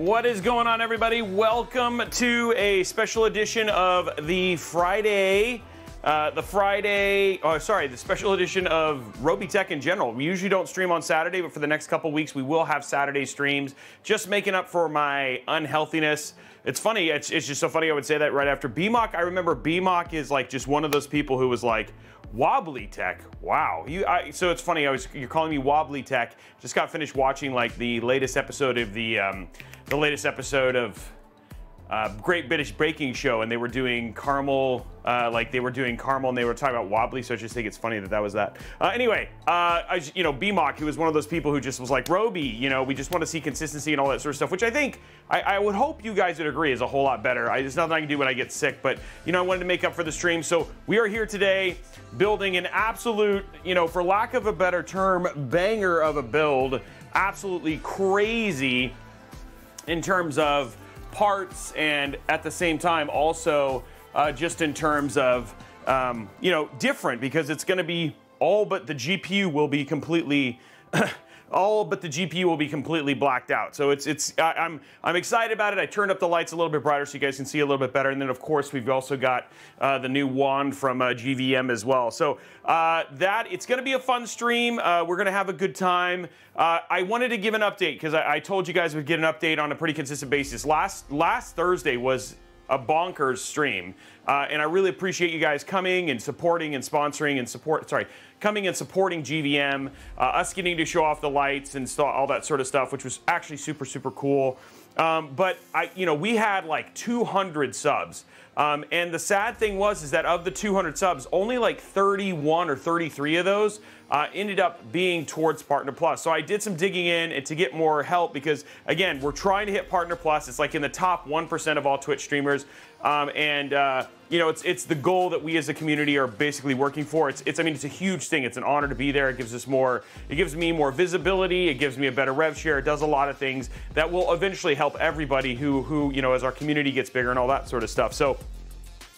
What is going on, everybody? Welcome to a special edition of the Friday, uh, the Friday, oh, sorry, the special edition of Robeytech in general. We usually don't stream on Saturday, but for the next couple weeks, we will have Saturday streams, just making up for my unhealthiness. It's funny, it's, it's just so funny I would say that right after BMOC. I remember BMOC is like just one of those people who was like, Wobbly Tech. Wow. You, I, so it's funny. I was you're calling me Wobbly Tech. Just got finished watching like the latest episode of the um, the latest episode of uh, Great British Baking Show, and they were doing caramel, uh, like they were doing caramel, and they were talking about wobbly. So I just think it's funny that that was that. Uh, anyway, uh, I, you know, BMOC, he was one of those people who just was like, Robey, you know, we just want to see consistency and all that sort of stuff, which I think I, I would hope you guys would agree is a whole lot better. I, there's nothing I can do when I get sick, but you know, I wanted to make up for the stream. So we are here today building an absolute, you know, for lack of a better term, banger of a build, absolutely crazy in terms of parts and at the same time also uh, just in terms of um, you know different because it's going to be all but the GPU will be completely all but the GPU will be completely blacked out. So it's it's I, I'm I'm excited about it. I turned up the lights a little bit brighter so you guys can see a little bit better. And then of course we've also got uh, the new wand from uh, GVM as well. So uh, that it's going to be a fun stream. Uh, we're going to have a good time. Uh, I wanted to give an update because I, I told you guys we'd get an update on a pretty consistent basis. Last last Thursday was a bonkers stream. Uh, and I really appreciate you guys coming and supporting and sponsoring and support. Sorry, coming and supporting GVM, uh, us getting to show off the lights and all that sort of stuff, which was actually super super cool. Um, but I, you know, we had like 200 subs. Um, and the sad thing was is that of the 200 subs, only like 31 or 33 of those uh, ended up being towards Partner Plus. So I did some digging in and to get more help because again, we're trying to hit Partner Plus. It's like in the top 1% of all Twitch streamers. Um, and uh, you know, it's it's the goal that we as a community are basically working for. It's it's I mean, it's a huge thing. It's an honor to be there. It gives us more. It gives me more visibility. It gives me a better rev share. It does a lot of things that will eventually help everybody who who you know as our community gets bigger and all that sort of stuff. So,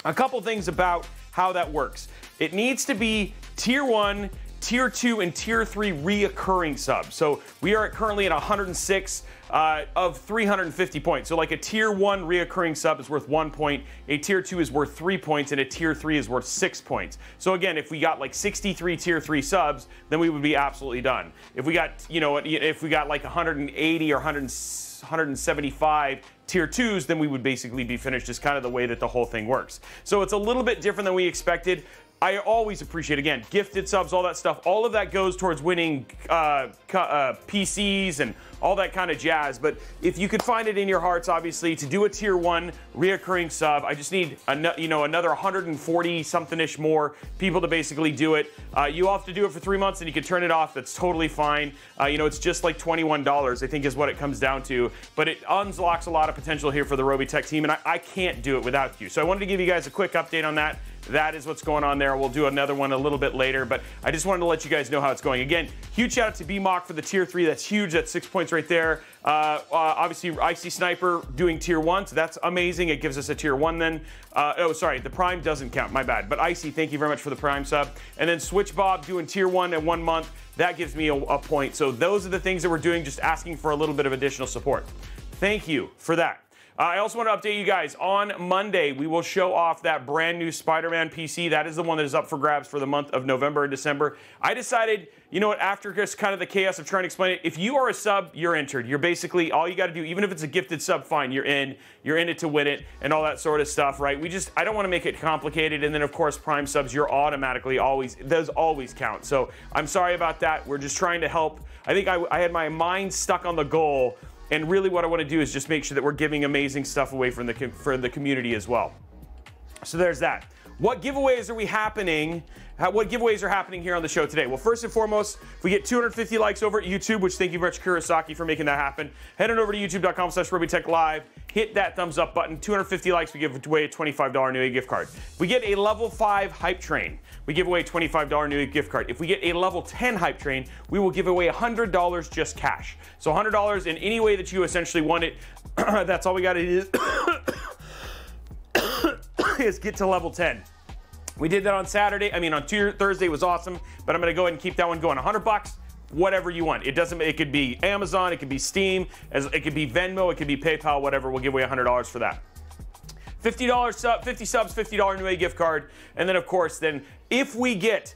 a couple things about how that works. It needs to be tier one tier two and tier three reoccurring subs. So we are currently at 106 uh, of 350 points. So like a tier one reoccurring sub is worth one point, a tier two is worth three points, and a tier three is worth six points. So again, if we got like 63 tier three subs, then we would be absolutely done. If we got, you know, if we got like 180 or 100, 175 tier twos, then we would basically be finished. Is kind of the way that the whole thing works. So it's a little bit different than we expected. I always appreciate, again, gifted subs, all that stuff. All of that goes towards winning uh, uh, PCs and all that kind of jazz. But if you could find it in your hearts, obviously, to do a tier one reoccurring sub, I just need you know another 140 something ish more people to basically do it. Uh, you have to do it for three months and you can turn it off. That's totally fine. Uh, you know, it's just like $21, I think, is what it comes down to. But it unlocks a lot of potential here for the Robeytech team, and I, I can't do it without you. So I wanted to give you guys a quick update on that that is what's going on there. We'll do another one a little bit later, but I just wanted to let you guys know how it's going. Again, huge shout out to BMOC for the tier three. That's huge. That's six points right there. Uh, uh, obviously, Icy Sniper doing tier one, so that's amazing. It gives us a tier one then. Uh, oh, sorry, the Prime doesn't count. My bad. But Icy, thank you very much for the Prime sub. And then Switch Bob doing tier one in one month. That gives me a, a point. So those are the things that we're doing, just asking for a little bit of additional support. Thank you for that. Uh, I also want to update you guys. On Monday, we will show off that brand new Spider Man PC. That is the one that is up for grabs for the month of November and December. I decided, you know what, after just kind of the chaos of trying to explain it, if you are a sub, you're entered. You're basically, all you got to do, even if it's a gifted sub, fine, you're in. You're in it to win it and all that sort of stuff, right? We just, I don't want to make it complicated. And then, of course, Prime subs, you're automatically always, those always count. So I'm sorry about that. We're just trying to help. I think I, I had my mind stuck on the goal and really what I want to do is just make sure that we're giving amazing stuff away from the, for the community as well. So there's that. What giveaways are we happening? What giveaways are happening here on the show today? Well, first and foremost, if we get 250 likes over at YouTube, which thank you very much, Kurosaki, for making that happen. Head on over to youtube.com slash Live. Hit that thumbs up button. 250 likes, we give away a $25 new gift card. If we get a level 5 hype train, we give away a $25 new gift card. If we get a level 10 hype train, we will give away $100 just cash. So $100 in any way that you essentially want it. That's all we got to do is get to level 10. We did that on Saturday. I mean, on Thursday was awesome, but I'm going to go ahead and keep that one going. 100 bucks, whatever you want. It doesn't. It could be Amazon. It could be Steam. As it could be Venmo. It could be PayPal. Whatever. We'll give away $100 for that. $50 sub, 50 subs, $50 Newegg gift card. And then, of course, then if we get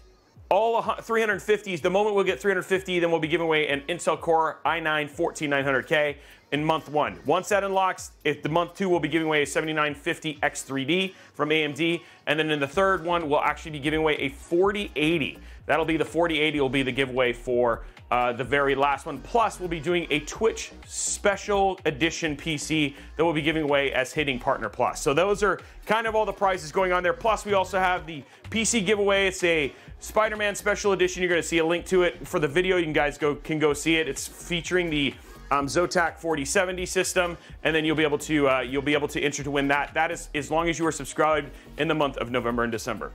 all 350s, the moment we'll get 350, then we'll be giving away an Intel Core i9 14900K in month one. Once that unlocks, if the month two, we'll be giving away a 7950 X3D from AMD. And then in the third one, we'll actually be giving away a 4080. That'll be the 4080 will be the giveaway for uh, the very last one. Plus, we'll be doing a Twitch special edition PC that we'll be giving away as Hitting Partner Plus. So those are kind of all the prizes going on there. Plus, we also have the PC giveaway. It's a Spider-Man special edition. You're going to see a link to it for the video. You guys go can go see it. It's featuring the um, Zotac 4070 system, and then you'll be able to uh, you'll be able to enter to win that. That is as long as you are subscribed in the month of November and December.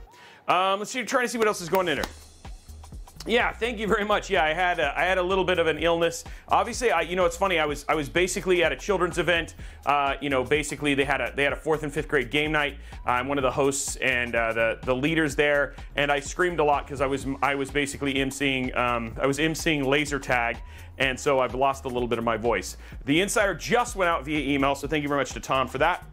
Um, let's see, trying to see what else is going in there. Yeah, thank you very much. Yeah, I had a, I had a little bit of an illness. Obviously, I you know it's funny. I was I was basically at a children's event. Uh, you know, basically they had a they had a fourth and fifth grade game night. I'm one of the hosts and uh, the the leaders there, and I screamed a lot because I was I was basically emceeing um, I was emceeing laser tag, and so I've lost a little bit of my voice. The insider just went out via email, so thank you very much to Tom for that.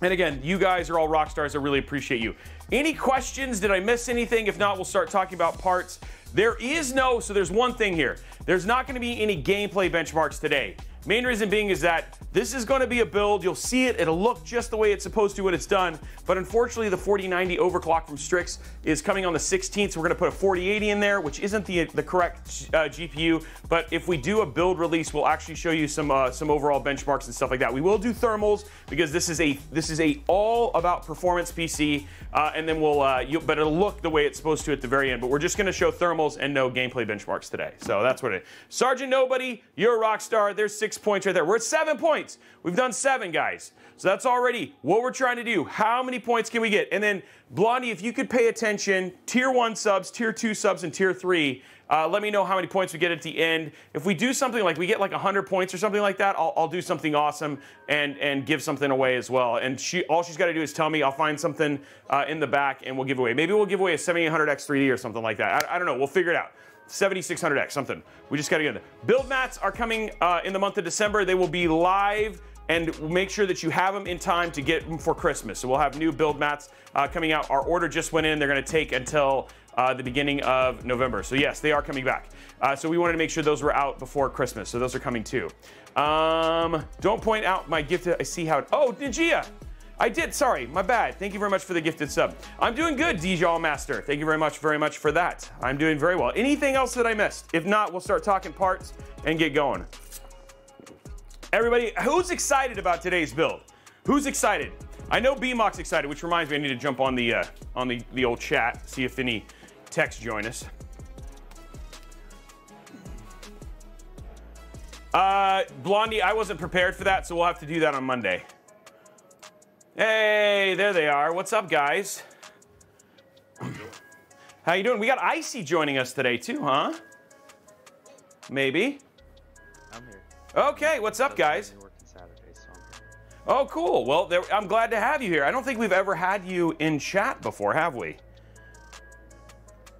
And again, you guys are all rock stars. I really appreciate you. Any questions? Did I miss anything? If not, we'll start talking about parts. There is no, so there's one thing here. There's not going to be any gameplay benchmarks today. Main reason being is that this is going to be a build. You'll see it. It'll look just the way it's supposed to when it's done. But unfortunately, the 4090 overclock from Strix is coming on the 16th. So we're going to put a 4080 in there, which isn't the the correct uh, GPU. But if we do a build release, we'll actually show you some uh, some overall benchmarks and stuff like that. We will do thermals because this is a this is a all about performance PC. Uh, and then we'll uh, you, but it'll look the way it's supposed to at the very end. But we're just going to show thermals and no gameplay benchmarks today. So that's what it is. Sergeant Nobody, you're a rock star. There's six six points right there. We're at seven points. We've done seven, guys. So that's already what we're trying to do. How many points can we get? And then, Blondie, if you could pay attention, tier one subs, tier two subs, and tier three, uh, let me know how many points we get at the end. If we do something like we get like 100 points or something like that, I'll, I'll do something awesome and and give something away as well. And she all she's got to do is tell me. I'll find something uh, in the back and we'll give away. Maybe we'll give away a 7800 X3D or something like that. I, I don't know. We'll figure it out. 7600X, something. We just got to get there. Build mats are coming uh, in the month of December. They will be live and make sure that you have them in time to get them for Christmas. So we'll have new build mats uh, coming out. Our order just went in. They're going to take until uh, the beginning of November. So yes, they are coming back. Uh, so we wanted to make sure those were out before Christmas. So those are coming too. Um, don't point out my gift. I see how. It, oh, Nigia. I did, sorry, my bad. Thank you very much for the gifted sub. I'm doing good, DJ Master. Thank you very much, very much for that. I'm doing very well. Anything else that I missed? If not, we'll start talking parts and get going. Everybody, who's excited about today's build? Who's excited? I know BMOC's excited, which reminds me I need to jump on the uh, on the, the old chat, see if any texts join us. Uh, Blondie, I wasn't prepared for that, so we'll have to do that on Monday. Hey, there they are. What's up, guys? How you doing? We got Icy joining us today too, huh? Maybe. I'm here. Okay, what's up, guys? Oh, cool. Well, there, I'm glad to have you here. I don't think we've ever had you in chat before, have we?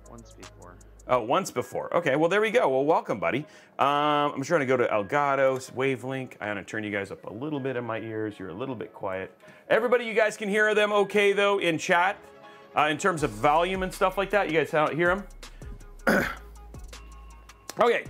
Once before. Oh, once before. Okay, well, there we go. Well, welcome, buddy. Um, I'm trying to go to Elgato, Wavelink. I want to turn you guys up a little bit in my ears. You're a little bit quiet. Everybody, you guys can hear them okay, though, in chat, uh, in terms of volume and stuff like that. You guys hear them? okay,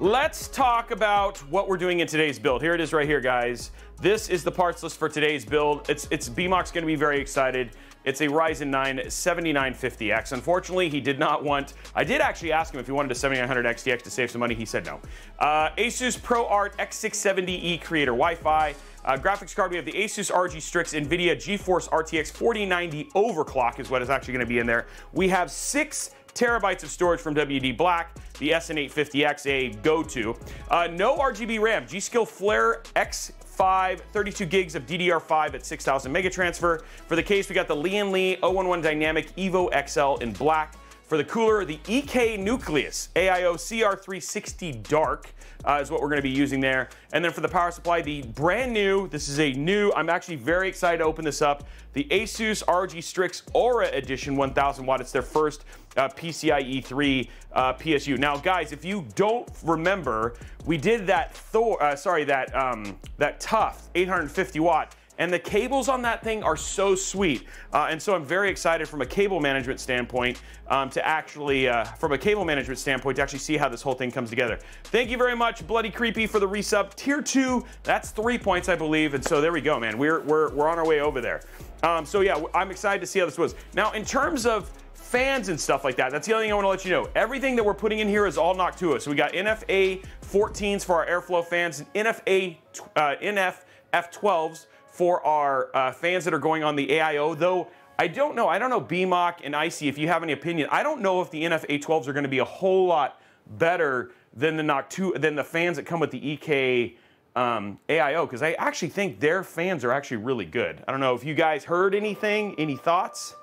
let's talk about what we're doing in today's build. Here it is right here, guys. This is the parts list for today's build. It's, it's BMOC's going to be very excited. It's a Ryzen 9 7950X. Unfortunately, he did not want, I did actually ask him if he wanted a 7900 XTX to save some money. He said no. Uh, Asus ProArt X670E Creator Wi-Fi. Uh, graphics card, we have the Asus ROG Strix NVIDIA GeForce RTX 4090 overclock is what is actually going to be in there. We have six terabytes of storage from WD Black, the SN850X, a go-to. Uh, no RGB RAM, G.Skill Flare X 5, 32 gigs of DDR5 at 6000 mega transfer. For the case, we got the Lian Li O11 Dynamic Evo XL in black. For the cooler, the EK Nucleus AIO CR360 Dark uh, is what we're going to be using there. And then for the power supply, the brand new, this is a new, I'm actually very excited to open this up, the Asus ROG Strix Aura Edition 1000 watt. It's their first uh, PCIe 3 uh, PSU. Now, guys, if you don't remember, we did that Thor, uh, sorry, that um, that tough 850 watt and the cables on that thing are so sweet. Uh, and so I'm very excited from a cable management standpoint um, to actually, uh, from a cable management standpoint, to actually see how this whole thing comes together. Thank you very much, Bloody Creepy, for the resub. Tier two, that's three points, I believe. And so there we go, man. We're, we're, we're on our way over there. Um, so yeah, I'm excited to see how this was. Now, in terms of fans and stuff like that. That's the only thing I want to let you know. Everything that we're putting in here is all Noctua. So we got NFA 14s for our airflow fans and NFA uh, NF F12s for our uh, fans that are going on the AIO, though I don't know. I don't know BMOC and Icy if you have any opinion. I don't know if the NF A12s are going to be a whole lot better than the Noctua, than the fans that come with the EK um, AIO because I actually think their fans are actually really good. I don't know if you guys heard anything, any thoughts?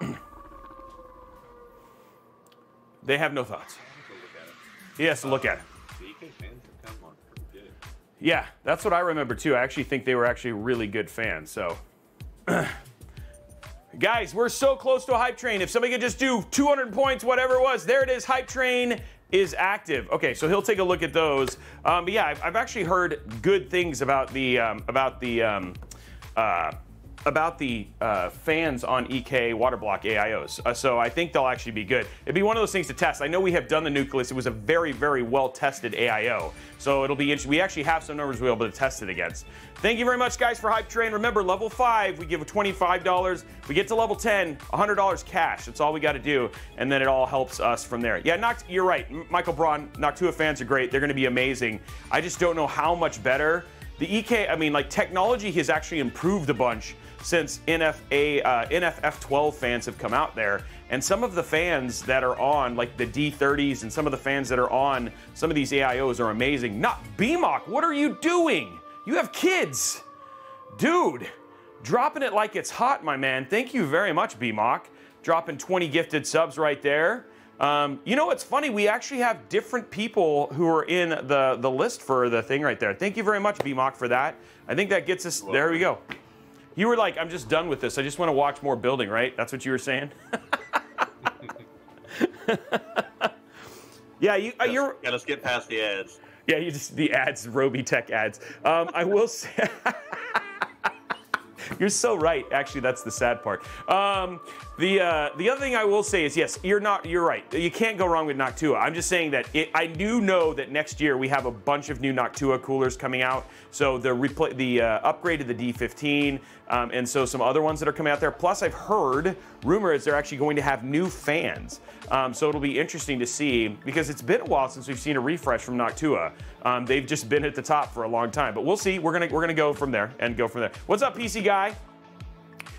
they have no thoughts. He has to look at it. Yeah, that's what I remember too. I actually think they were actually really good fans. So, guys, we're so close to a hype train. If somebody could just do 200 points, whatever it was, there it is. Hype train is active. Okay, so he'll take a look at those. Um, but yeah, I've, I've, actually heard good things about the um, about the um, uh, about the uh, fans on EK Waterblock AIOs. Uh, so I think they'll actually be good. It'd be one of those things to test. I know we have done the Nucleus. It was a very, very well tested AIO. So it'll be interesting. We actually have some numbers we'll be able to test it against. Thank you very much, guys, for Hype Train. Remember, level 5, we give $25. We get to level 10, $100 cash. That's all we got to do. And then it all helps us from there. Yeah, Noct- you're right. Michael Braun, Noctua fans are great. They're going to be amazing. I just don't know how much better. The EK, I mean, like technology has actually improved a bunch since NFA, uh, NFF12 fans have come out there. And some of the fans that are on, like the D30s, and some of the fans that are on some of these AIOs are amazing. Not BMOC, what are you doing? You have kids. Dude, dropping it like it's hot, my man. Thank you very much, BMOC. Dropping 20 gifted subs right there. Um, you know what's funny? We actually have different people who are in the, the list for the thing right there. Thank you very much, BMOC, for that. I think that gets us, there we go. You were like, I'm just done with this. I just want to watch more building, right? That's what you were saying? yeah, you, uh, you're. Yeah, let's get past the ads. Yeah, you just the ads, Robeytech ads. Um, I will say. You're so right. Actually, that's the sad part. Um, the uh, the other thing I will say is yes, you're not. You're right. You can't go wrong with Noctua. I'm just saying that it, I do know that next year we have a bunch of new Noctua coolers coming out. So the repl- the uh, upgrade of the D15, um, and so some other ones that are coming out there. Plus, I've heard rumors they're actually going to have new fans. Um, so it'll be interesting to see because it's been a while since we've seen a refresh from Noctua. Um, they've just been at the top for a long time, but we'll see. We're gonna we're gonna go from there and go from there. What's up, PC guy?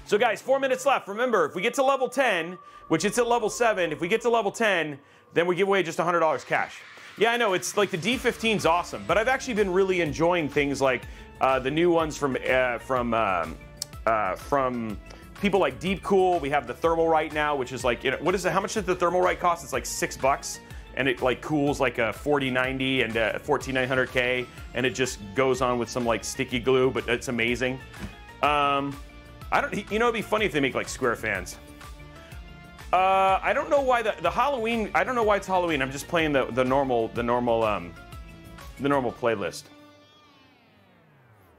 So guys, four minutes left. Remember, if we get to level 10, which it's at level seven, if we get to level 10, then we give away just $100 cash. Yeah, I know it's like the D15 is awesome, but I've actually been really enjoying things like uh, the new ones from uh, from um, uh, from people like Deepcool. We have the Thermalright now, which is like, you know, what is it? How much does the Thermalright cost? It's like six bucks. And it like cools like a 4090 and a 14900K, and it just goes on with some like sticky glue, but it's amazing. Um, I don't, you know, it'd be funny if they make like square fans. Uh, I don't know why the, the Halloween. I don't know why it's Halloween. I'm just playing the the normal the normal um, the normal playlist.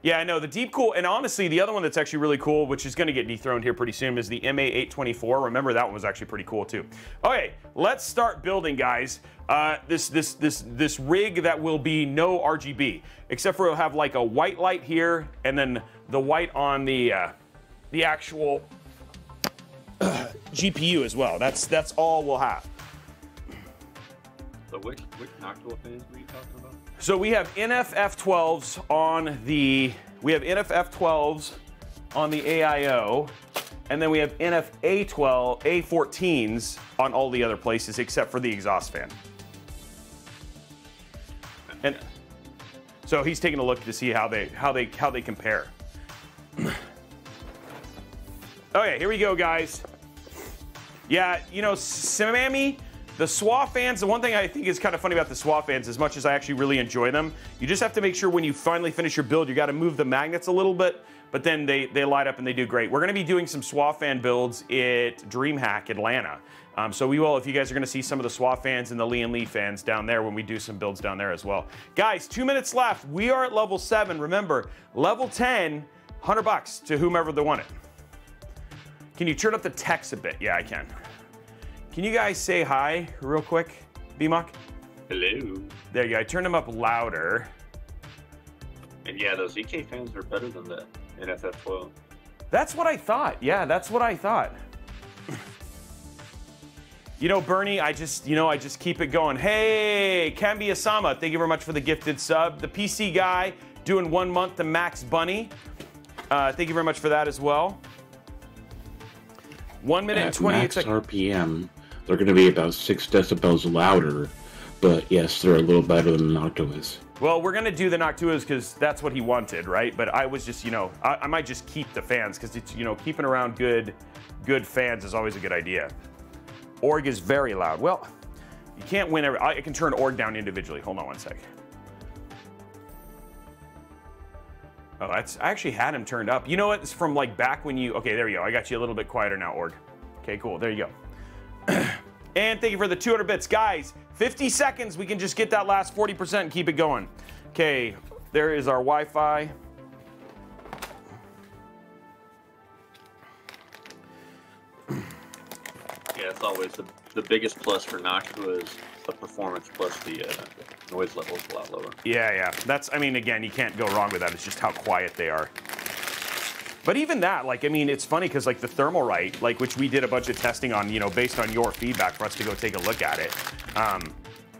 Yeah, I know the Deepcool, and honestly, the other one that's actually really cool, which is going to get dethroned here pretty soon, is the MA824. Remember that one was actually pretty cool too. Okay, let's start building, guys. Uh, this this this this rig that will be no RGB, except for it'll have like a white light here, and then the white on the uh, the actual GPU as well. That's that's all we'll have. So which which Noctua fans were? So we have NFF12s on the we have NFF12s on the AIO, and then we have NFA12 A14s on all the other places except for the exhaust fan. And so he's taking a look to see how they how they how they compare. okay, here we go, guys. Yeah, you know, Sammy, the SWA fans, the one thing I think is kind of funny about the SWA fans, as much as I actually really enjoy them, you just have to make sure when you finally finish your build, you got to move the magnets a little bit, but then they, they light up and they do great. We're going to be doing some SWA fan builds at DreamHack Atlanta. Um, so we will, if you guys are going to see some of the SWA fans and the Lian Li fans down there when we do some builds down there as well. Guys, two minutes left. We are at level seven. Remember, level 10, 100 bucks to whomever they want it. Can you turn up the text a bit? Yeah, I can. Can you guys say hi real quick, BMOC? Hello. There you go. I turned them up louder. And yeah, those EK fans are better than the NFF 12. That's what I thought. Yeah, that's what I thought. You know, Bernie, I just, you know, I just keep it going. Hey, Kambi Asama, thank you very much for the gifted sub. The PC guy doing one month to Max Bunny. Uh, thank you very much for that as well. One minute and At 28 max seconds. RPM, they're going to be about six decibels louder, but yes, they're a little better than the Noctua Well, we're gonna do the Noctuas because that's what he wanted, right? But I was just, you know, I, I might just keep the fans because it's, you know, keeping around good, good fans is always a good idea. Org is very loud. Well, you can't win every. I can turn Org down individually. Hold on one sec. Oh, that's. I actually had him turned up. You know what? It's from like back when you. Okay, there you go. I got you a little bit quieter now, Org. Okay, cool. There you go. and thank you for the 200 bits, guys. 50 seconds. We can just get that last 40% and keep it going. Okay, there is our Wi-Fi. Yeah, it's always the, the biggest plus for Noctua is the performance plus the uh, noise level is a lot lower. Yeah, yeah. That's. I mean, again, you can't go wrong with that. It's just how quiet they are. But even that, like, I mean, it's funny because like the Thermalright, like which we did a bunch of testing on, you know, based on your feedback for us to go take a look at it. Um,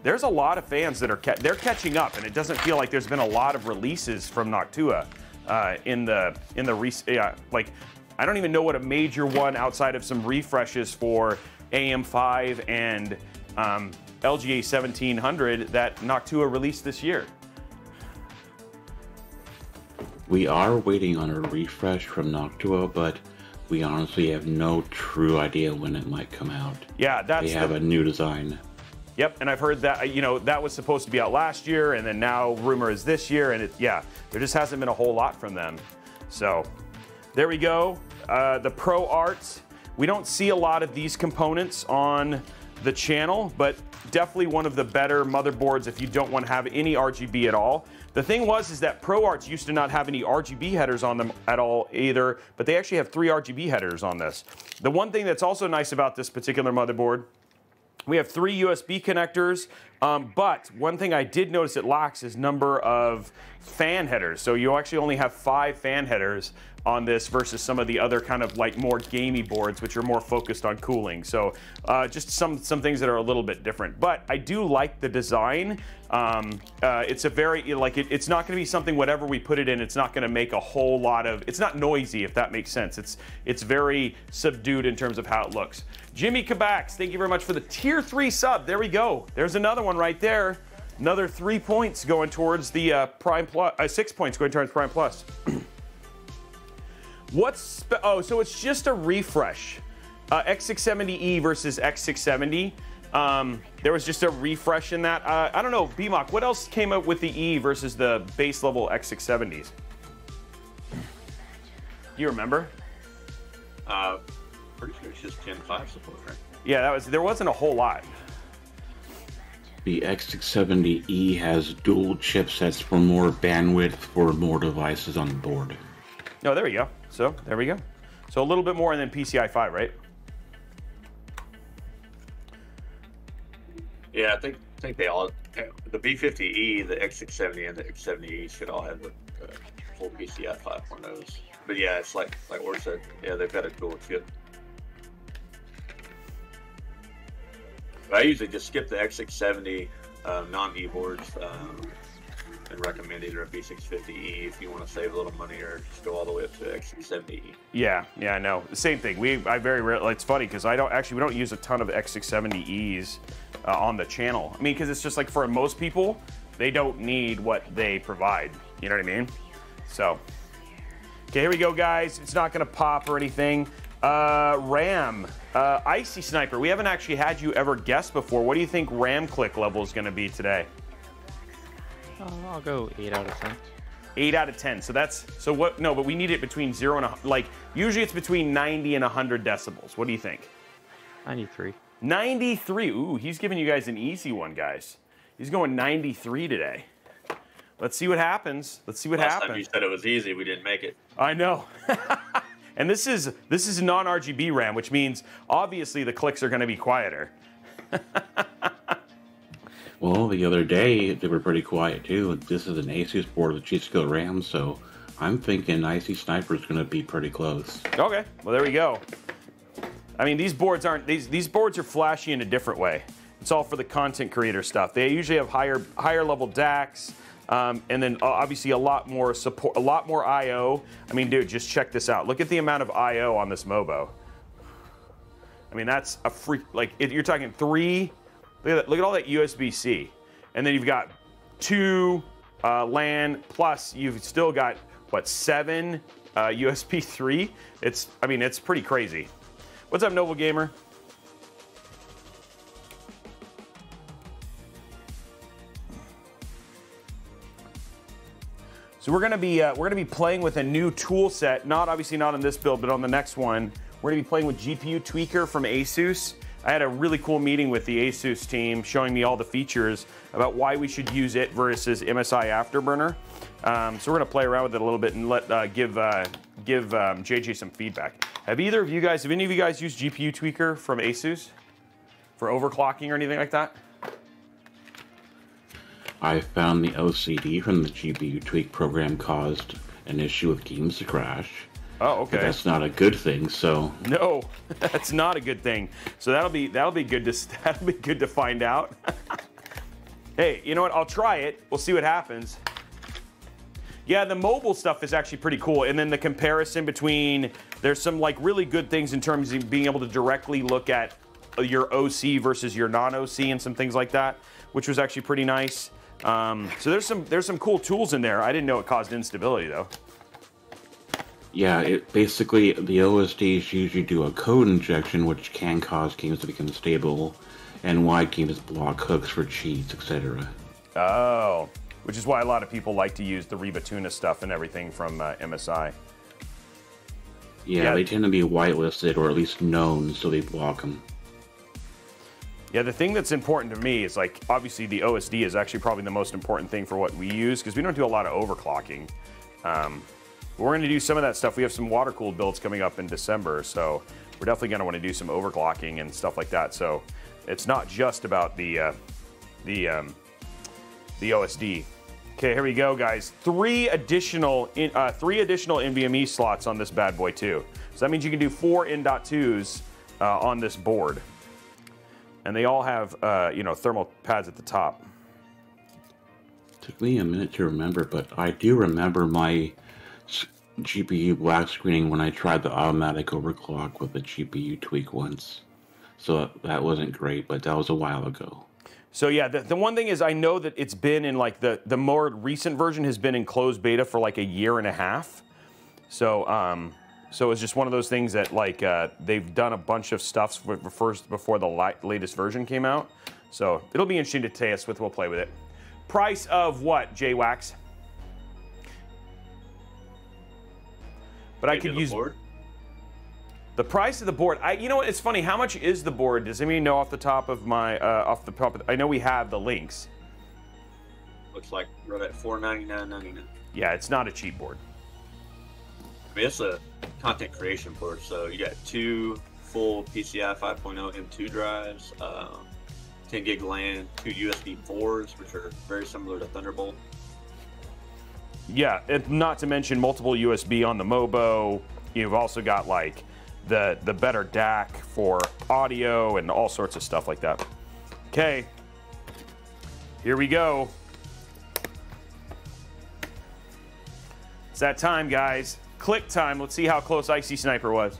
there's a lot of fans that are ca- they're catching up, and it doesn't feel like there's been a lot of releases from Noctua uh, in the in the rec- like I don't even know what a major one outside of some refreshes for AM5 and um, LGA 1700 that Noctua released this year. We are waiting on a refresh from Noctua, but we honestly have no true idea when it might come out. Yeah, that's They have the, a new design. Yep, and I've heard that you know that was supposed to be out last year, and then now rumor is this year, and it, yeah, there just hasn't been a whole lot from them. So there we go. Uh, the Pro Arts. We don't see a lot of these components on the channel, but definitely one of the better motherboards if you don't want to have any RGB at all. The thing was is that Pro Arts used to not have any RGB headers on them at all either, but they actually have three RGB headers on this. The one thing that's also nice about this particular motherboard we have three USB connectors, um, but one thing I did notice it lacks is number of fan headers. So you actually only have five fan headers on this versus some of the other kind of like more gamey boards, which are more focused on cooling. So uh, just some some things that are a little bit different. But I do like the design. Um, uh, it's a very like it, it's not going to be something whatever we put it in. It's not going to make a whole lot of. It's not noisy if that makes sense. It's it's very subdued in terms of how it looks. Jimmy Kabax, thank you very much for the tier three sub. There we go. There's another one right there. Another three points going towards the uh, Prime Plus. Uh, six points going towards Prime Plus. What's oh? So it's just a refresh. Uh, X670E versus X670. Um, there was just a refresh in that. Uh, I don't know, BMOC. What else came up with the E versus the base level X670s? Do You remember? Uh, pretty sure it's just Gen 5 support, right? Yeah, that was. There wasn't a whole lot. The X670E E has dual chipsets for more bandwidth for more devices on the board. No, there we go. So there we go. So a little bit more than PCI 5, right? Yeah, I think I think they all the B50E, the X670, and the X70E should all have the uh, full PCI 5.0s. But yeah, it's like like Or said, yeah, they've got a dual chip. But I usually just skip the X670 um, non-E boards um, recommend either a B650E if you want to save a little money, or just go all the way up to X670E. Yeah, yeah, I know. The same thing. We I very rarely. It's funny because I don't actually we don't use a ton of X670Es uh, on the channel. I mean, because it's just like for most people, they don't need what they provide. You know what I mean? So, okay, here we go, guys. It's not gonna pop or anything. Uh, RAM. Uh, Icy Sniper, we haven't actually had you ever guess before. What do you think RAM click level is going to be today? Uh, I'll go 8 out of 10. 8 out of 10. So that's, so what, no, but we need it between 0 and, a, like, usually it's between 90 and 100 decibels. What do you think? 93. 93. Ooh, he's giving you guys an easy one, guys. He's going 93 today. Let's see what happens. Let's see what Last happens. time you said it was easy, we didn't make it. I know. and this is this is non-RGB RAM, which means obviously the clicks are going to be quieter. Well, the other day they were pretty quiet too. This is an Asus board with G.Skill RAM, so I'm thinking Icy Sniper is going to be pretty close. Okay, well there we go. I mean, these boards aren't these these boards are flashy in a different way. It's all for the content creator stuff. They usually have higher higher level DACs, um, and then uh, obviously a lot more support, a lot more I/O. I mean, dude, just check this out. Look at the amount of I/O on this Mobo. I mean, that's a freak. Like you're talking three. Look at that, look at all that USB-C, and then you've got two uh, LAN plus you've still got what seven uh, USB 3. It's I mean it's pretty crazy. What's up, Noble Gamer? So we're gonna be uh, we're gonna be playing with a new tool set. Not obviously not on this build, but on the next one. We're gonna be playing with GPU Tweaker from ASUS. I had a really cool meeting with the ASUS team, showing me all the features about why we should use it versus MSI Afterburner. Um, so we're gonna play around with it a little bit and let uh, give uh, give um, JJ some feedback. Have either of you guys, have any of you guys used GPU Tweaker from ASUS for overclocking or anything like that? I found the OCD from the GPU tweak program caused an issue with games to crash. Oh, But okay. that's not a good thing, so No, that's not a good thing. So that'll be that'll be good to that'll be good to find out. hey, you know what? I'll try it. We'll see what happens. Yeah, the mobile stuff is actually pretty cool, and then the comparison between there's some like really good things in terms of being able to directly look at your OC versus your non-OC and some things like that, which was actually pretty nice. Um, so there's some there's some cool tools in there. I didn't know it caused instability though. Yeah, it basically the OSDs usually do a code injection which can cause games to become stable and why games block hooks for cheats, etc. Oh, which is why a lot of people like to use the RivaTuner stuff and everything from uh, MSI. Yeah, Yeah. they tend to be whitelisted or at least known, so they block them. Yeah, the thing that's important to me is like obviously the OSD is actually probably the most important thing for what we use because we don't do a lot of overclocking. Um, but we're going to do some of that stuff. We have some water cooled builds coming up in December, so we're definitely going to want to do some overclocking and stuff like that. So it's not just about the uh, the um, the OSD. Okay, here we go, guys. Three additional in, uh, three additional NVMe slots on this bad boy too. So that means you can do four M.2s uh, on this board and they all have uh, you know thermal pads at the top. Took me a minute to remember, but I do remember my GPU black screening when I tried the automatic overclock with the GPU tweak once. So that wasn't great, but that was a while ago. So yeah, the, the one thing is I know that it's been in like the the more recent version has been in closed beta for like a year and a half. So um, so it's just one of those things that like uh, they've done a bunch of stuff first before the latest version came out. So it'll be interesting to test with. We'll play with it. Price of what, J Wax? But I Maybe could the use board. The price of the board. I, you know what? It's funny. How much is the board? Does anybody know off the top of my, uh, off the top? Of, I know we have the links. Looks like right at four ninety nine ninety nine. Yeah, it's not a cheap board. I mean, it's a content creation board, so you got two full PCI 5.0 M2 drives, um, 10 gig LAN, two USB 4s, which are very similar to Thunderbolt. Yeah, not to mention multiple USB on the Mobo. You've also got like the the better DAC for audio and all sorts of stuff like that. Okay, here we go. It's that time, guys. Click time. Let's see how close Icy Sniper was.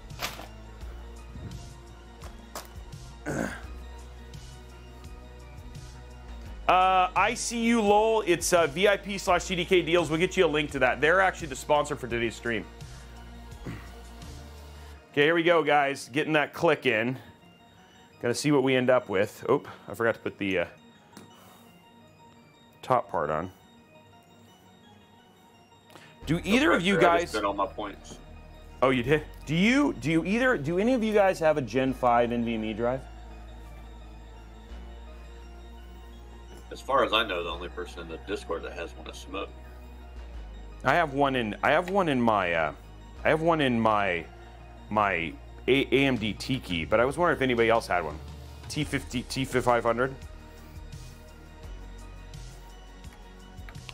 Uh, ICU LOL, it's uh, VIP slash CDK deals. We'll get you a link to that. They're actually the sponsor for today's stream. Okay, here we go, guys. Getting that click in. Gonna see what we end up with. Oh, I forgot to put the uh, top part on. Do either of you guys? spent all my points. Oh, you did. Do you? Do you either? Do any of you guys have a Gen 5 NVMe drive? As far as I know, the only person in the Discord that has one is Smoke. I have one in. I have one in my. Uh, I have one in my my A- AMD Tiki, but I was wondering if anybody else had one. T50 T500.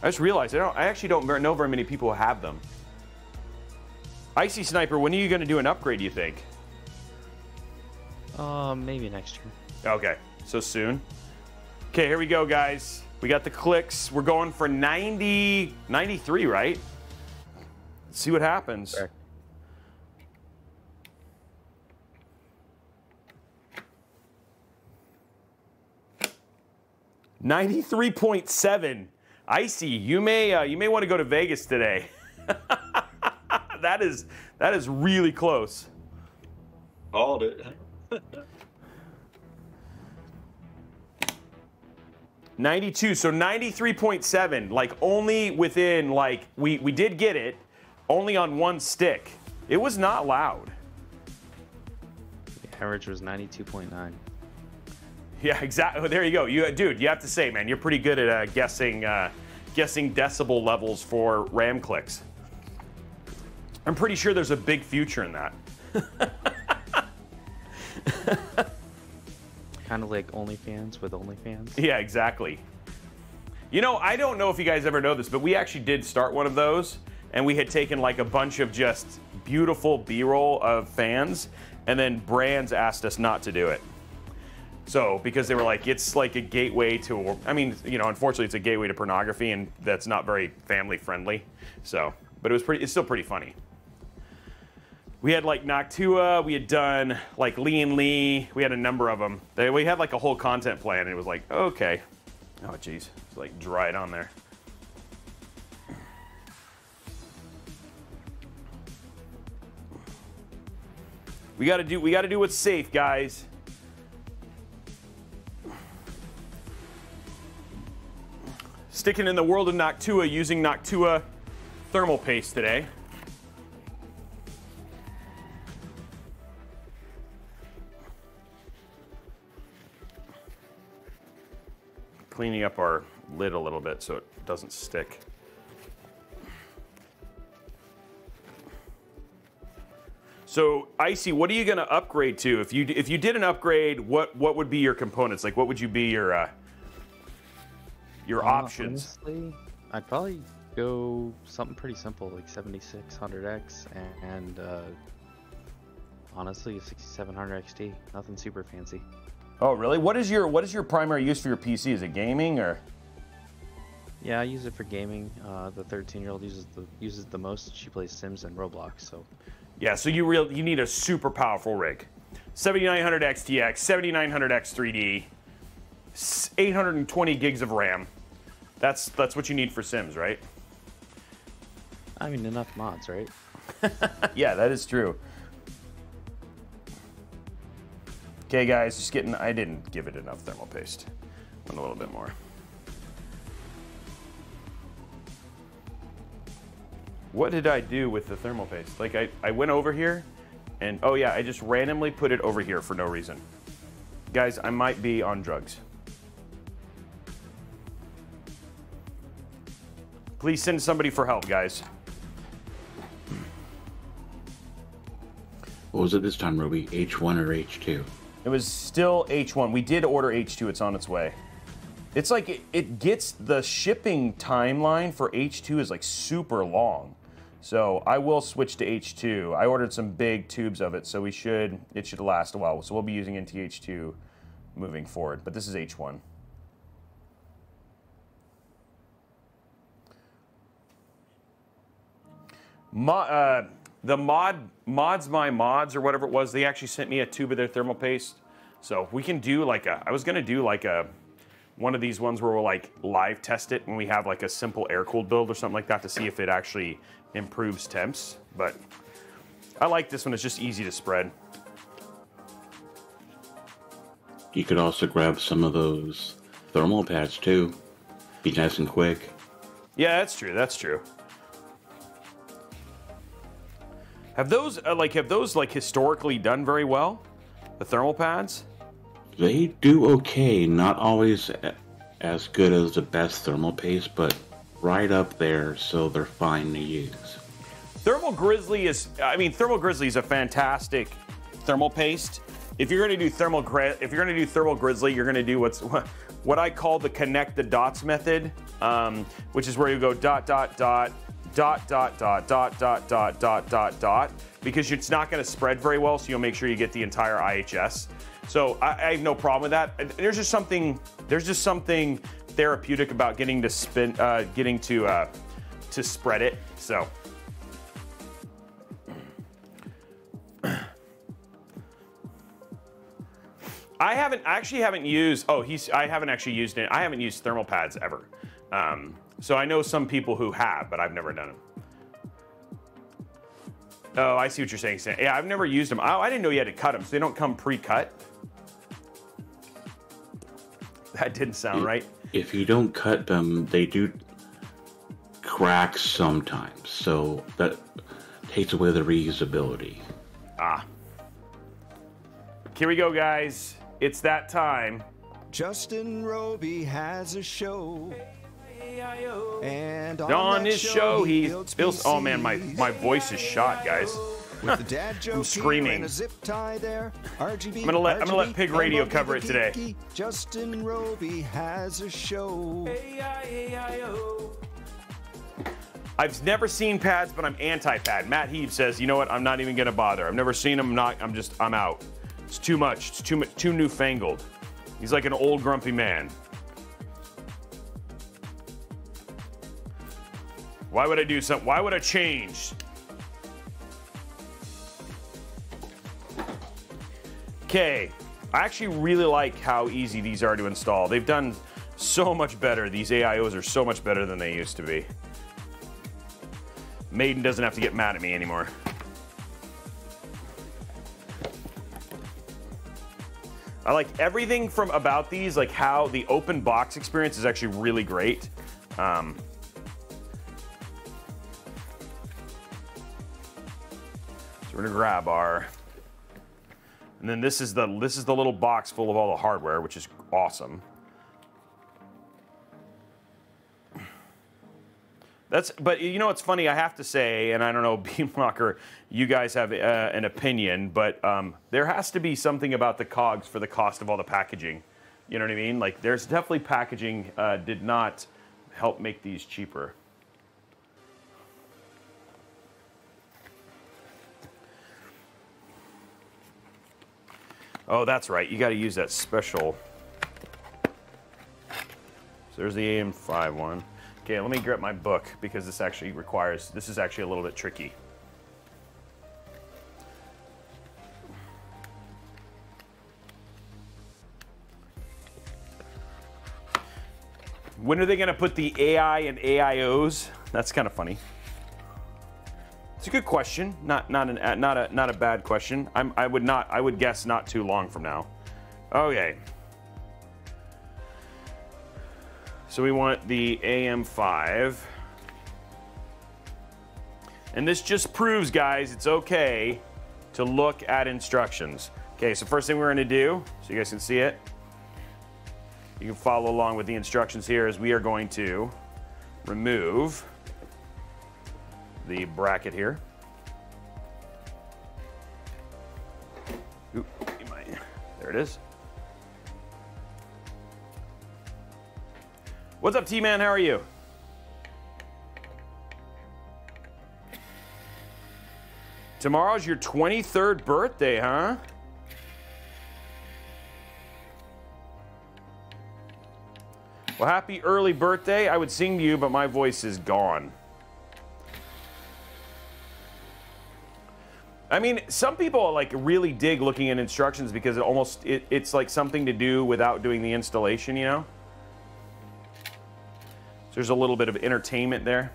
I just realized I don't. I actually don't know very many people who have them. Icy Sniper, when are you going to do an upgrade? You think? Uh, maybe next year. Okay, so soon. Okay, here we go, guys. We got the clicks. We're going for 90, 93, right? Let's see what happens. Correct. Ninety-three point seven. Icy, you may uh, you may want to go to Vegas today. that is that is really close. Called it. 92 so 93.7 like only within like we we did get it only on one stick. It was not loud. The average was 92.9. yeah exactly there you go. You dude you have to say man you're pretty good at uh, guessing uh, guessing decibel levels for ram clicks. I'm pretty sure there's a big future in that Kind of like OnlyFans with OnlyFans. Yeah, exactly. You know, I don't know if you guys ever know this, but we actually did start one of those, and we had taken like a bunch of just beautiful B-roll of fans, and then brands asked us not to do it. So, because they were like, it's like a gateway to, I mean, you know, unfortunately, it's a gateway to pornography, and that's not very family friendly. So, but it was pretty, it's still pretty funny. We had like Noctua, we had done like Lian Li, we had a number of them. They, we had like a whole content plan, and it was like, okay. Oh, jeez. It's like dried on there. We gotta do we gotta do what's safe, guys. Sticking in the world of Noctua using Noctua thermal paste today. Cleaning up our lid a little bit so it doesn't stick. So, Icy, what are you going to upgrade to? If you if you did an upgrade, what what would be your components? Like, what would you be your uh, your Uh, options? Honestly, I'd probably go something pretty simple like 7600X and, and uh, honestly a 6700 XT. Nothing super fancy. Oh, really? What is your what is your primary use for your PC? Is it gaming or? Yeah, I use it for gaming. Uh, the 13 year old uses the uses it the most. She plays Sims and Roblox. So Yeah, so you real you need a super powerful rig. 7900 XTX, 7900 X3D, 820 gigs of RAM. That's that's what you need for Sims, right? I mean enough mods, right? Yeah, that is true. Okay, guys, just getting. I didn't give it enough thermal paste. Want a little bit more. What did I do with the thermal paste? Like, I, I went over here, and oh yeah, I just randomly put it over here for no reason. Guys, I might be on drugs. Please send somebody for help, guys. What was it this time, Ruby? H1 or H2? It was still H1. We did order H2. It's on its way. It's like it, it gets the shipping timeline for H2 is like super long. So I will switch to H2. I ordered some big tubes of it, so we should it should last a while. So we'll be using NTH2 moving forward. But this is H1. Mo- uh, the mod mods my mods or whatever it was they actually sent me a tube of their thermal paste so we can do like a i was going to do like a one of these ones where we'll like live test it when we have like a simple air cooled build or something like that to see if it actually improves temps but I like this one. It's just easy to spread. You could also grab some of those thermal pads too. Be nice and quick. Yeah, that's true. That's true. Have those uh, like have those like historically done very well? The thermal pads? They do okay, not always as good as the best thermal paste, but right up there, so they're fine to use. Thermal Grizzly is I mean Thermal Grizzly is a fantastic thermal paste. If you're going to do thermal if you're going to do thermal Grizzly, you're going to do what's what I call the connect the dots method, um, which is where you go dot dot dot dot dot dot dot dot dot dot dot dot because it's not going to spread very well, so you'll make sure you get the entire IHS. So I, I have no problem with that. There's just something there's just something therapeutic about getting to spin uh, getting to uh, to spread it. So. I haven't I actually haven't used. Oh, he's. I haven't actually used it. I haven't used thermal pads ever. Um, so I know some people who have, but I've never done them. Oh, I see what you're saying. Sam. Yeah, I've never used them. Oh, I didn't know you had to cut them, so they don't come pre-cut. That didn't sound right. If you don't cut them, they do crack sometimes, so that takes away the reusability. Ah. Here we go, guys. It's that time. Justin Robey has a show. And on, On that his show, he builds builds. Oh man, my my voice is shot, guys. With the dad joke here screaming. and a zip tie there. RGB, I'm gonna let- I'm gonna let Pig Radio Bumbo cover it today. Justin Robey has a show. I've never seen pads, but I'm anti-pad. Matt Heave says, you know what? I'm not even gonna bother. I've never seen them. I'm not. I'm just. I'm out. It's too much. It's too mu- too newfangled. He's like an old grumpy man. Why would I do something? Why would I change? Okay, I actually really like how easy these are to install. They've done so much better. These AIOs are so much better than they used to be. Maiden doesn't have to get mad at me anymore. I like everything from about these, like how the open box experience is actually really great. Um, so we're gonna grab our, and then this is the this is the little box full of all the hardware, which is awesome. That's, but you know, it's funny. I have to say, and I don't know, Beamlocker, you guys have uh, an opinion, but um, there has to be something about the cogs for the cost of all the packaging. You know what I mean? Like, there's definitely packaging uh, did not help make these cheaper. Oh, that's right. You got to use that special. So there's the AM5 one. Okay, let me grab my book because this actually requires, this is actually a little bit tricky. When are they going to put the AI and AIOs? That's kind of funny. It's a good question. Not not an uh, not a not a bad question. I'm I would not I would guess not too long from now. Okay. So we want the AM5. And this just proves, guys, it's okay to look at instructions. Okay, so first thing we're gonna do, so you guys can see it, you can follow along with the instructions here, is we are going to remove the bracket here. You there it is. What's up, T-Man? How are you? Tomorrow's your 23rd birthday, huh? Well, happy early birthday. I would sing to you, but my voice is gone. I mean, some people like really dig looking at instructions because it almost it, it's like something to do without doing the installation, you know? So there's a little bit of entertainment there.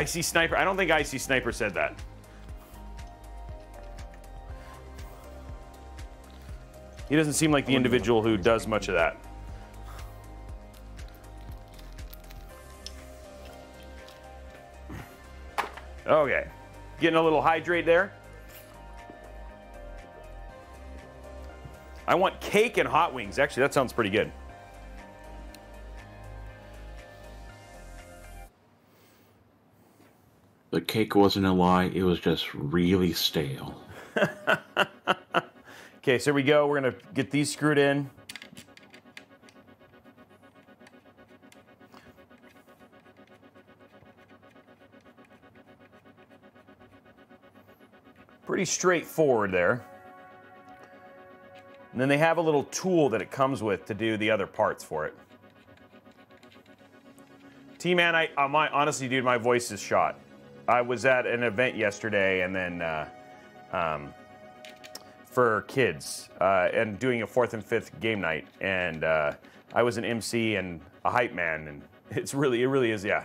Icy Sniper. I don't think Icy Sniper said that. He doesn't seem like the individual who does much of that. Okay. Getting a little hydrate there. I want cake and hot wings. Actually, that sounds pretty good. The cake wasn't a lie, it was just really stale. Okay, so here we go. We're to get these screwed in. Pretty straightforward there. And then they have a little tool that it comes with to do the other parts for it. T-Man, I, uh, my, honestly, dude, my voice is shot. I was at an event yesterday, and then uh, um, for kids uh, and doing a fourth and fifth game night, and uh, I was an MC and a hype man, and it's really, it really is, yeah.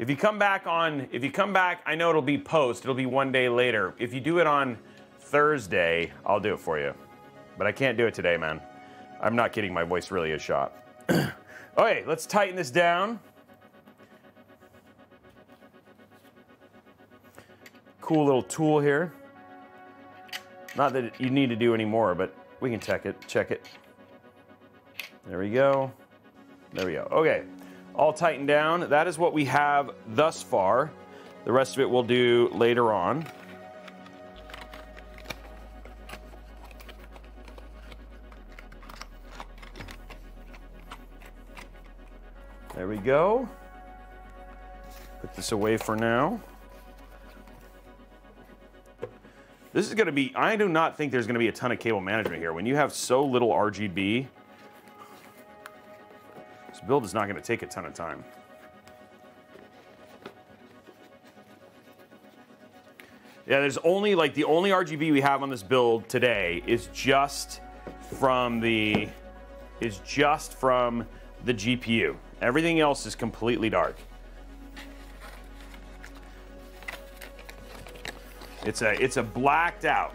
If you come back on, if you come back, I know it'll be post. It'll be one day later. If you do it on Thursday, I'll do it for you. But I can't do it today, man. I'm not kidding. My voice really is shot. okay, let's tighten this down. Cool little tool here. Not that you need to do anymore, but we can check it. Check it. There we go. There we go. Okay all tightened down. That is what we have thus far. The rest of it we'll do later on. There we go. Put this away for now. This is going to be, I do not think there's going to be a ton of cable management here. When you have so little RGB, this build is not going to take a ton of time. Yeah, there's only like the only RGB we have on this build today is just from the is just from the GPU. Everything else is completely dark. It's a it's a blacked out.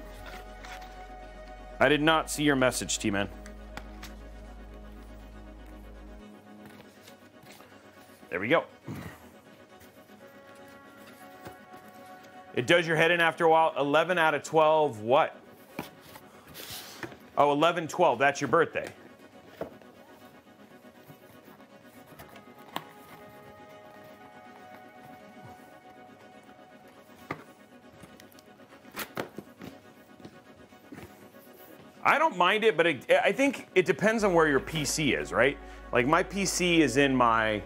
I did not see your message, T-Man. There we go. It does your head in after a while. 11 out of 12, what? Oh, 11, 12, that's your birthday. I don't mind it, but it, I think it depends on where your PC is, right? Like my PC is in my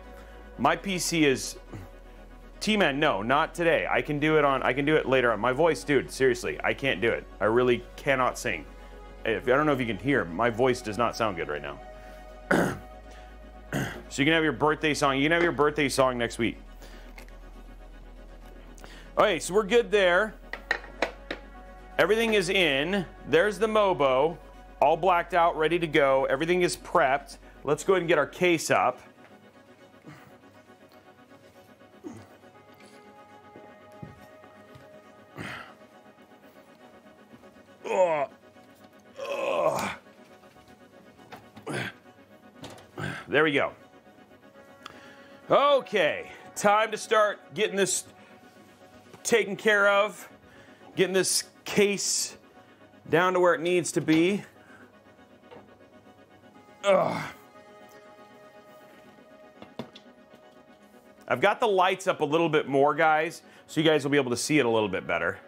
my PC is T-Man, no, not today. I can do it on I can do it later on. My voice, dude, seriously, I can't do it. I really cannot sing. If I don't know if you can hear, my voice does not sound good right now. so you can have your birthday song. You can have your birthday song next week. Okay, so we're good there. Everything is in. There's the Mobo, all blacked out, ready to go. Everything is prepped. Let's go ahead and get our case up. There we go. Okay, time to start getting this taken care of, getting this case down to where it needs to be. Ugh. I've got the lights up a little bit more, guys, so you guys will be able to see it a little bit better.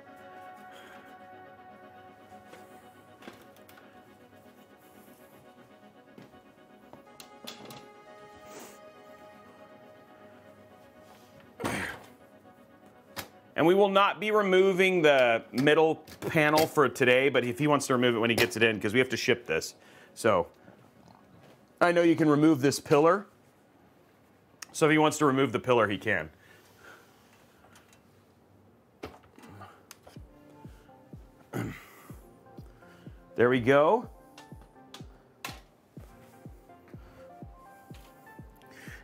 And we will not be removing the middle panel for today, but if he wants to remove it when he gets it in, because we have to ship this. So I know you can remove this pillar. So if he wants to remove the pillar, he can. There we go.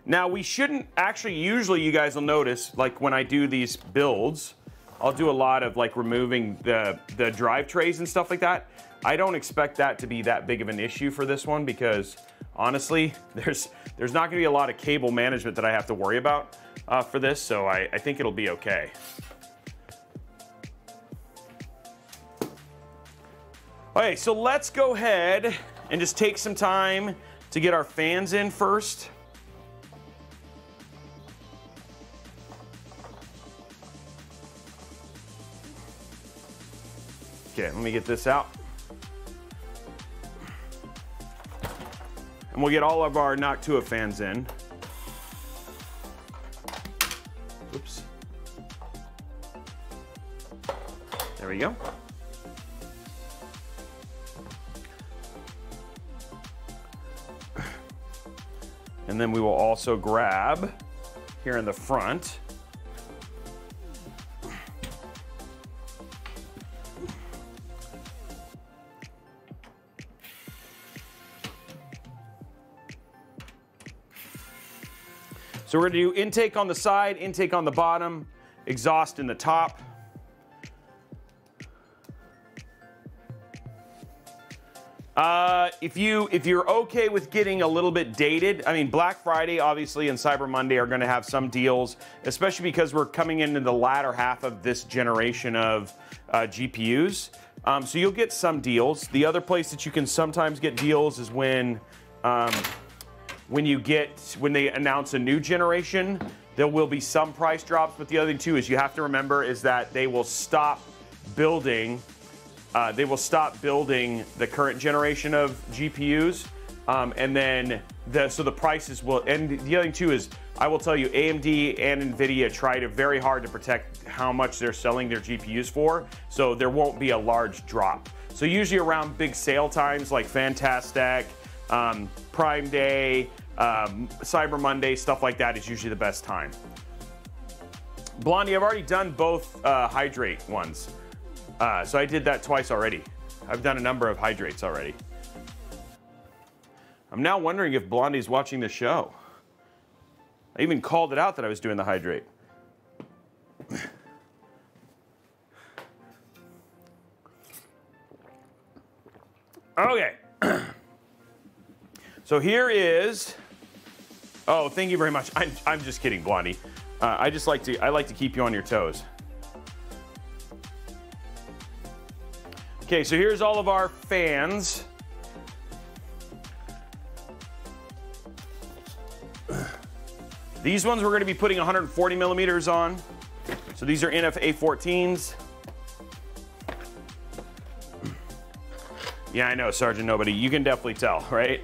Now we shouldn't actually. Usually, you guys will notice, like when I do these builds, I'll do a lot of like removing the the drive trays and stuff like that. I don't expect that to be that big of an issue for this one because honestly, there's there's not going to be a lot of cable management that I have to worry about uh, for this, so I, I think it'll be okay. Okay, so let's go ahead and just take some time to get our fans in first. Okay, let me get this out. And we'll get all of our Noctua fans in. Oops. There we go. And then we will also grab here in the front. So we're gonna do intake on the side, intake on the bottom, exhaust in the top. Uh, if you if you're okay with getting a little bit dated, I mean Black Friday obviously and Cyber Monday are going to have some deals, especially because we're coming into the latter half of this generation of uh, GPUs. Um, so you'll get some deals. The other place that you can sometimes get deals is when um, when you get when they announce a new generation. There will be some price drops, but the other thing too is you have to remember is that they will stop building uh, they will stop building the current generation of GPUs, um, and then the so the prices will. And the other thing too is I will tell you, AMD and Nvidia try to very hard to protect how much they're selling their GPUs for, so there won't be a large drop. So usually around big sale times like Fantastic, um, Prime Day, um, Cyber Monday, stuff like that is usually the best time. Blondie, I've already done both uh, hydrate ones. Uh, so I did that twice already. I've done a number of hydrates already. I'm now wondering if Blondie's watching the show. I even called it out that I was doing the hydrate. okay. so here is. Oh, thank you very much. I'm, I'm just kidding, Blondie. Uh, I just like to I like to keep you on your toes. Okay, so here's all of our fans. These ones we're going to be putting 140 millimeters on. So these are NF A14s. Yeah, I know, Sergeant Nobody. You can definitely tell, right?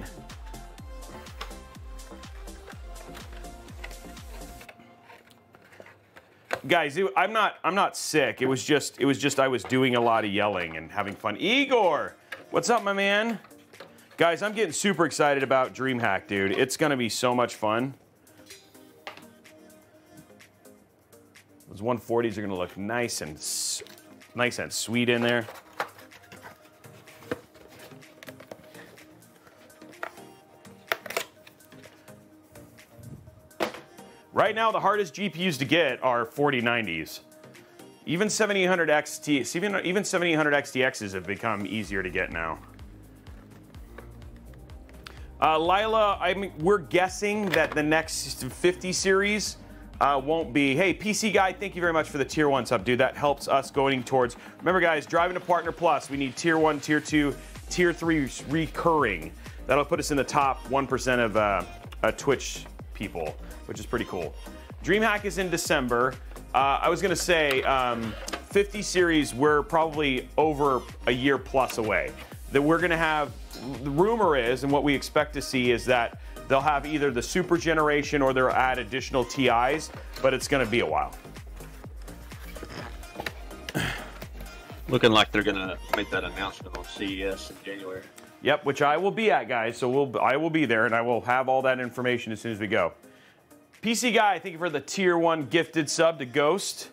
Guys it, i'm not i'm not sick. It was just it was just i was doing a lot of yelling and having fun. Igor what's up my man? Guys i'm getting super excited about DreamHack dude. It's gonna be so much fun. Those 140s are gonna look nice and nice and sweet in there Right now, the hardest GPUs to get are 4090s. Even 7800 XT, even even 7800 XTXs have become easier to get now. Uh, Lila, I mean, we're guessing that the next 50 series uh, won't be. Hey, PC guy, thank you very much for the tier one sub, dude. That helps us going towards. Remember, guys, driving to partner plus, we need tier one, tier two, tier three recurring. That'll put us in the top 1% of uh, Twitch people which is pretty cool. DreamHack is in December. Uh, I was gonna say, um, 50 series, we're probably over a year plus away. That we're gonna have, the rumor is, and what we expect to see is that they'll have either the super generation or they'll add additional TIs, but it's gonna be a while. Looking like they're gonna make that announcement on CES in January. Yep, which I will be at, guys. So we'll I will be there, and I will have all that information as soon as we go. PC Guy, thank you for the tier one gifted sub to Ghost.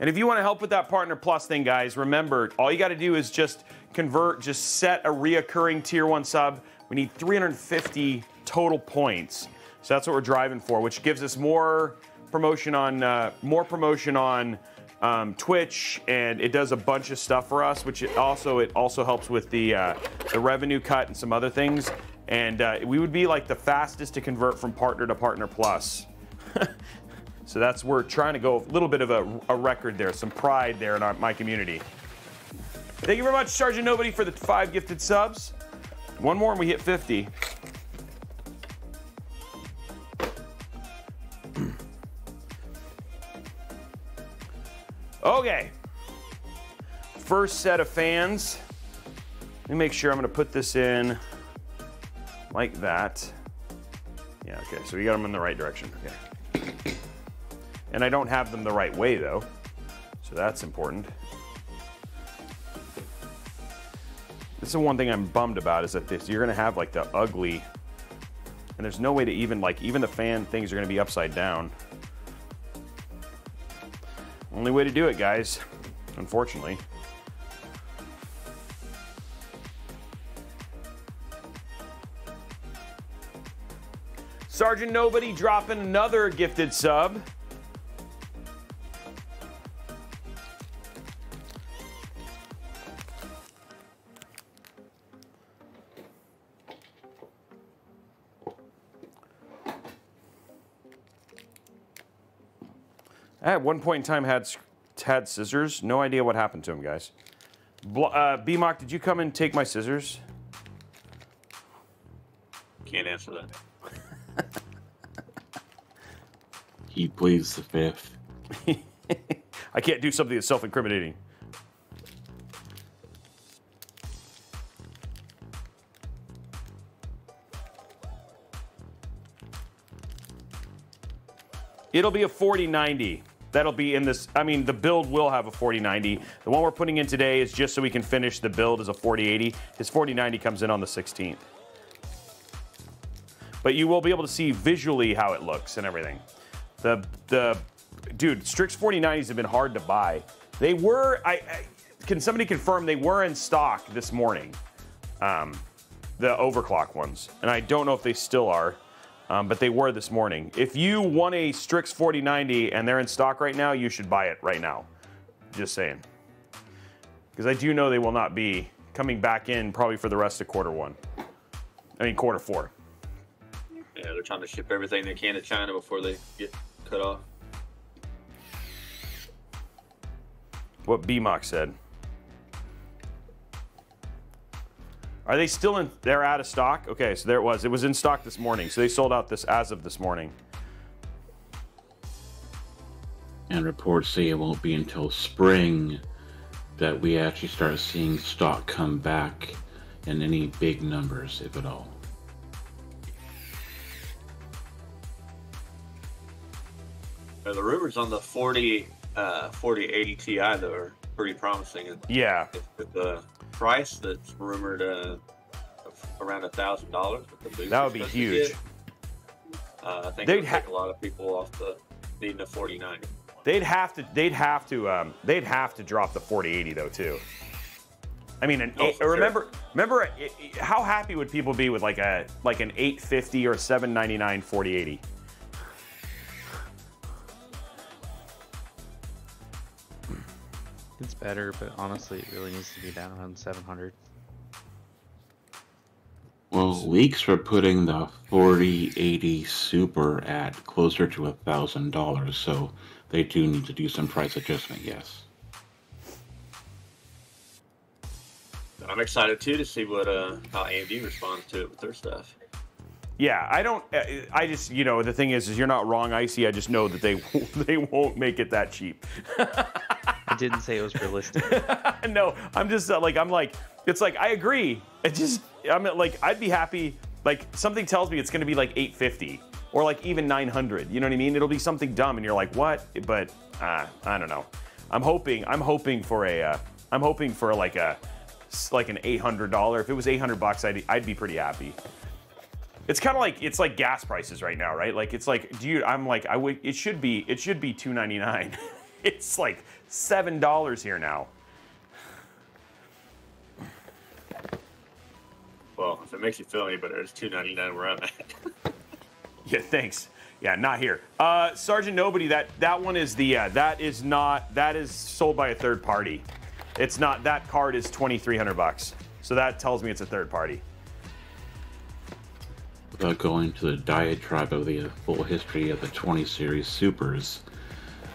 And if you want to help with that Partner Plus thing, guys, remember, all you got to do is just convert, just set a reoccurring tier one sub. We need 350 total points. So that's what we're driving for, which gives us more promotion on uh, more promotion on um, Twitch, and it does a bunch of stuff for us. Which it also it also helps with the uh, the revenue cut and some other things. And uh, we would be like the fastest to convert from partner to partner plus. so that's we're trying to go a little bit of a, a record there, some pride there in our, my community. Thank you very much, Sergeant Nobody, for the five gifted subs. One more and we hit 50. Okay. First set of fans. Let me make sure I'm to put this in like that. Yeah, okay, so we got them in the right direction. Okay. And I don't have them the right way, though. So that's important. This is the one thing I'm bummed about is that this, you're to have like the ugly, and there's no way to even like, even the fan things are to be upside down. Only way to do it, guys, unfortunately. Sergeant Nobody dropping another gifted sub. At one point in time had had scissors. No idea what happened to him, guys. Bl- uh, BMOC, did you come and take my scissors? Can't answer that. He pleads the fifth. I can't do something that's self-incriminating. It'll be a 4090. That'll be in this. I mean, the build will have a 4090. The one we're putting in today is just so we can finish the build as a 4080. His 4090 comes in on the 16th. But you will be able to see visually how it looks and everything. The the dude, Strix 4090s have been hard to buy. They were. I, I can somebody confirm they were in stock this morning. Um, the overclock ones, and I don't know if they still are, um, but they were this morning. If you want a Strix 4090 and they're in stock right now, you should buy it right now. Just saying, because I do know they will not be coming back in probably for the rest of quarter one. I mean quarter four. Yeah, they're trying to ship everything they can to China before they get cut off. What BMOC said. Are they still in? They're out of stock. Okay, so there it was. It was in stock this morning. So they sold out this as of this morning. And reports say it won't be until spring that we actually start seeing stock come back in any big numbers, if at all. Uh, the rumors on the 40, uh, 4080 Ti though are pretty promising. And Yeah. With the price that's rumored uh, around a thousand dollars, That would be huge. Uh, I think They'd ha- take a lot of people off the needing a 4090. They'd have to. They'd have to. Um, they'd have to drop the 4080 though too. I mean, an Oh, eight, for sure. remember, remember, how happy would people be with like a like an 850 or 799 4080? It's better, but honestly, it really needs to be down around 700. Well, leaks were putting the 4080 Super at closer to a thousand dollars, so they do need to do some price adjustment. Yes. I'm excited too to see what uh, how AMD responds to it with their stuff. Yeah, I don't. uh, I just, you know, the thing is, is you're not wrong, Icy. I just know that they they won't make it that cheap. Didn't say it was realistic. no, I'm just uh, like I'm like it's like I agree. It just I'm like I'd be happy. Like something tells me it's going to be like 850 or like even 900. You know what I mean? It'll be something dumb, and you're like, what? But uh, I don't know. I'm hoping. I'm hoping for a. Uh, I'm hoping for like a like an 800 dollar. If it was 800 bucks, I'd I'd be pretty happy. It's kind of like it's like gas prices right now, right? Like it's like, dude, I'm like, I would. It should be. It should be 2.99. it's like seven dollars here now. Well, if if it makes you feel any better, it's two ninety nine where I'm at. Yeah, thanks. Yeah, not here. Uh, Sergeant Nobody, that that one is the uh, that is not that is sold by a third party. It's not that card is twenty three hundred bucks. So that tells me it's a third party. Without going to the diatribe of the full history of the 20 series supers,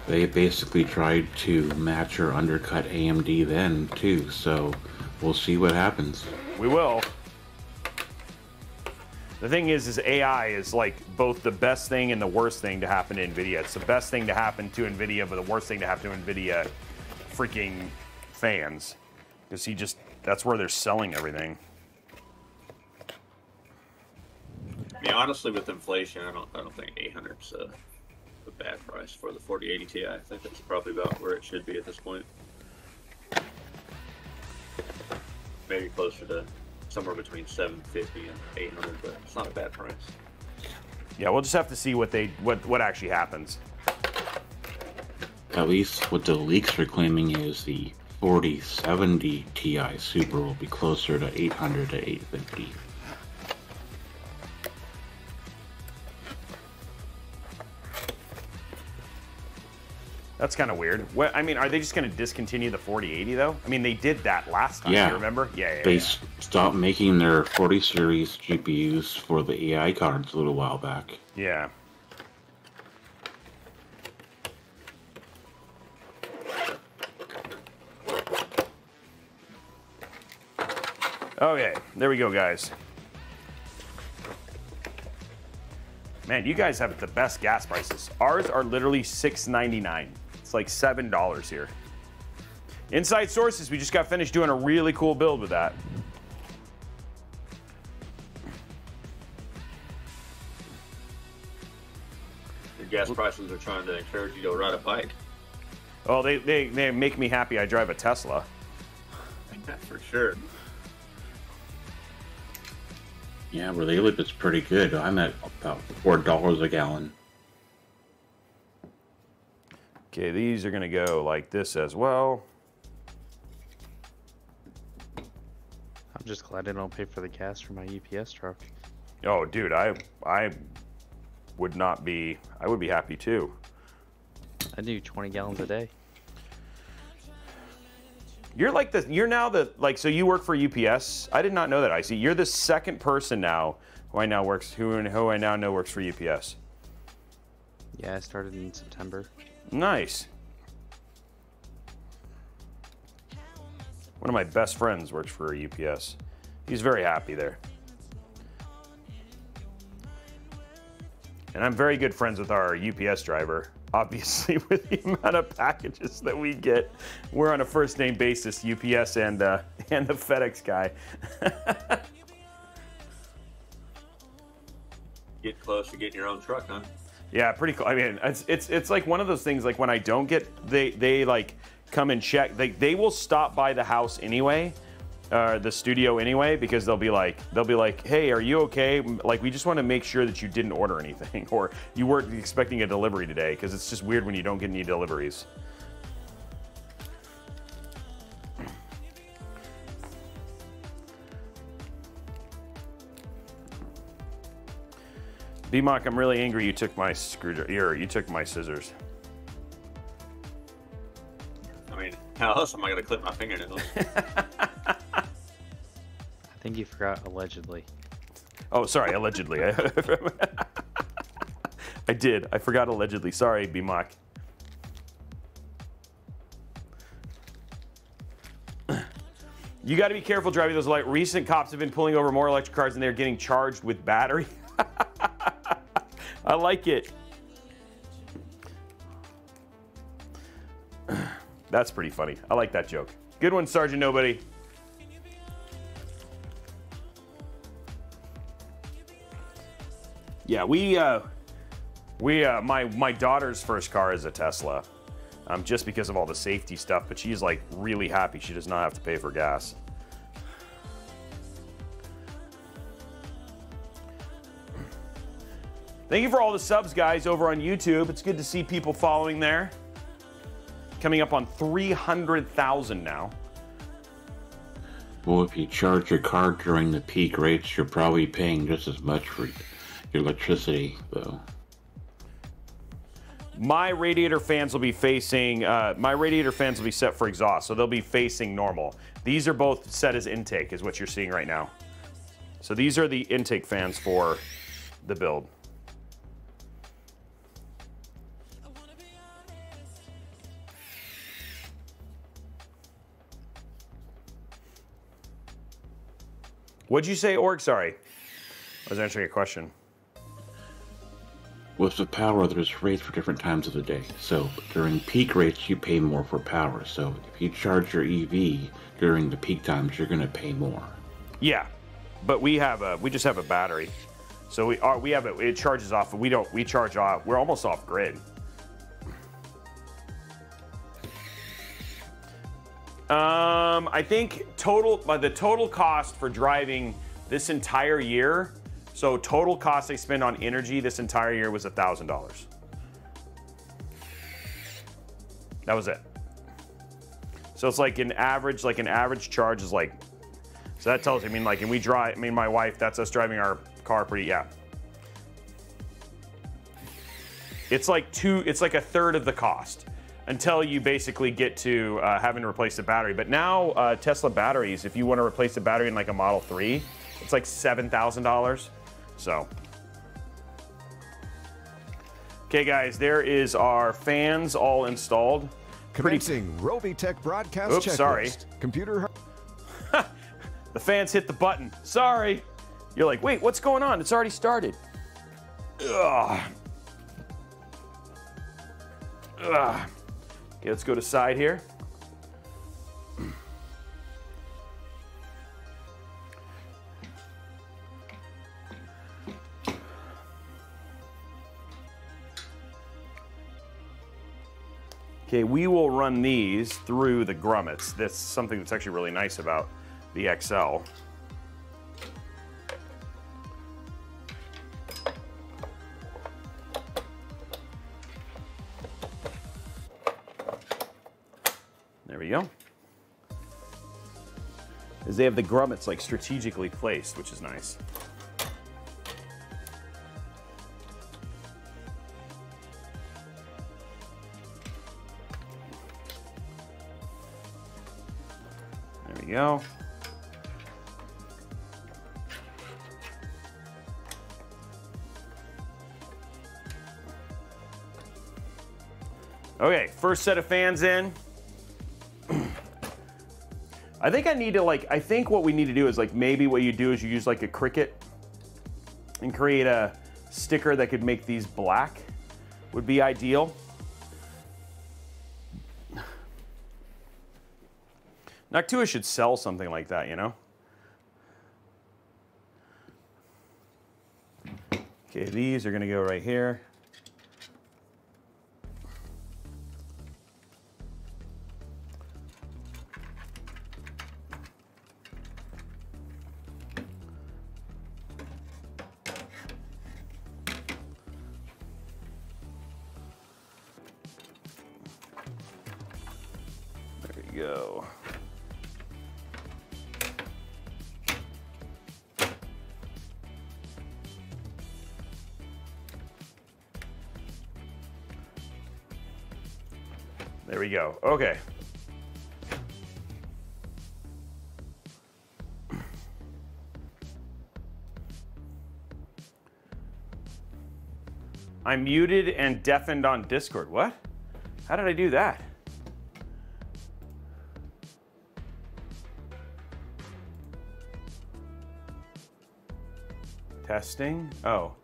they basically tried to match or undercut AMD then too. So we'll see what happens. We will. The thing is, is AI is like both the best thing and the worst thing to happen to NVIDIA. It's the best thing to happen to NVIDIA, but the worst thing to happen to NVIDIA freaking fans. Because he just, that's where they're selling everything. I mean, honestly, with inflation, I don't, I don't think 800 a, a bad price for the 4080 Ti. I think that's probably about where it should be at this point. Maybe closer to somewhere between 750 and 800, but it's not a bad price. Yeah, we'll just have to see what they what what actually happens. At least what the leaks are claiming is the 4070 Ti Super will be closer to 800 to 850. That's kind of weird. What, I mean, are they just going to discontinue the 4080 though? I mean, they did that last time. Yeah. You remember? Yeah, yeah. They yeah. stopped making their 40 series GPUs for the AI cards a little while back. Yeah. Okay, there we go, guys. Man, you guys have the best gas prices. Ours are literally $6.99. It's like $7 here. Inside Sources, we just got finished doing a really cool build with that. Your gas prices are trying to encourage you to ride a bike. Oh, they, they, they make me happy I drive a Tesla. for sure. Yeah, where they live, it's pretty good. I'm at about $4 a gallon. Okay, these are gonna go like this as well. I'm just glad I don't pay for the gas for my UPS truck. Oh, dude, I I would not be. I would be happy too. I do 20 gallons a day. You're like the. You're now the like. So you work for UPS. I did not know that. I see. You're the second person now who I now works who who I now know works for UPS. Yeah, I started in September. Nice. One of my best friends works for UPS. He's very happy there. And I'm very good friends with our UPS driver. Obviously, with the amount of packages that we get, we're on a first name basis, UPS and uh, and the FedEx guy. Get close to getting your own truck, huh? Yeah, pretty cool. I mean, it's it's it's like one of those things. Like when I don't get, they they like come and check. They they will stop by the house anyway, uh, the studio anyway, because they'll be like they'll be like, hey, are you okay? Like we just want to make sure that you didn't order anything or you weren't expecting a delivery today, because it's just weird when you don't get any deliveries. BMOC, I'm really angry you took my screwdriver. You took my scissors. I mean, how else am I going to clip my fingernails? I think you forgot allegedly. Oh, sorry, allegedly. I did. I forgot allegedly. Sorry, BMOC. You got to be careful driving those light. Recent cops have been pulling over more electric cars and they're getting charged with battery. I like it. That's pretty funny. I like that joke. Good one, Sergeant Nobody. Yeah, we uh, we uh, my my daughter's first car is a Tesla, um, just because of all the safety stuff. But she's like really happy she does not have to pay for gas. Thank you for all the subs, guys, over on YouTube. It's good to see people following there. Coming up on 300,000 now. Well, if you charge your car during the peak rates, you're probably paying just as much for your electricity, though. My radiator fans will be facing, uh, my radiator fans will be set for exhaust, so they'll be facing normal. These are both set as intake, is what you're seeing right now. So these are the intake fans for the build. What'd you say, Org? Sorry. I was answering a question. With the power, there's rates for different times of the day. So during peak rates, you pay more for power. So if you charge your EV during the peak times, you're going to pay more. Yeah, but we have a we just have a battery, so we are we have it. It charges off. We don't we charge off. We're almost off grid. Um, I think total by the total cost for driving this entire year. So total cost I spend on energy this entire year was a thousand dollars. That was it. So it's like an average, like an average charge is like so that tells you, I mean, like, and we drive, I mean, my wife, that's us driving our car pretty, yeah. It's like two, it's like a third of the cost until you basically get to uh, having to replace the battery. But now, uh, Tesla batteries, if you want to replace the battery in like a Model 3, it's like $7,000. So. Okay, guys, there is our fans all installed. Pretty Commencing Roby Tech broadcast Oops, checklist. sorry. Computer. The fans hit the button. Sorry. You're like, wait, what's going on? It's already started. Ugh. Ugh. Okay, let's go to side here. Okay, we will run these through the grommets. That's something that's actually really nice about the XL. There we go. Is they have the grommets like strategically placed, which is nice. There we go. Okay, first set of fans in. I think I need to like, I think what we need to do is like maybe what you do is you use like a Cricut and create a sticker that could make these black would be ideal. Noctua should sell something like that, you know? Okay, these are gonna go right here. Okay. I'm muted and deafened on Discord. What? How did I do that? Testing? Oh.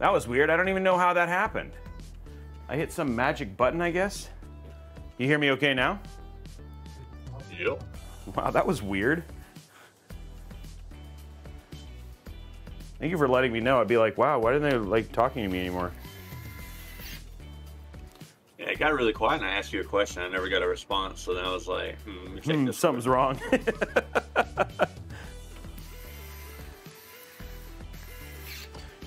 That was weird. I don't even know how that happened. I hit some magic button, I guess. You hear me okay now? Yep. Wow, that was weird. Thank you for letting me know. I'd be like, wow, why didn't they like talking to me anymore? Yeah, it got really quiet, and I asked you a question. I never got a response, so then I was like, hmm, Hmm, something's wrong.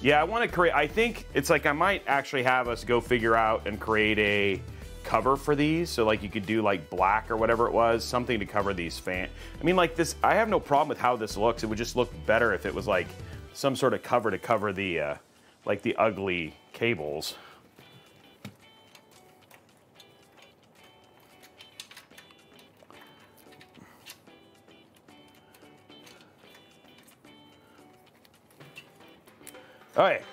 yeah, I want to create. I think it's like I might actually have us go figure out and create a cover for these. So like you could do like black or whatever it was, something to cover these fan. I mean like this, I have no problem with how this looks. It would just look better if it was like some sort of cover to cover the, uh, like the ugly cables. All right.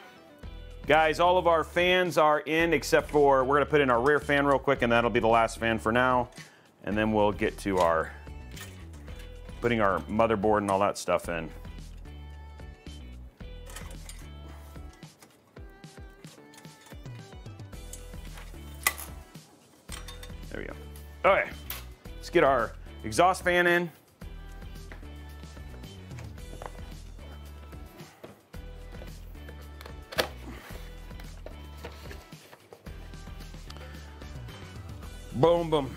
Guys, all of our fans are in except for we're going to put in our rear fan real quick and that'll be the last fan for now. And then we'll get to our putting our motherboard and all that stuff in. There we go. All right, Let's get our exhaust fan in. Boom, boom.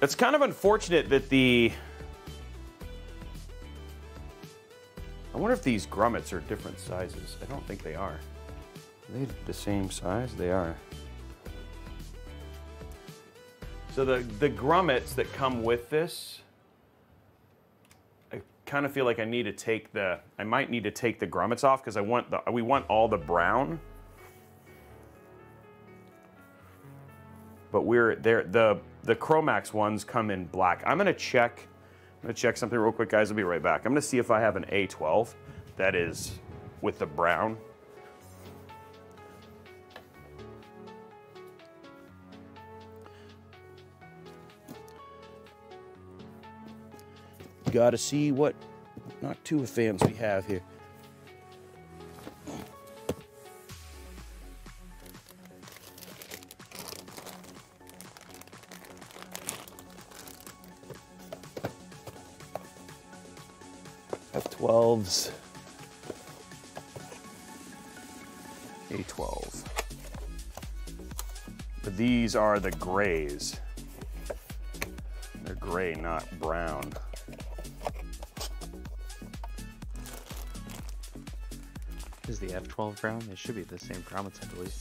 It's kind of unfortunate that the. I wonder if these grommets are different sizes. I don't think they are. Are they the same size? They are. So the, the grommets that come with this, I kind of feel like I need to take the, I might need to take the grommets off because I want the, we want all the brown. But we're there. The the Chromax ones come in black. I'm gonna check. I'm gonna check something real quick, guys. I'll be right back. I'm gonna see if I have an A12 that is with the brown. Gotta see what Noctua fans we have here. F12s. A12. But these are the grays. They're gray, not brown. Is the F12 brown? It should be the same grommets, I believe.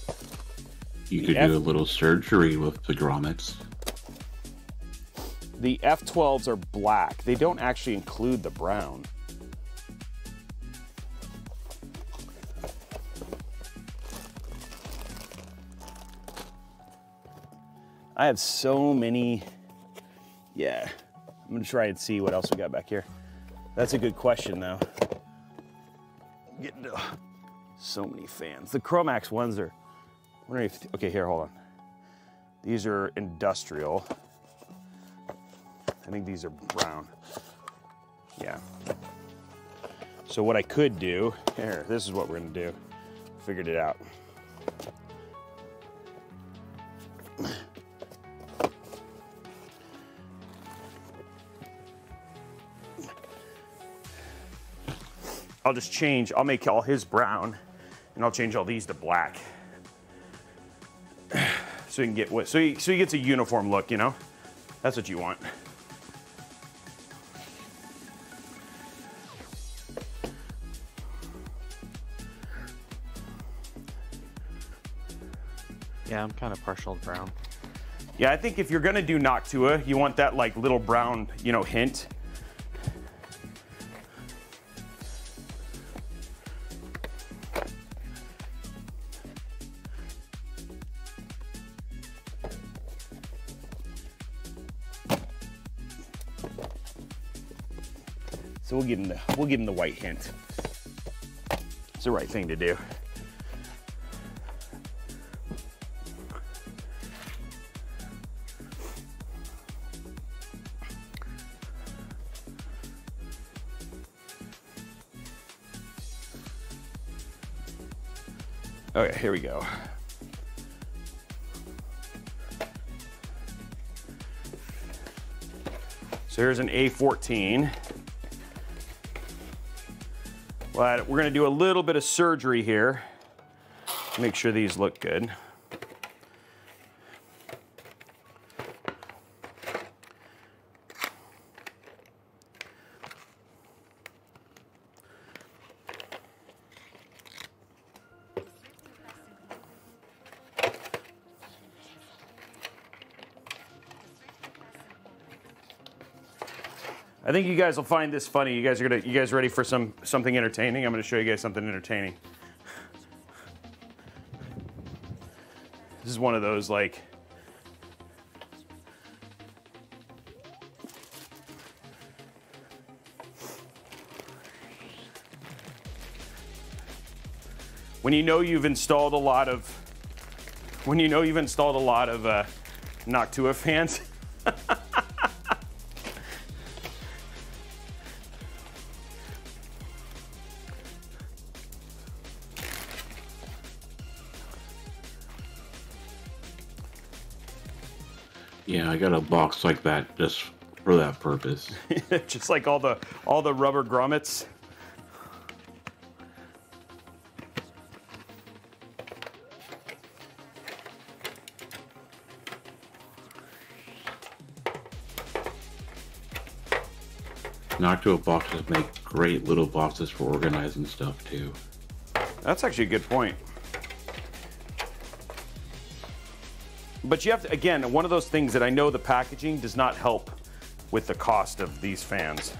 You The could F- do a little surgery with the grommets. The F12s are black. They don't actually include the brown. I have so many. Yeah. I'm to try and see what else we got back here. That's a good question, though. Getting so many fans. The Chromax ones are. I wonder if. Okay, here, hold on. These are industrial. I think these are brown. Yeah. So what I could do, here, this is what we're gonna do. Figured it out. I'll just change, I'll make all his brown and I'll change all these to black. So he can get what, so he, so he gets a uniform look, you know? That's what you want. Yeah, I'm kind of partial to brown. Yeah, I think if you're gonna do Noctua, you want that like little brown, you know, hint. We'll give him the we'll give him the white hint. It's the right thing to do. Okay, here we go. So here's an A14. But we're gonna do a little bit of surgery here. Make sure these look good. Think you guys will find this funny. You guys are gonna. You guys ready for some something entertaining? I'm gonna show you guys something entertaining. This is one of those like. When you know you've installed a lot of, when you know you've installed a lot of uh, Noctua fans. box like that just for that purpose. just like all the all the rubber grommets. Noctua boxes make great little boxes for organizing stuff too. That's actually a good point. But you have to, again, one of those things that I know the packaging does not help with the cost of these fans.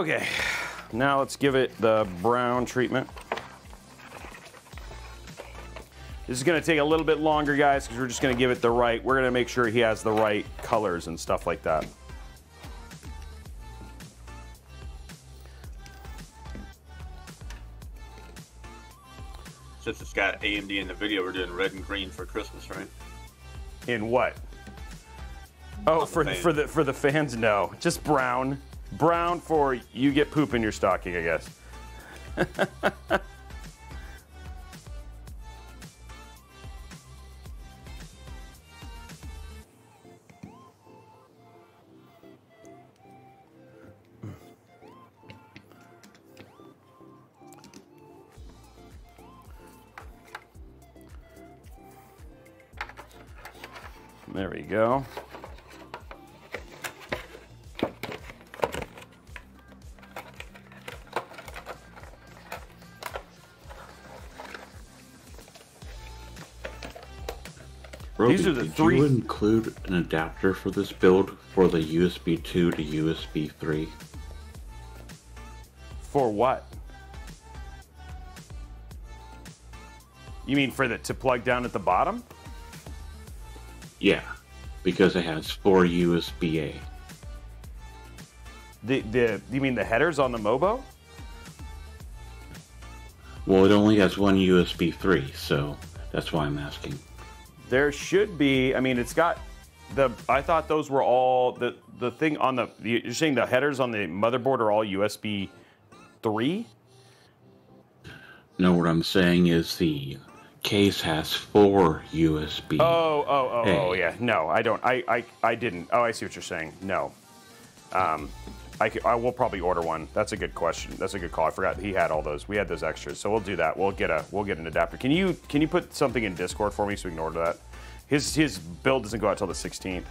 Okay, now let's give it the brown treatment. This is gonna take a little bit longer, guys, because we're just gonna give it the right, we're gonna make sure he has the right colors and stuff like that. Since it's got AMD in the video, we're doing red and green for Christmas, right? In what? Oh, for for the for the fans, no, just brown. Brown for you get poop in your stocking, I guess. Robey, These are the did three- you include an adapter for this build for the USB 2 to USB 3? For what? You mean for the to plug down at the bottom? Yeah, because it has four USB A. The the you mean the headers on the Mobo? Well, it only has one USB 3, so that's why I'm asking. There should be. I mean, it's got the. I thought those were all the the thing on the. You're saying the headers on the motherboard are all USB three? No, what I'm saying is the case has four USB. Oh, oh, oh, oh, yeah. No, I don't. I, I, I didn't. Oh, I see what you're saying. No. Um, I, I will probably order one. That's a good question. That's a good call. I forgot he had all those. We had those extras, so we'll do that. We'll get a we'll get an adapter. Can you can you put something in Discord for me so we can order that? His his build doesn't go out till the 16th.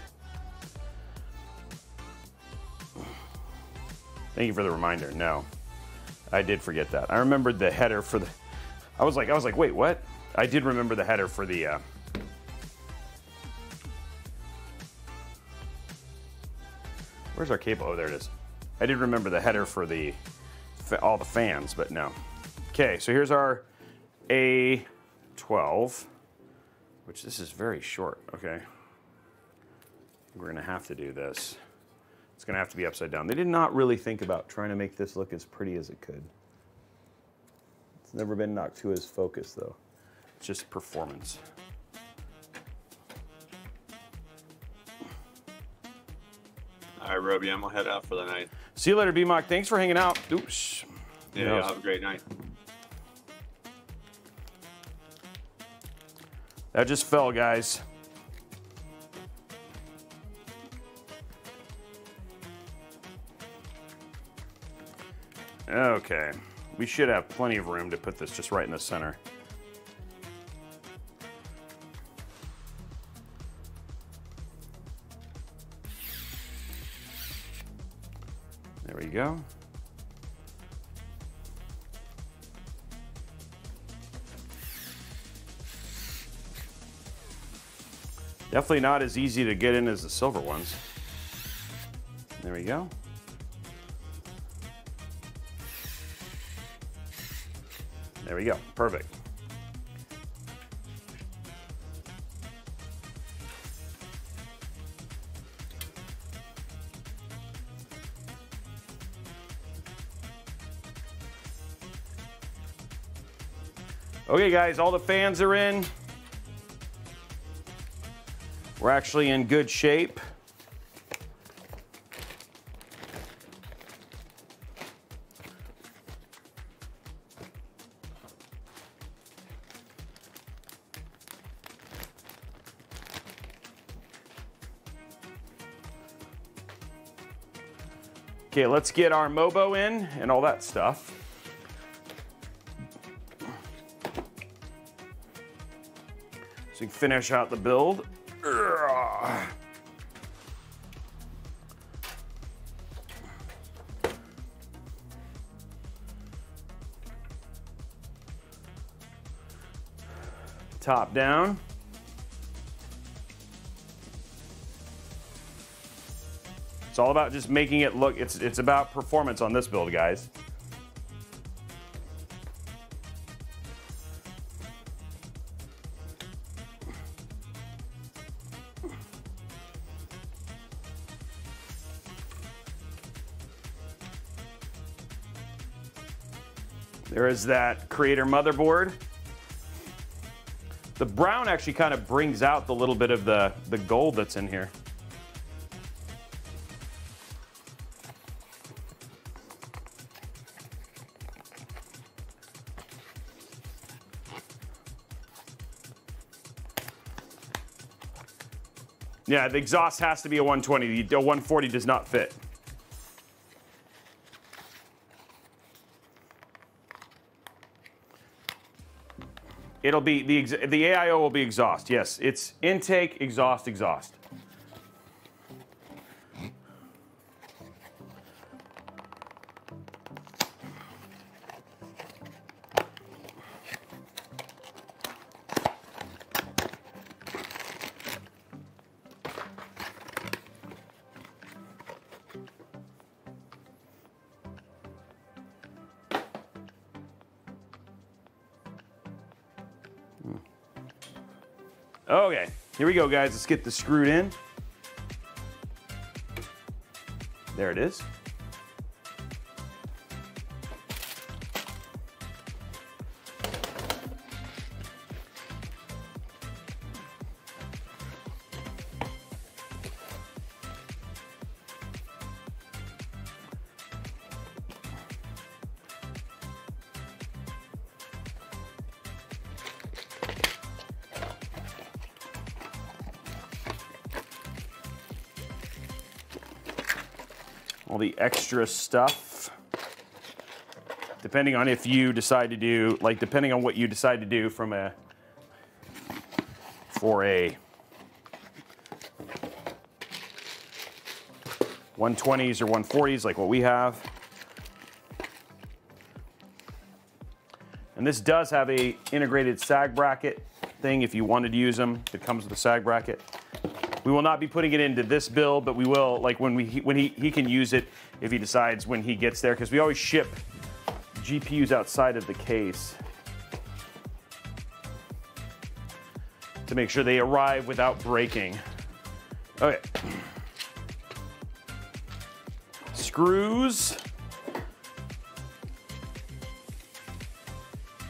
Thank you for the reminder. No, I did forget that. I remembered the header for the. I was like I was like wait what? I did remember the header for the. Uh, Where's our cable? Oh, there it is. I did remember the header for the all the fans, but no. Okay, so here's our A12, which this is very short. Okay, we're gonna have to do this. It's gonna have to be upside down. They did not really think about trying to make this look as pretty as it could. It's never been Noctua's focus though. It's just performance. All right, Robey, I'm gonna head out for the night. See you later, BMOC. Thanks for hanging out. Oops. Yeah, No. y'all have a great night. That just fell, guys. Okay. We should have plenty of room to put this just right in the center. We go. Definitely not as easy to get in as the silver ones. There we go. There we go. Perfect. Okay, guys, all the fans are in. We're actually in good shape. Okay, let's get our Mobo in and all that stuff. So we can finish out the build. Top down. It's all about just making it look, it's, it's about performance on this build, guys. Is that creator motherboard. The brown actually kind of brings out the little bit of the, the gold that's in here. Yeah, the exhaust has to be a 120. The 140 does not fit. It'll be the the AIO will be exhaust. Yes, it's intake, exhaust, exhaust. Go, guys. Let's get this screwed in. There it is. Extra stuff. Depending on if you decide to do, like, depending on what you decide to do from a, for a 120s or 140s, like what we have. And this does have a integrated sag bracket thing if you wanted to use them. It comes with a sag bracket. We will not be putting it into this build, but we will, like when we when he he can use it if he decides when he gets there, because we always ship GPUs outside of the case to make sure they arrive without breaking. Okay. Screws.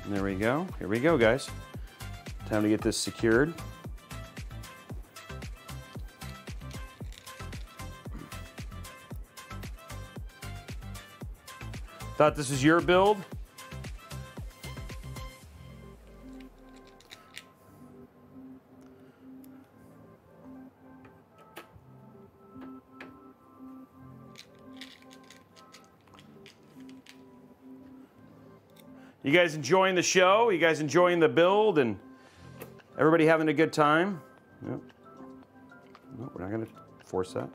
There we go. Here we go, guys. Time to get this secured. Thought this was your build? You guys enjoying the show? You guys enjoying the build and everybody having a good time? Yep. No, we're not going to force that.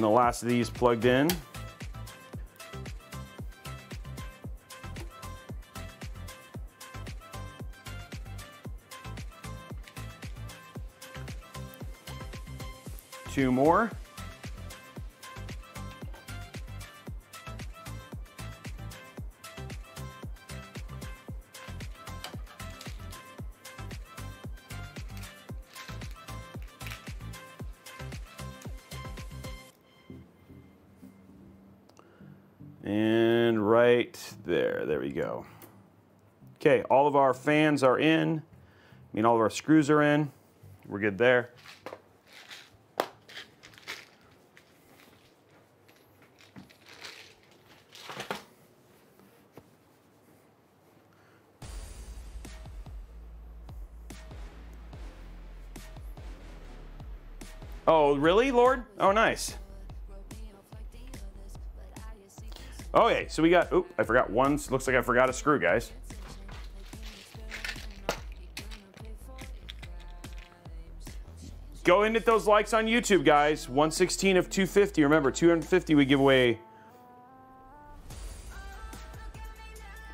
Getting the last of these plugged in. Two more. Okay, all of our fans are in. I mean, all of our screws are in. We're good there. Oh, really, Lord? Oh, nice. Okay, so we got, oop, I forgot one. Looks like I forgot a screw, guys. Go hit those likes on YouTube, guys. 116 of 250. Remember, 250 we give away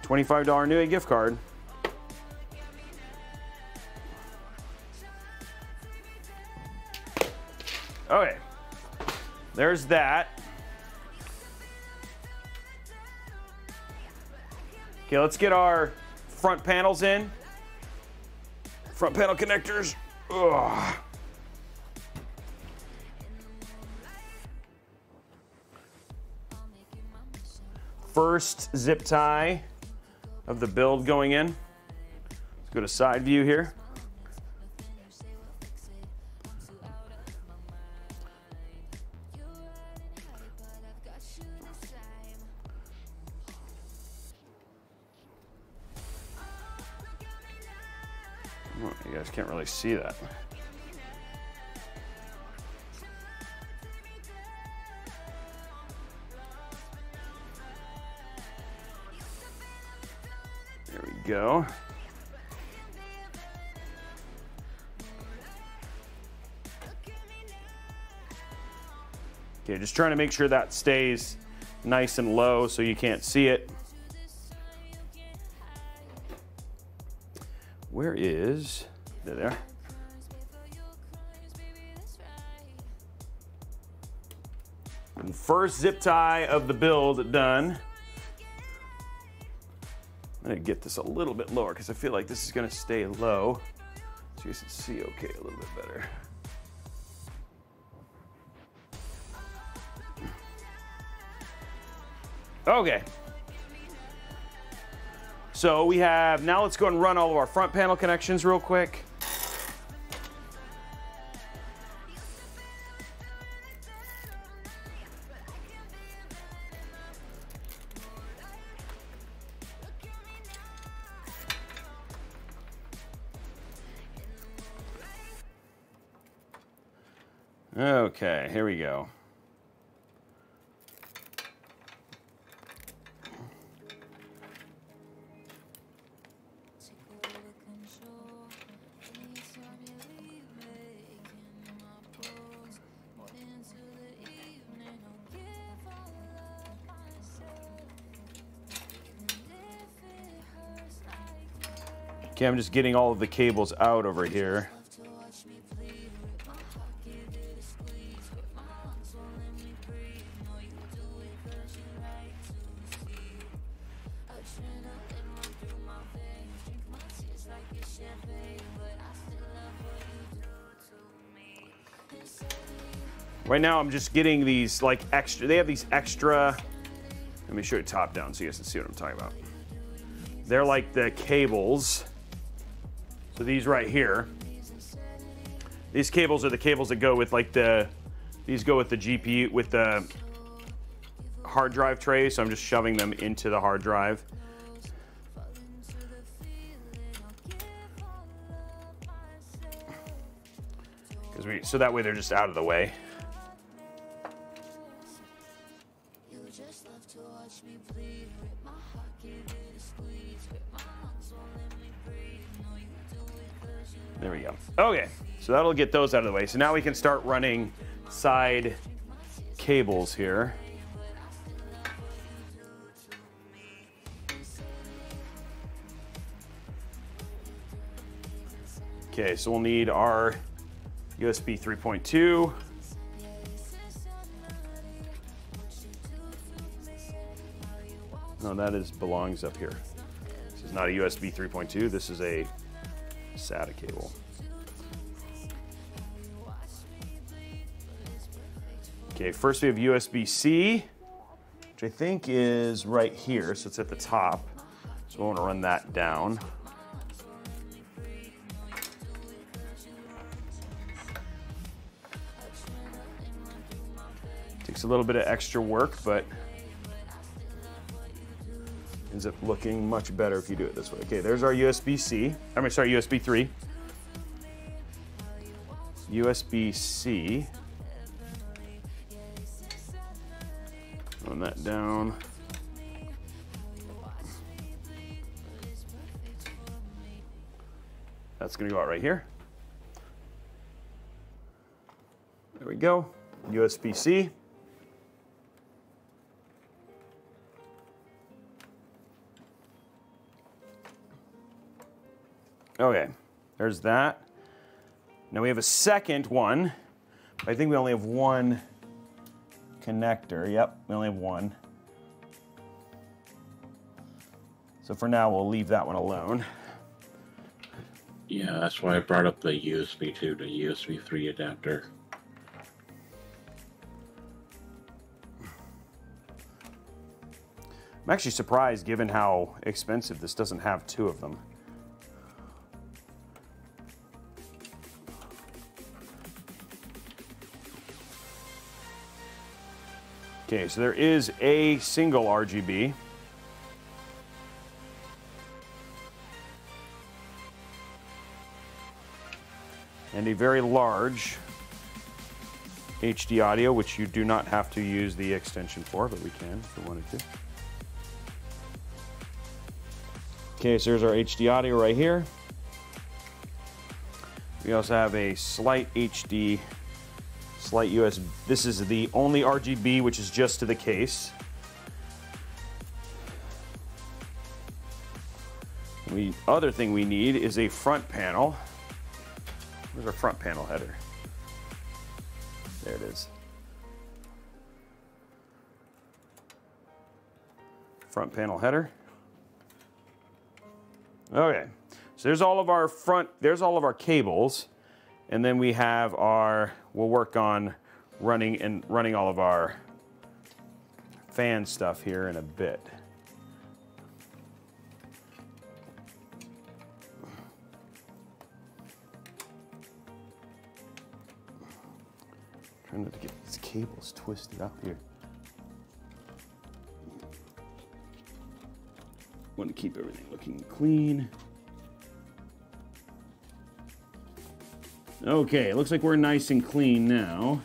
$25 new gift card. Okay. There's that. Okay, let's get our front panels in. Front panel connectors. Ugh. First zip tie of the build going in. Let's go to side view here. You guys can't really see that. Go. Okay, just trying to make sure that stays nice and low so you can't see it. Where is there? There. First zip tie of the build done. I'm gonna get this a little bit lower because I feel like this is gonna stay low. So you can see okay a little bit better. Okay. So we have, now let's go and run all of our front panel connections real quick. Here we go. Okay, I'm just getting all of the cables out over here. now I'm just getting these like extra, they have these extra, let me show you top down so you guys can see what I'm talking about. They're like the cables. So these right here, these cables are the cables that go with like the, these go with the GPU, with the hard drive tray. So I'm just shoving them into the hard drive. So that way they're just out of the way. There we go. Okay, so that'll get those out of the way. So now we can start running side cables here. Okay, so we'll need our USB 3.2. No, that is belongs up here. This is not a USB 3.2. This is a SATA cable. Okay, first we have USB-C, which I think is right here, so it's at the top. So we want to run that down. Takes a little bit of extra work, but ends up looking much better if you do it this way. Okay, there's our USB-C. I'm mean, sorry, USB 3. USB-C. Run that down. That's gonna go out right here. There we go. USB-C. Okay, there's that. Now we have a second one. I think we only have one connector. Yep, we only have one. So for now, we'll leave that one alone. Yeah, that's why I brought up the USB 2 to USB 3 adapter. I'm actually surprised given how expensive this doesn't have two of them. Okay, so there is a single RGB. And a very large HD audio, which you do not have to use the extension for, but we can if we wanted to. Okay, so there's our HD audio right here. We also have a slight HD, slight USB. This is the only RGB, which is just to the case. The other thing we need is a front panel. Where's our front panel header? There it is. Front panel header. Okay, so there's all of our front, there's all of our cables, and then we have our, we'll work on running and running all of our fan stuff here in a bit. Trying not to get these cables twisted up here. Want to keep everything looking clean. Okay, looks like we're nice and clean now.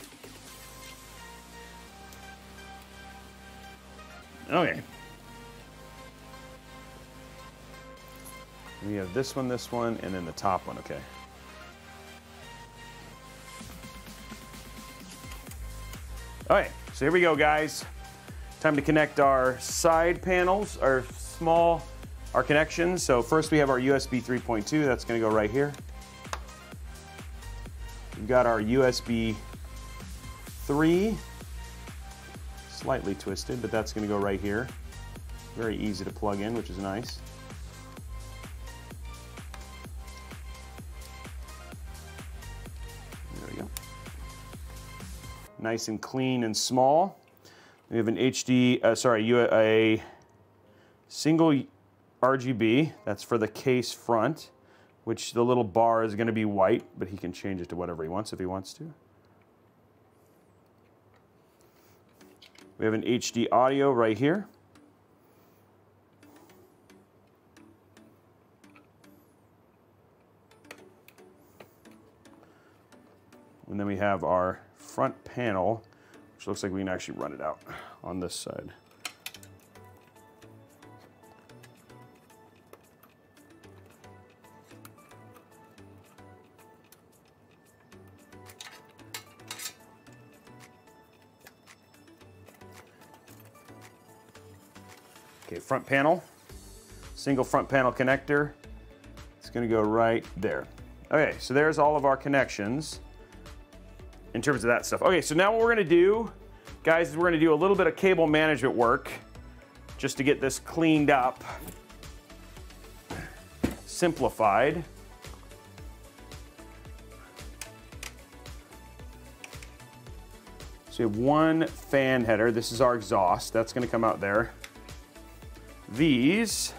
Okay. We have this one, this one, and then the top one, okay. All right, so here we go, guys. Time to connect our side panels, our small, our connections. So first we have our USB 3.2, that's gonna go right here. We've got our USB 3, slightly twisted, but that's gonna go right here. Very easy to plug in, which is nice. There we go. Nice and clean and small. We have an HD, uh, sorry, a single RGB. That's for the case front, which the little bar is going to be white, but he can change it to whatever he wants if he wants to. We have an HD audio right here. And then we have our front panel, which looks like we can actually run it out on this side. Front panel, single front panel connector. It's gonna go right there. Okay, so there's all of our connections in terms of that stuff. Okay, so now what we're gonna do, guys, is we're gonna do a little bit of cable management work just to get this cleaned up, simplified. So we have one fan header. This is our exhaust. That's gonna come out there. These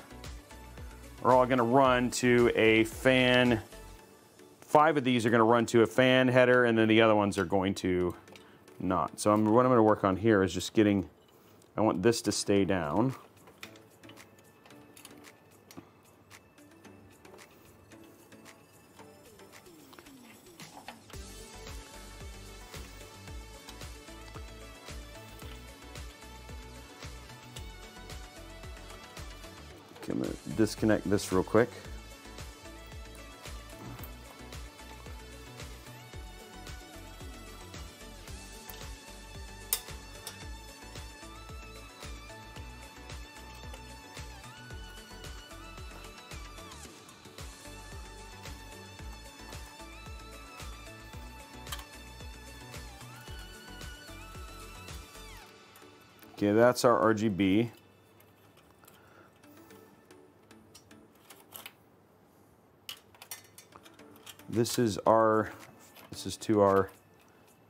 are all gonna run to a fan five of these are going to run to a fan header and then the other ones are going to not. So I'm, what I'm to work on here is just getting, I want this to stay down. Disconnect this real quick. Okay, that's our RGB. This is our, this is to our,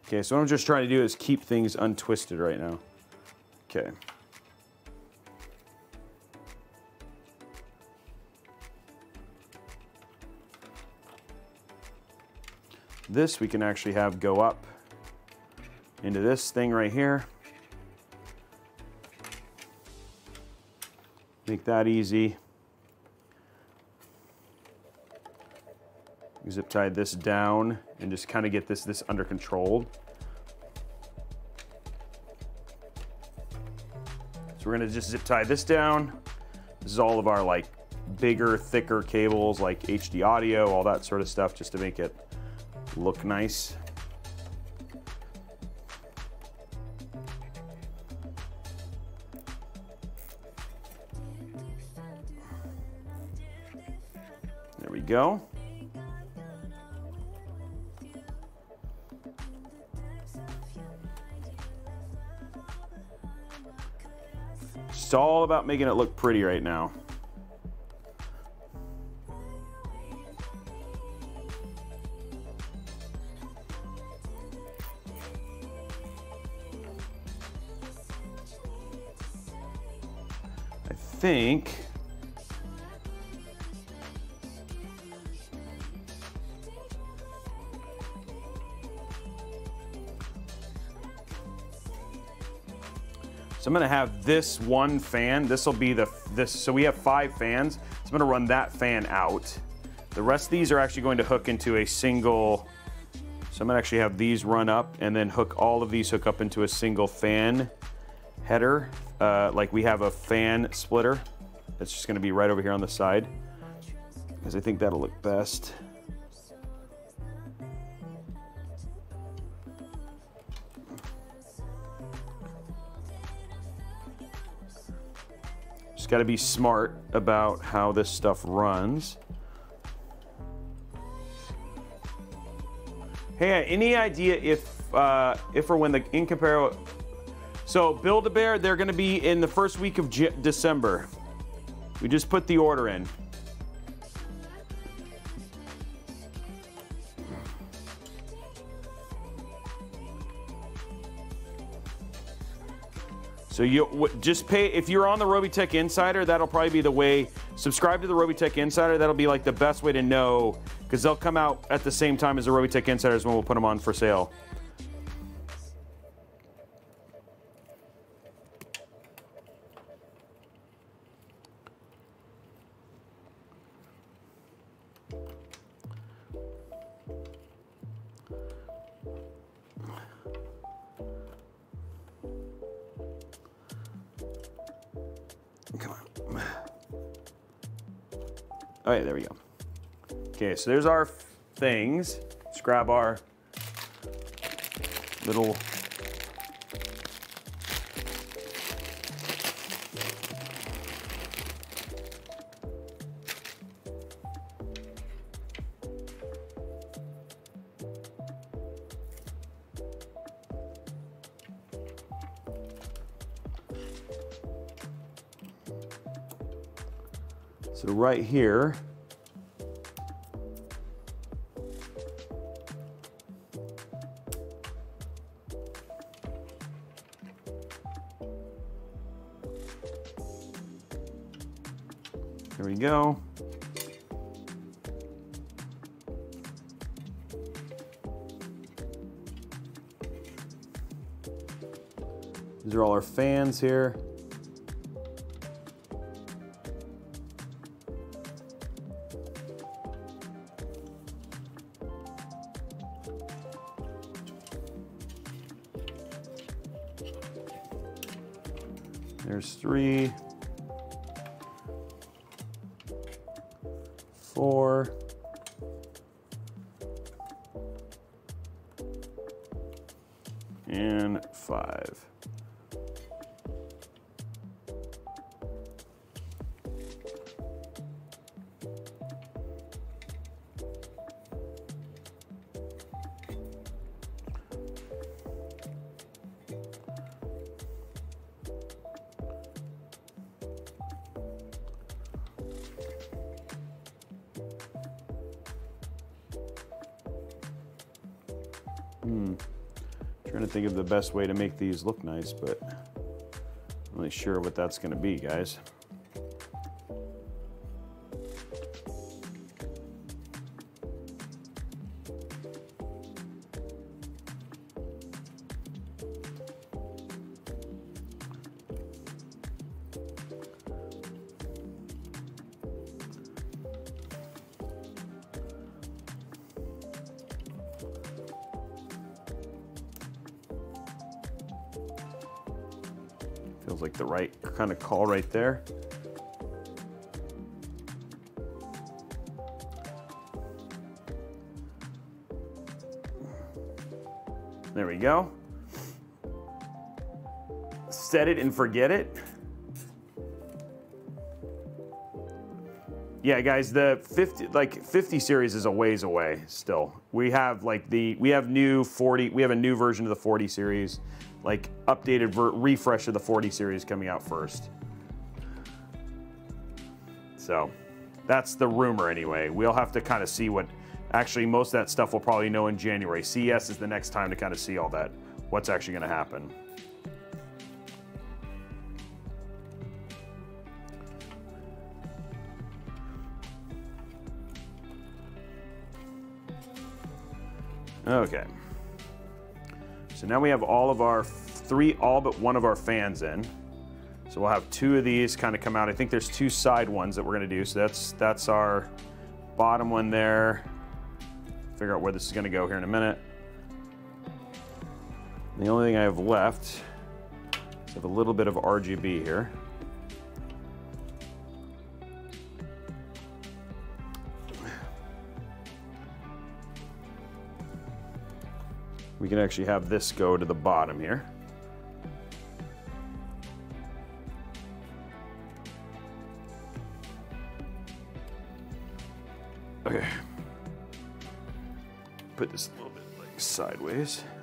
okay, so what I'm just trying to do is keep things untwisted right now. Okay. This we can actually have go up into this thing right here. Make that easy. Zip tie this down and just kind of get this, this under control. So we're gonna just zip tie this down. This is all of our like bigger, thicker cables like HD audio, all that sort of stuff just to make it look nice. There we go. All about making it look pretty right now. I think I'm gonna have this one fan. This will be the this. So we have five fans. So I'm gonna run that fan out. The rest of these are actually going to hook into a single. So I'm gonna actually have these run up and then hook all of these hook up into a single fan header. Uh, like we have a fan splitter. That's just gonna be right over here on the side. Because I think that'll look best. Got to be smart about how this stuff runs. Hey, any idea if uh, if or when the Incomparo? So Build a Bear, they're going to be in the first week of J- December. We just put the order in. So you just pay if you're on the Robeytech Insider. That'll probably be the way. Subscribe to the Robeytech Insider. That'll be like the best way to know because they'll come out at the same time as the Robeytech Insiders when we'll put them on for sale. So there's our things. Let's grab our little So right here, here. Best way to make these look nice, but I'm not really sure what that's going to be, guys. Call right there. There we go. Set it and forget it. Yeah, guys, the 50 like 50 series is a ways away still. We have like the we have new 40 we have a new version of the 40 series, like updated refresh of the 40 series coming out first. So, that's the rumor anyway. We'll have to kind of see what actually most of that stuff we'll probably know in January. CES is the next time to kind of see all that what's actually going to happen. Okay. So now we have all of our three, all but one of our fans in. So we'll have two of these kind of come out. I think there's two side ones that we're gonna do. So that's that's our bottom one there. Figure out where this is gonna go here in a minute. The only thing I have left is I have a little bit of RGB here. We can actually have this go to the bottom here. Sideways.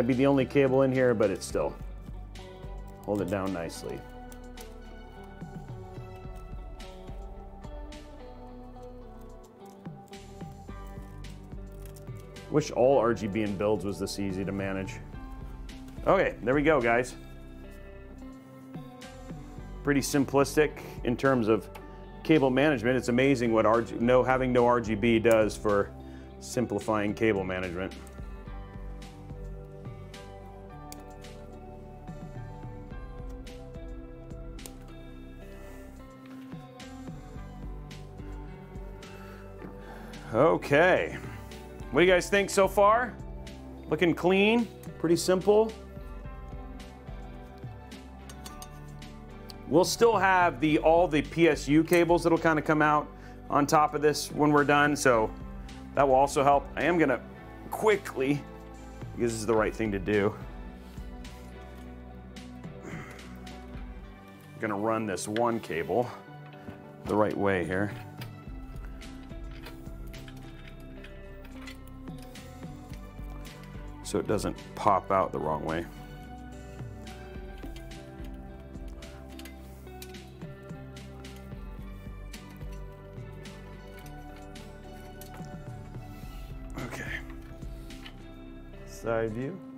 Might be the only cable in here, but it's still. Hold it down nicely. Wish all RGB in builds was this easy to manage. Okay, there we go, guys. Pretty simplistic in terms of cable management. It's amazing what RG, no having no RGB does for simplifying cable management. Okay. What do you guys think so far? Looking clean, pretty simple. We'll still have the all the PSU cables that'll kind of come out on top of this when we're done, so that will also help. I am gonna quickly, because this is the right thing to do. I'm gonna run this one cable the right way here. So it doesn't pop out the wrong way. Okay. Side view.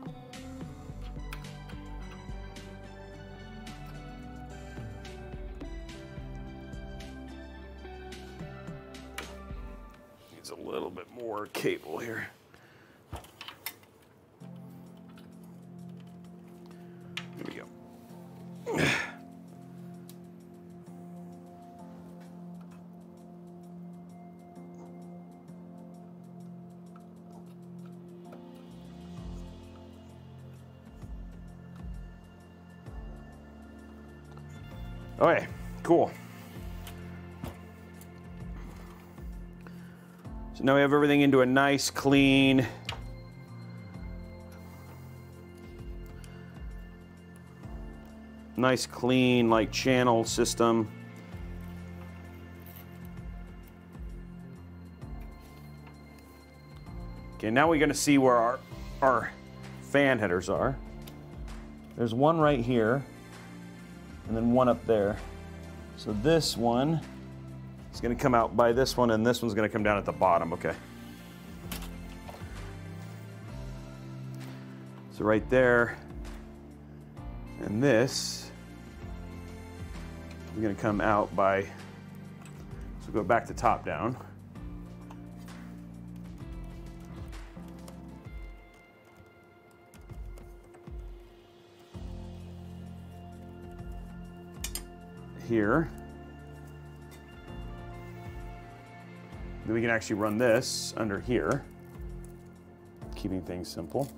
Now we have everything into a nice, clean, nice clean like channel system. Okay, now we're gonna see where our, our fan headers are. There's one right here, and then one up there. So this one is gonna come out by this one, and this one's gonna come down at the bottom, okay. So right there, and this is going to come out by, so go back to top down. Here. We can actually run this under here, keeping things simple.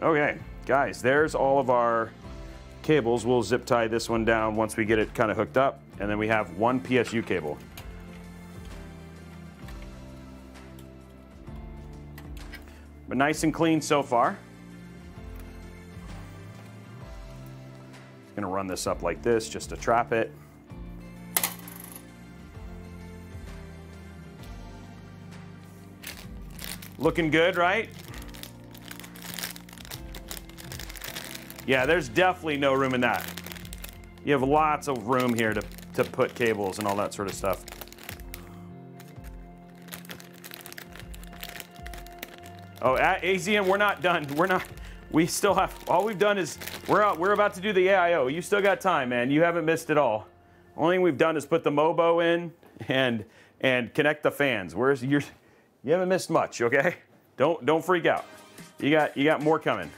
Okay, guys, there's all of our cables. We'll zip tie this one down once we get it kind of hooked up, and then we have one PSU cable. Nice and clean so far. Gonna run this up like this just to trap it. Looking good, right? Yeah, there's definitely no room in that. You have lots of room here to, to put cables and all that sort of stuff. Oh, at AZM, we're not done. We're not. We still have. All we've done is we're out. We're about to do the AIO. You still got time, man. You haven't missed it all. Only thing we've done is put the Mobo in and and connect the fans. Where's you're you haven't missed much. Okay, don't don't freak out. You got you got more coming.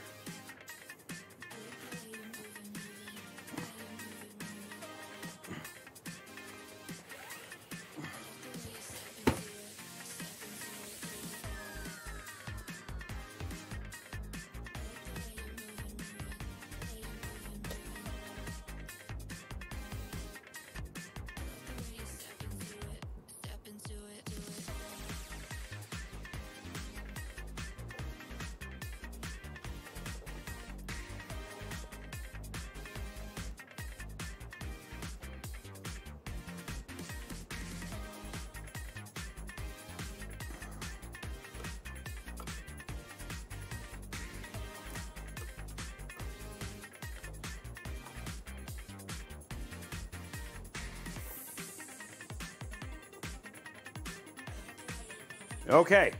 Okay.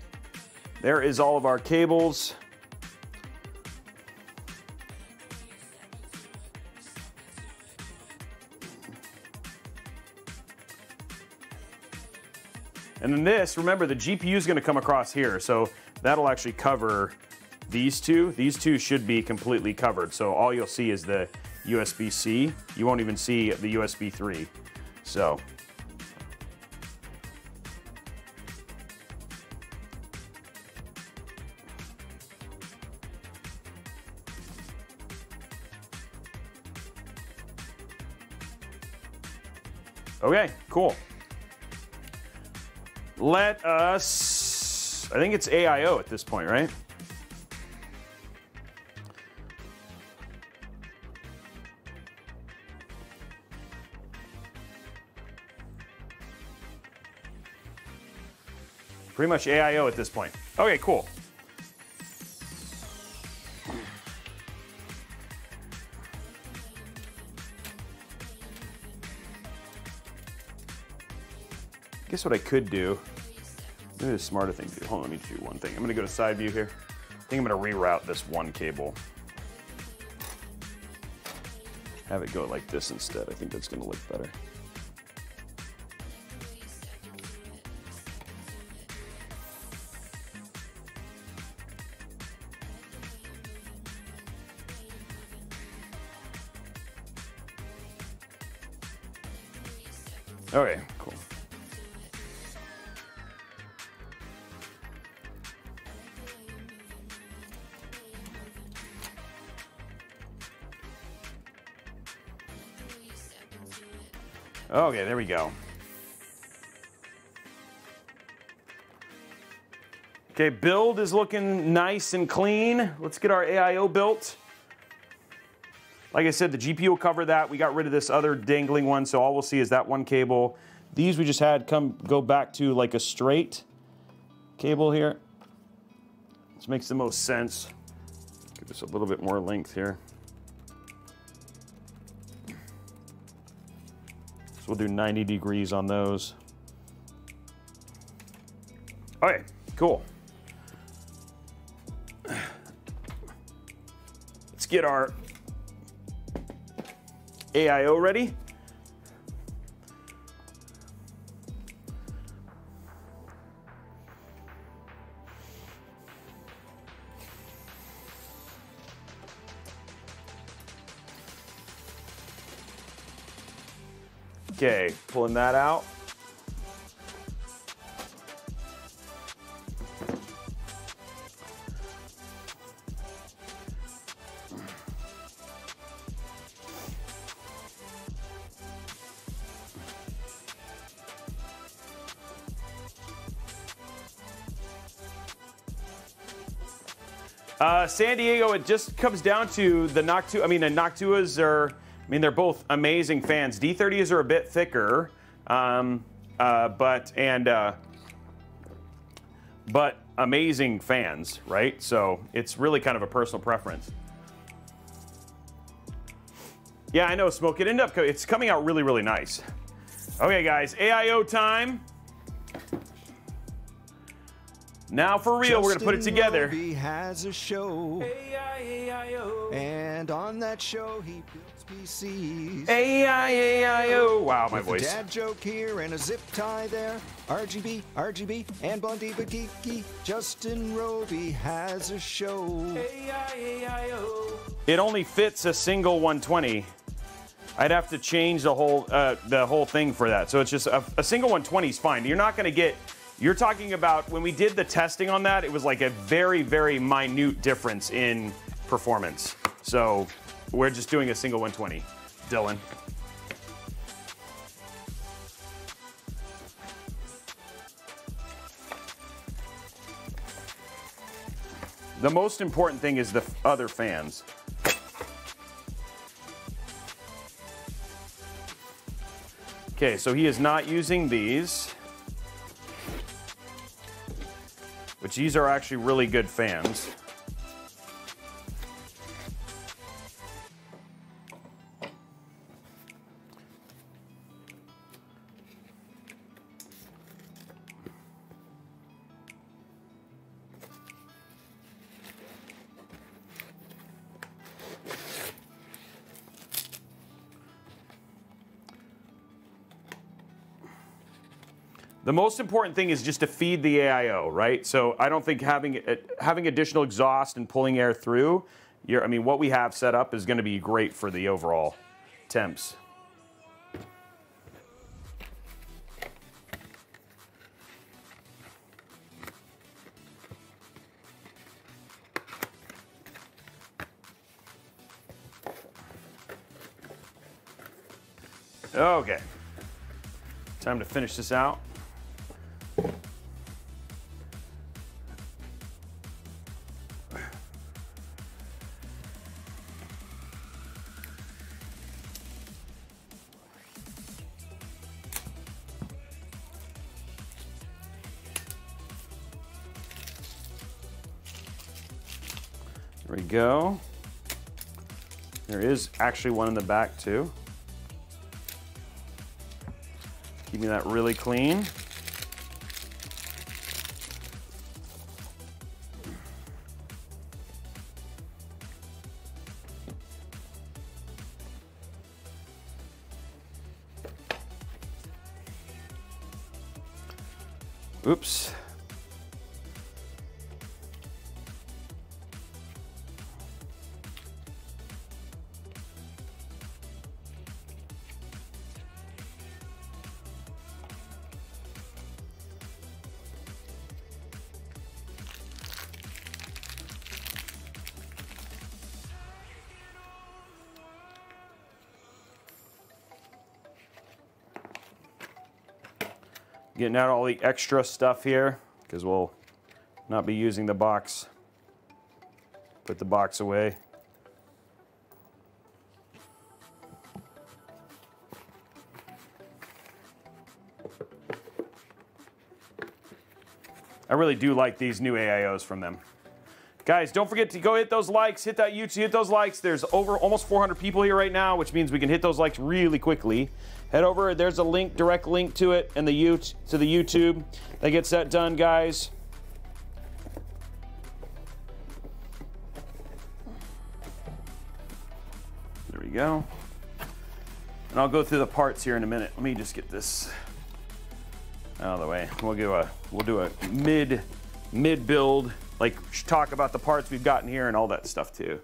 There is all of our cables. And then this, remember the GPU is going to come across here, so that'll actually cover these two. These two should be completely covered. So all you'll see is the USB-C. You won't even see the USB 3. So cool. Let us. I think it's AIO at this point, right? Pretty much AIO at this point. Okay, cool. Guess what I could do, maybe the smarter thing to do. Hold on, let me do one thing. I'm gonna go to side view here. I think I'm gonna reroute this one cable. Have it go like this instead. I think that's gonna look better. Okay, there we go. Okay, build is looking nice and clean. Let's get our AIO built. Like I said, the GPU will cover that. We got rid of this other dangling one, so all we'll see is that one cable. These we just had come go back to like a straight cable here. This makes the most sense. Give us a little bit more length here. We'll do 90 degrees on those. All right, cool. Let's get our AIO ready. Pulling that out. Uh, San Diego, it just comes down to the Noctua. I mean, the Noctuas are, mean, they're both amazing fans. T30s are a bit thicker, um, uh, but, and, uh, but amazing fans, right? So it's really kind of a personal preference. Yeah, I know, Smoke. It ended up, co- it's coming out really, really nice. Okay, guys, AIO time. Now for real, we're gonna put it together. Robey has a show, and on that show he builds PCs. A-I-A-I-O. Wow, my With a voice. dad joke here and a zip tie there. RGB, RGB, and Blondie Bakiki. Justin Robey has a show. It only fits a single 120. I'd have to change the whole uh, the whole thing for that. So it's just a, a single 120 is fine. You're not going to get. You're talking about when we did the testing on that, it was like a very very minute difference in performance. So we're just doing a single 120. Dylan. The most important thing is the other fans. Okay, so he is not using these. Which these are actually really good fans. The most important thing is just to feed the AIO, right? So I don't think having uh, having additional exhaust and pulling air through, I mean, what we have set up is going to be great for the overall temps. Okay. Time to finish this out. Go. There is actually one in the back too. Keeping that really clean. Getting out all the extra stuff here because we'll not be using the box. Put the box away. I really do like these new AIOs from them. Guys, don't forget to go hit those likes, hit that YouTube, hit those likes. There's over almost 400 people here right now, which means we can hit those likes really quickly. Head over, there's a link, direct link to it, and the U to the YouTube. That gets that done, guys. There we go. And I'll go through the parts here in a minute. Let me just get this out of the way. We'll do a we'll do a mid mid build, like talk about the parts we've gotten here and all that stuff too.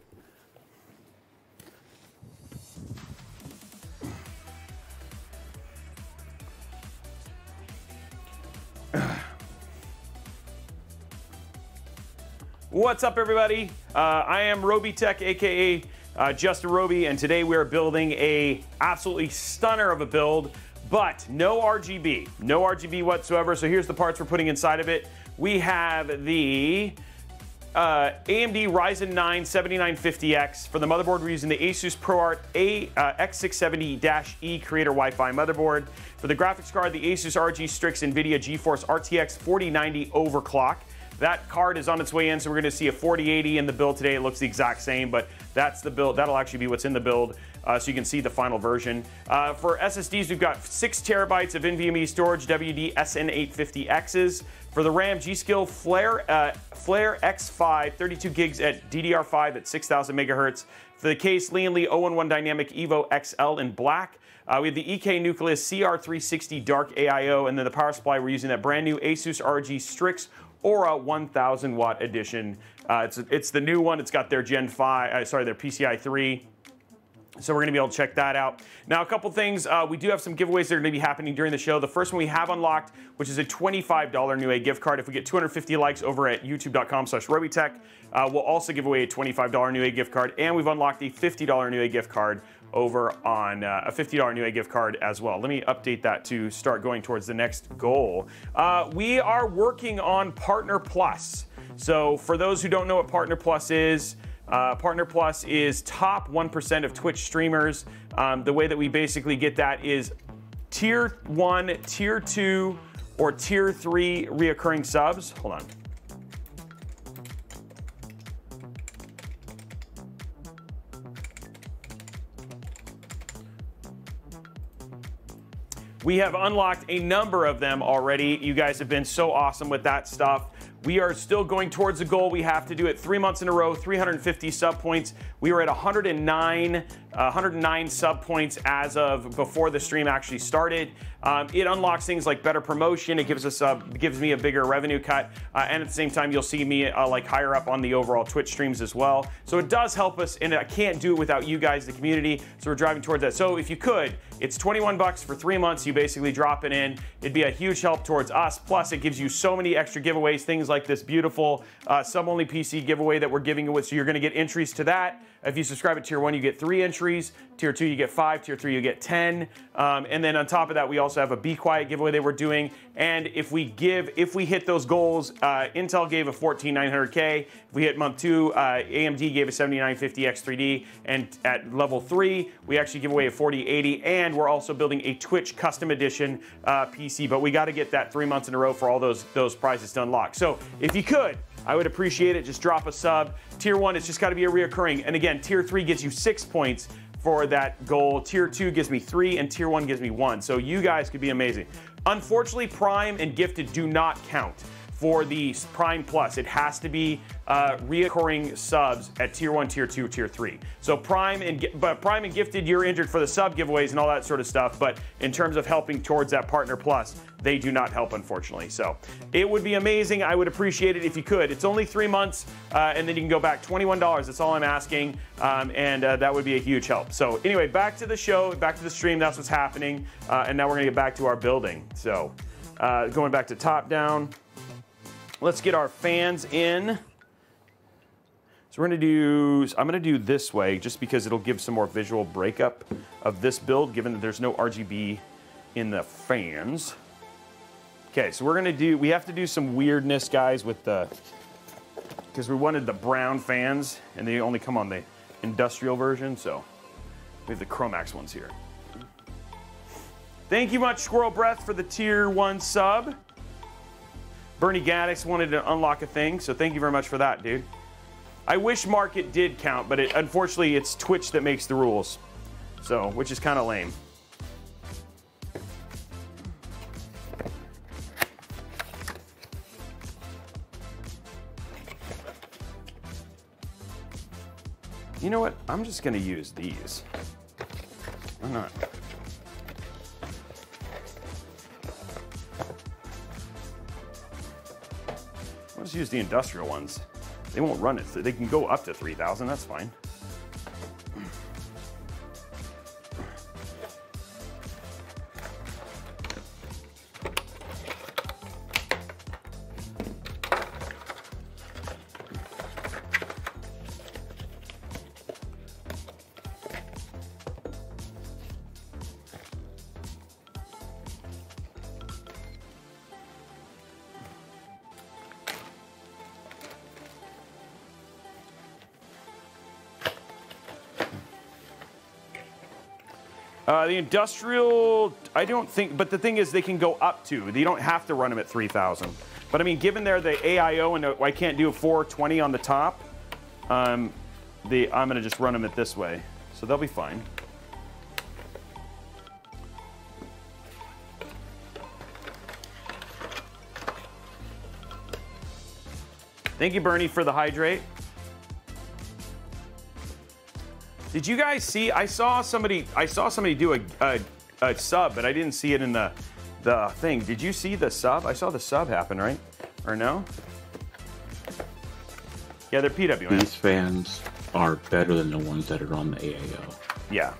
What's up, everybody? Uh, I am Robeytech, aka uh, Justin Robey, and today we are building a absolutely stunner of a build, but no RGB, no RGB whatsoever. So here's the parts we're putting inside of it. We have the uh, AMD Ryzen 9 7950X. For the motherboard, we're using the Asus ProArt A, uh, X670-E Creator Wi-Fi motherboard. For the graphics card, the Asus ROG Strix NVIDIA GeForce RTX 4090 overclock. That card is on its way in, so we're going to see a 4080 in the build today. It looks the exact same, but that's the build. That'll actually be what's in the build, uh, so you can see the final version. Uh, for SSDs, we've got six terabytes of NVMe storage, WD SN850Xs. For the RAM, G.Skill Flare uh, Flare X5, 32 gigs at DDR5 at 6,000 megahertz. For the case, Lee & Lee O11 Dynamic Evo XL in black. Uh, we have the EK Nucleus CR360 Dark AIO, and then the power supply, we're using that brand new Asus ROG Strix Aura 1000 watt edition. Uh, it's, it's the new one. It's got their Gen 5, uh, sorry, their PCI 3. So we're going to be able to check that out. Now, a couple things. Uh, we do have some giveaways that are going to be happening during the show. The first one we have unlocked, which is a $25 Newegg gift card. If we get 250 likes over at youtube.com slash Robeytech, uh, we'll also give away a $25 Newegg gift card. And we've unlocked a $50 Newegg gift card over on uh, a $50 Newegg gift card as well. Let me update that to start going towards the next goal. Uh, we are working on Partner Plus. So for those who don't know what Partner Plus is, uh, Partner Plus is top 1% of Twitch streamers. Um, the way that we basically get that is tier 1, tier 2, or tier 3 reoccurring subs. Hold on. We have unlocked a number of them already. You guys have been so awesome with that stuff. We are still going towards the goal. We have to do it three months in a row, 350 sub points. We were at 109, uh, 109 sub points as of before the stream actually started. Um, it unlocks things like better promotion. It gives us gives me a bigger revenue cut, uh, and at the same time, you'll see me uh, like higher up on the overall Twitch streams as well. So it does help us, and I can't do it without you guys, the community. So we're driving towards that. So if you could, it's 21 bucks for three months. You basically drop it in. It'd be a huge help towards us. Plus, it gives you so many extra giveaways, things like this beautiful uh, sub-only PC giveaway that we're giving away. So you're going to get entries to that. If you subscribe at tier one, you get three entries. Tier two, you get five. Tier three, you get 10. Um, and then on top of that, we also have a Be Quiet giveaway that we're doing. And if we give, if we hit those goals, uh, Intel gave a 14900K. If we hit month two, uh, AMD gave a 7950X3D. And at level three, we actually give away a 4080. And we're also building a Twitch custom edition uh, PC. But we got to get that three months in a row for all those those prizes to unlock. So if you could, I would appreciate it. Just drop a sub. Tier one, it's just got to be a reoccurring. And again, tier three gives you six points for that goal. Tier two gives me three, and tier one gives me one. So you guys could be amazing. Unfortunately, Prime and Gifted do not count for the Prime Plus. It has to be uh, reoccurring subs at Tier One, Tier Two, Tier Three. So Prime and but Prime and Gifted, you're injured for the sub giveaways and all that sort of stuff. But in terms of helping towards that Partner Plus, they do not help, unfortunately. So it would be amazing. I would appreciate it if you could. It's only three months, uh, and then you can go back $21. That's all I'm asking, um, and uh, that would be a huge help. So anyway, back to the show, back to the stream. That's what's happening, uh, and now we're gonna get back to our building. So uh, going back to top down. Let's get our fans in. So we're gonna do, I'm gonna do this way just because it'll give some more visual breakup of this build given that there's no RGB in the fans. Okay, so we're gonna do, we have to do some weirdness guys with the, because we wanted the brown fans and they only come on the industrial version, so we have the Chromax ones here. Thank you much, Squirrel Breath, for the tier one sub. Bernie Gaddis wanted to unlock a thing, so thank you very much for that, dude. I wish market did count, but it, unfortunately, it's Twitch that makes the rules. So, which is kind of lame. You know what? I'm just to use these. Why not? Just use the industrial ones. They won't run it. So They can go up to 3,000. That's fine. The industrial, I don't think, but the thing is, they can go up to. They don't have to run them at 3,000. But I mean, given they're the AIO and I can't do a 420 on the top, um, the, I'm going to just run them at this way. So they'll be fine. Thank you, Bernie, for the hydrate. Did you guys see? I saw somebody. I saw somebody do a, a, a sub, but I didn't see it in the the thing. Did you see the sub? I saw the sub happen, right? Or no? Yeah, they're PWM. These fans are better than the ones that are on the AIO. Yeah.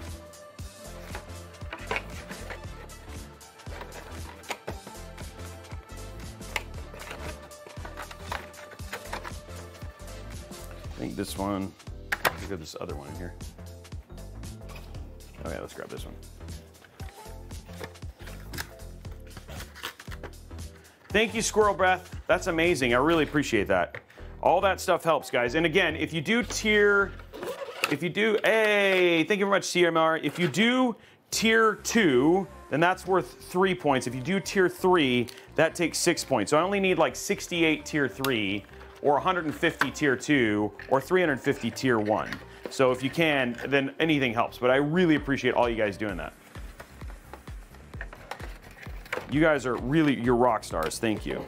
I think this one. Let's get this other one in here. Oh, okay, let's grab this one. Thank you, Squirrel Breath. That's amazing. I really appreciate that. All that stuff helps, guys. And again, if you do tier, if you do, hey, thank you very much, CMR. If you do tier two, then that's worth three points. If you do tier three, that takes six points. So I only need like 68 tier three, or 150 tier two, or 350 tier one. So if you can, then anything helps. But I really appreciate all you guys doing that. You guys are really, you're rock stars. Thank you.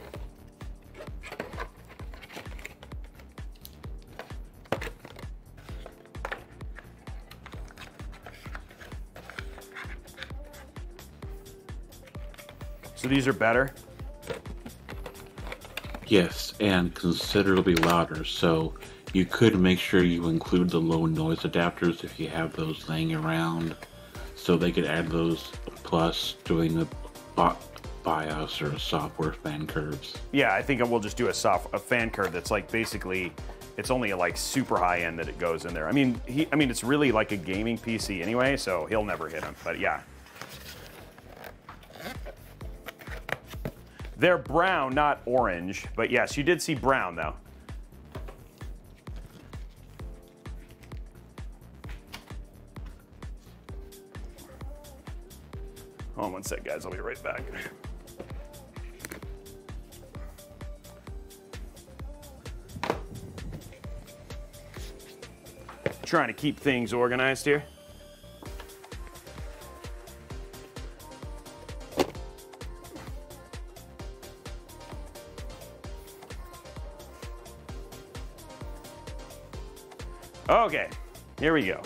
So these are better? Yes, and considerably louder. So you could make sure you include the low noise adapters if you have those laying around, so they could add those plus doing the bi- BIOS or software fan curves. Yeah, I think we'll just do a soft a fan curve that's like basically it's only a like super high end that it goes in there. I mean, he I mean it's really like a gaming PC anyway, so he'll never hit him. But yeah. They're brown, not orange. But yes, you did see brown though. Hold on one sec, guys. I'll be right back. Trying to keep things organized here. Okay, here we go.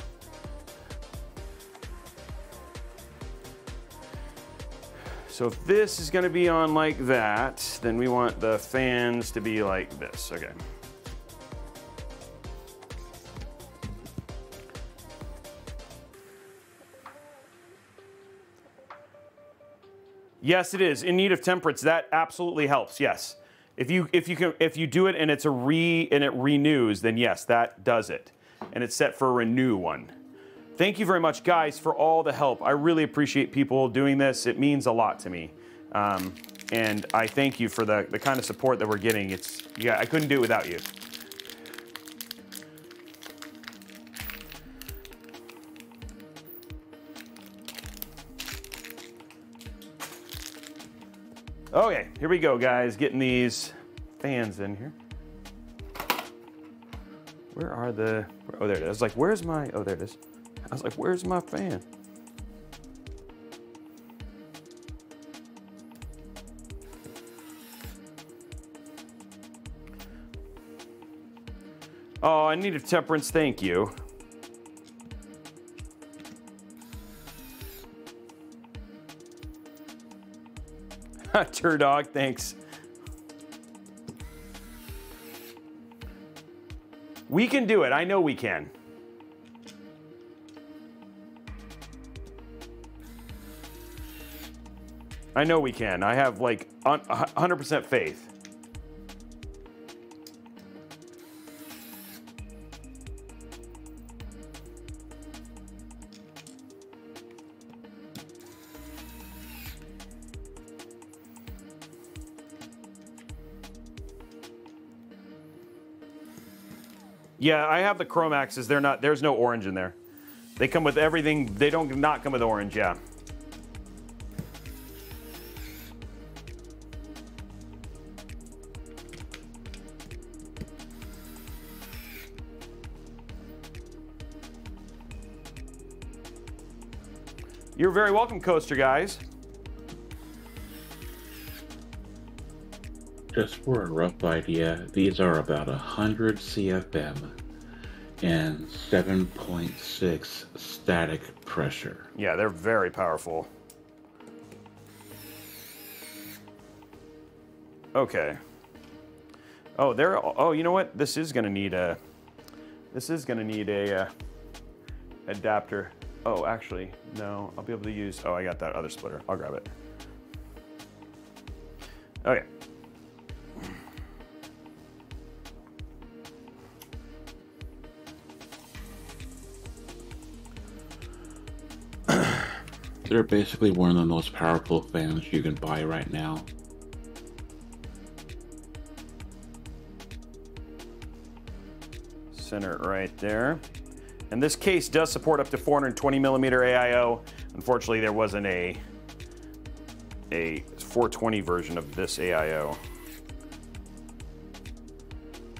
So if this is going to be on like that, then we want the fans to be like this. Okay. Yes, it is in need of temperance. That absolutely helps. Yes, if you if you can if you do it and it's a re and it renews, then yes, that does it, and it's set for a renew one. Thank you very much, guys, for all the help. I really appreciate people doing this. It means a lot to me, um, and I thank you for the the kind of support that we're getting. It's yeah, I couldn't do it without you. Okay, here we go, guys. Getting these fans in here. Where are the? Oh, there it is. Like, where's my? Oh, there it is. I was like, where's my fan? Oh, I need a temperance. Thank you. Turdog, thanks. We can do it. I know we can. I know we can. I have like a 100% faith. Yeah, I have the Chromaxes. They're not. There's no orange in there. They come with everything. They don't not come with orange. Yeah. You're very welcome, Coaster guys. Just for a rough idea, these are about 100 CFM and 7.6 static pressure. Yeah, they're very powerful. Okay. Oh, they're. Oh, you know what? This is gonna need a. This is gonna need a uh, adapter. Oh, actually, no. I'll be able to use. Oh, I got that other splitter. I'll grab it. Okay. They're basically one of the most powerful fans you can buy right now. Center it right there. And this case does support up to 420 millimeter AIO. Unfortunately, there wasn't a a 420 version of this AIO.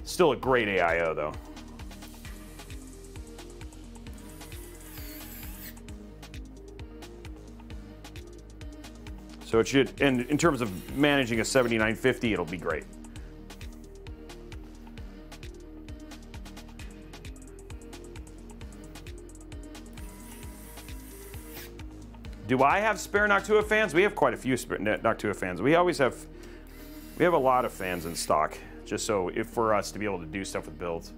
Still a great AIO though. So it should, and in terms of managing a 7950, it'll be great. Do I have spare Noctua fans? We have quite a few spare Noctua fans. We always have, we have a lot of fans in stock, just so if for us to be able to do stuff with builds.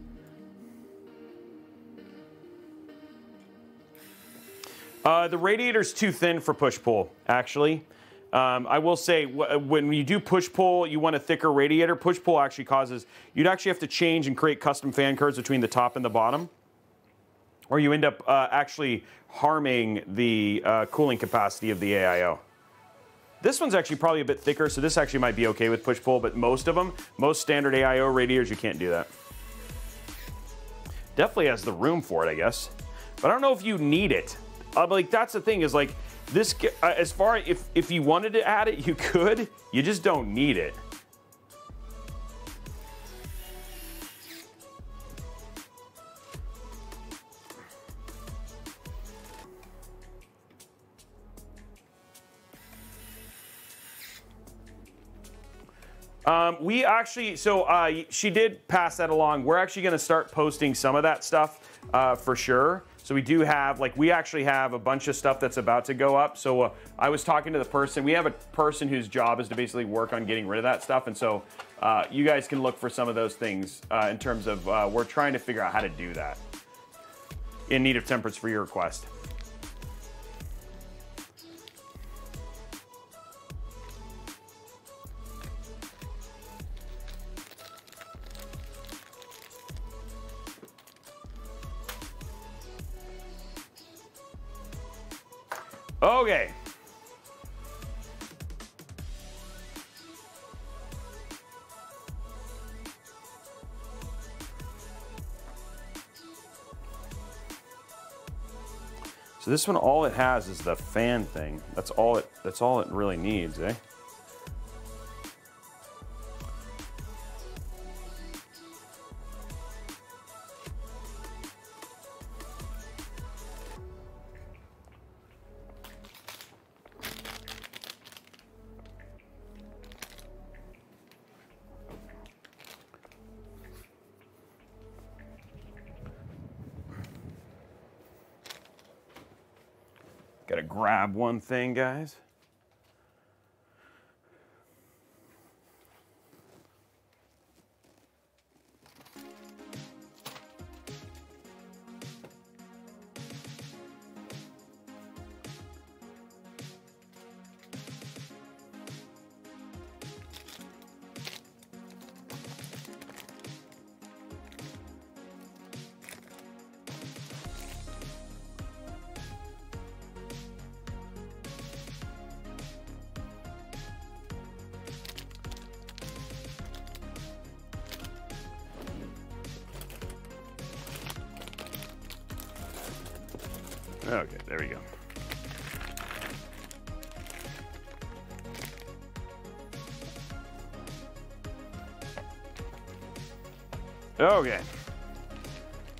Uh, the radiator's too thin for push pull, actually. Um, I will say, when you do push pull, you want a thicker radiator. Push pull actually causes, you'd actually have to change and create custom fan curves between the top and the bottom. Or you end up uh, actually harming the uh, cooling capacity of the AIO. This one's actually probably a bit thicker, so this actually might be okay with push pull, but most of them, most standard AIO radiators, you can't do that. Definitely has the room for it, I guess. But I don't know if you need it. Uh, like that's the thing is like this. Uh, as far if if you wanted to add it, you could. You just don't need it. Um, we actually, so uh, she did pass that along. We're actually going to start posting some of that stuff uh, for sure. So we do have, like, we actually have a bunch of stuff that's about to go up. So uh, I was talking to the person. We have a person whose job is to basically work on getting rid of that stuff. And so uh, you guys can look for some of those things uh, in terms of uh, we're trying to figure out how to do that. In need of temperance for your request. Okay. So this one, all it has is the fan thing. That's all it. That's all it really needs, eh? Grab one thing, guys. Okay, there we go. Okay.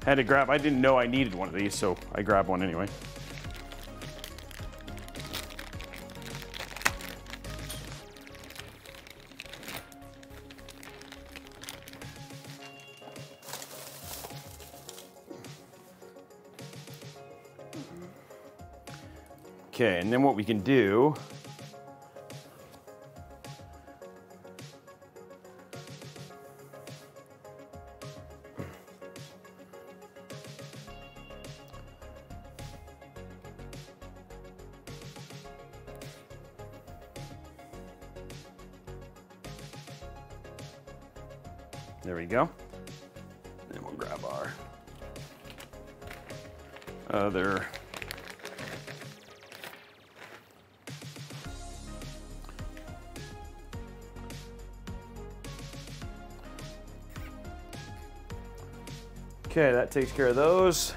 Had to grab, I didn't know I needed one of these, so I grabbed one anyway. Okay, and then what we can do. That takes care of those.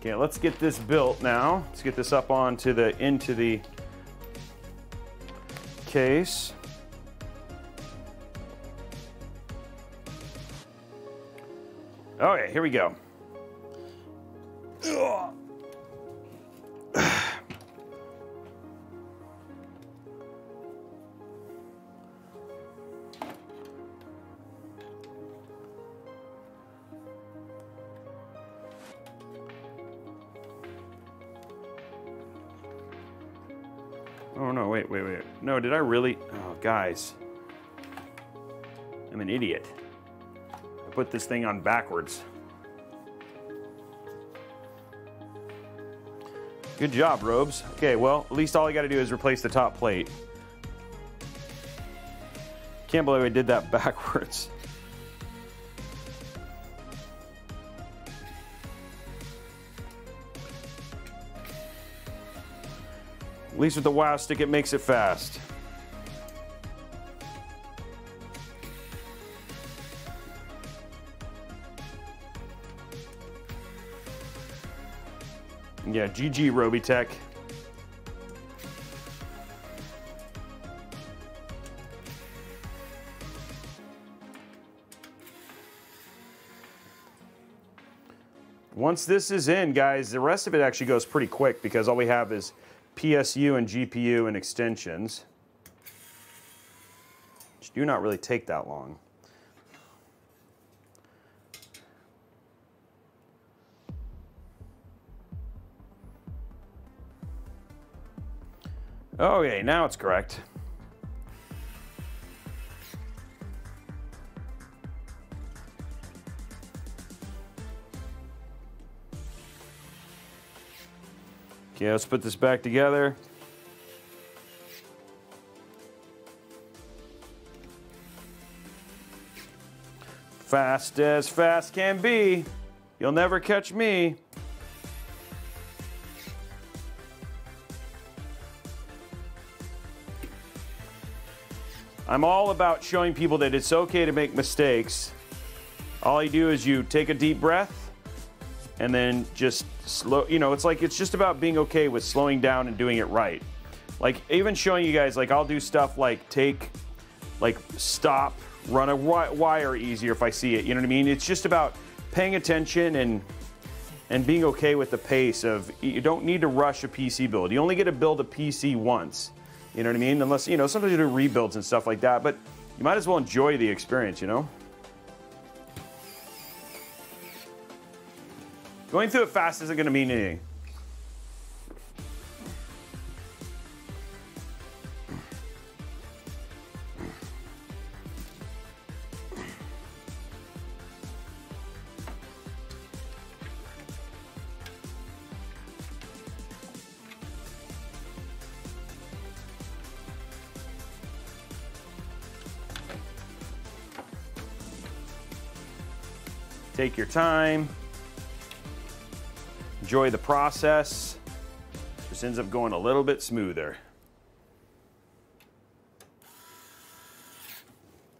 Okay, let's get this built now. Let's get this up onto the into the case. right, here we go. Oh no, wait, wait, wait. No, did I really? Oh, guys. I'm an idiot. I put this thing on backwards. Good job, Robes. Okay, well, at least all I gotta do is replace the top plate. Can't believe I did that backwards. At least with the wow stick, it makes it fast. GG Robeytech. Once this is in, guys, the rest of it actually goes pretty quick because all we have is PSU and GPU and extensions, which do not really take that long. Okay, now it's correct. Okay, let's put this back together. Fast as fast can be. You'll never catch me. I'm all about showing people that it's okay to make mistakes. All you do is you take a deep breath and then just slow, you know, it's like it's just about being okay with slowing down and doing it right. Like even showing you guys like I'll do stuff like take like stop, run a wi- wire easier if I see it, you know what I mean? It's just about paying attention and and being okay with the pace of you don't need to rush a PC build. You only get to build a PC once. You know what I mean? Unless, you know, sometimes you do rebuilds and stuff like that, but you might as well enjoy the experience, you know? Going through it fast isn't going to mean anything. Take your time. Enjoy the process. Just ends up going a little bit smoother.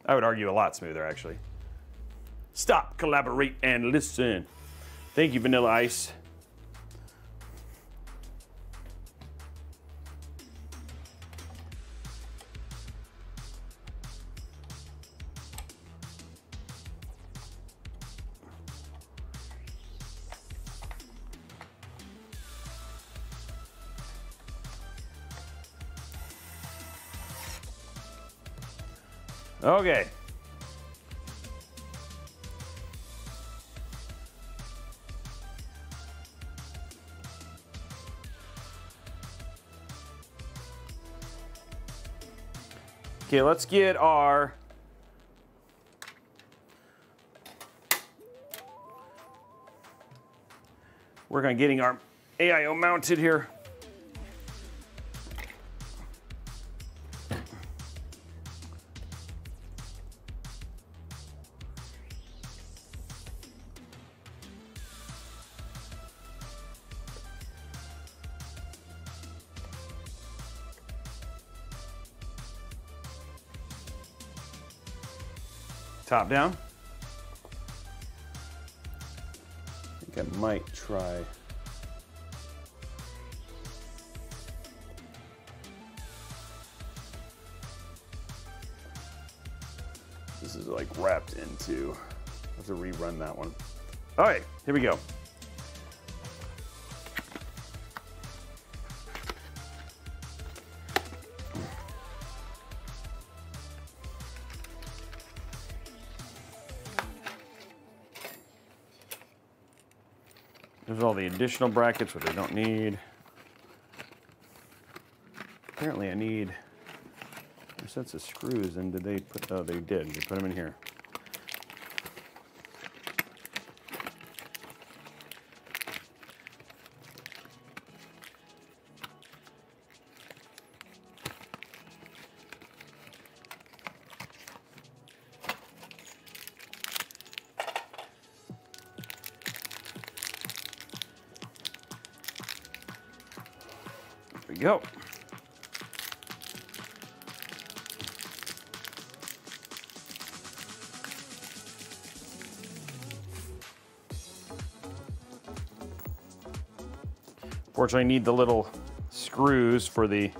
I would argue a lot smoother, actually. Stop, collaborate, and listen. Thank you, Vanilla Ice. Okay. Okay, let's get our work on getting our AIO mounted here. Top down. I think I might try. This is like wrapped into. I have to rerun that one. All right, here we go. The additional brackets, what they don't need. apparently I need a sets of screws, and did they put? Oh, they did. They put them in here. Fortunately, I need the little screws for the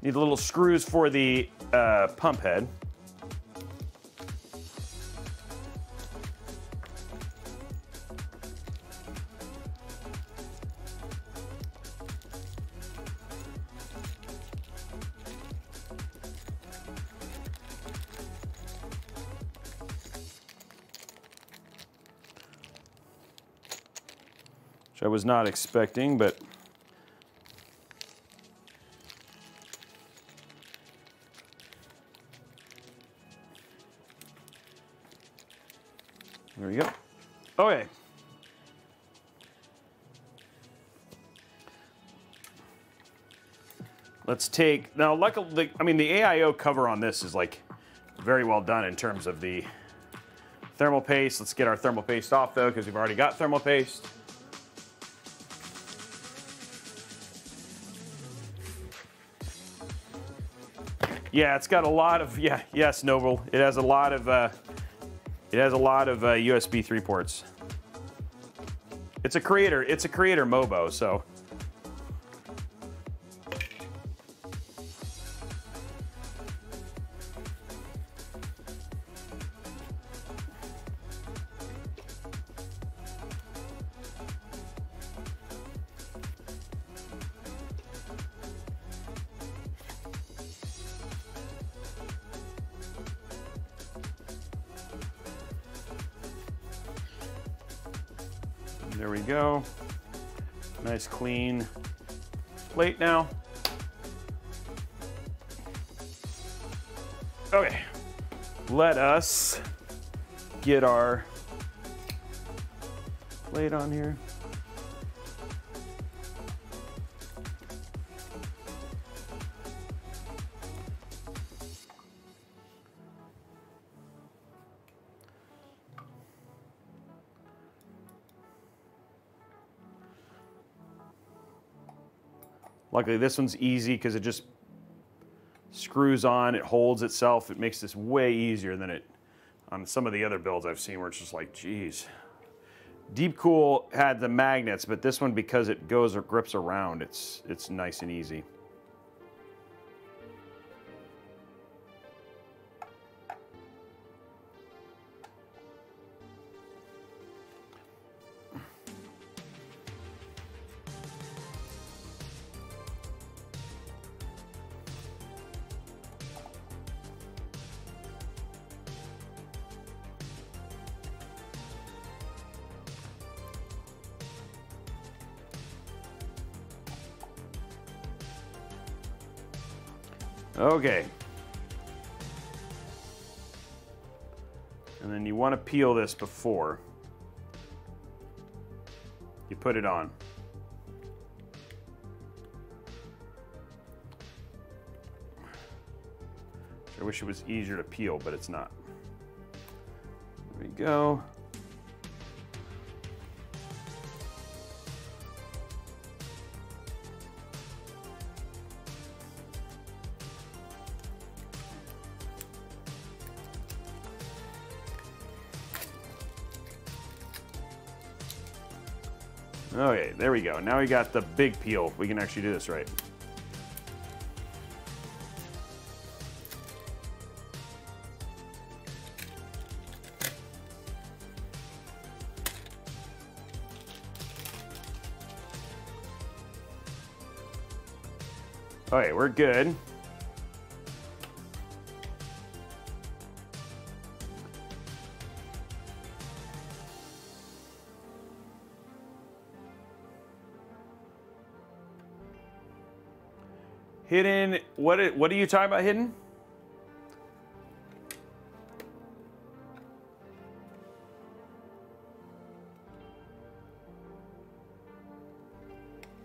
need the little screws for the uh, pump head. Was not expecting, but there we go. Okay. Let's take now. Luckily, I mean the AIO cover on this is like very well done in terms of the thermal paste. Let's get our thermal paste off though, because we've already got thermal paste. Yeah, it's got a lot of yeah, yes, Noble. It has a lot of uh, it has a lot of uh, USB 3 ports. It's a creator. It's a creator Mobo, so. Us get our plate on here. Luckily, this one's easy because it just screws on, it holds itself. It makes this way easier than it on some of the other builds I've seen where it's just like, geez. Deepcool had the magnets, but this one, because it goes or grips around, it's it's nice and easy. Okay. And then you want to peel this before you put it on. I wish it was easier to peel, but it's not. There we go. Go. Now we got the big peel. We can actually do this right. Okay, we're good. What? are you talking about? Hidden?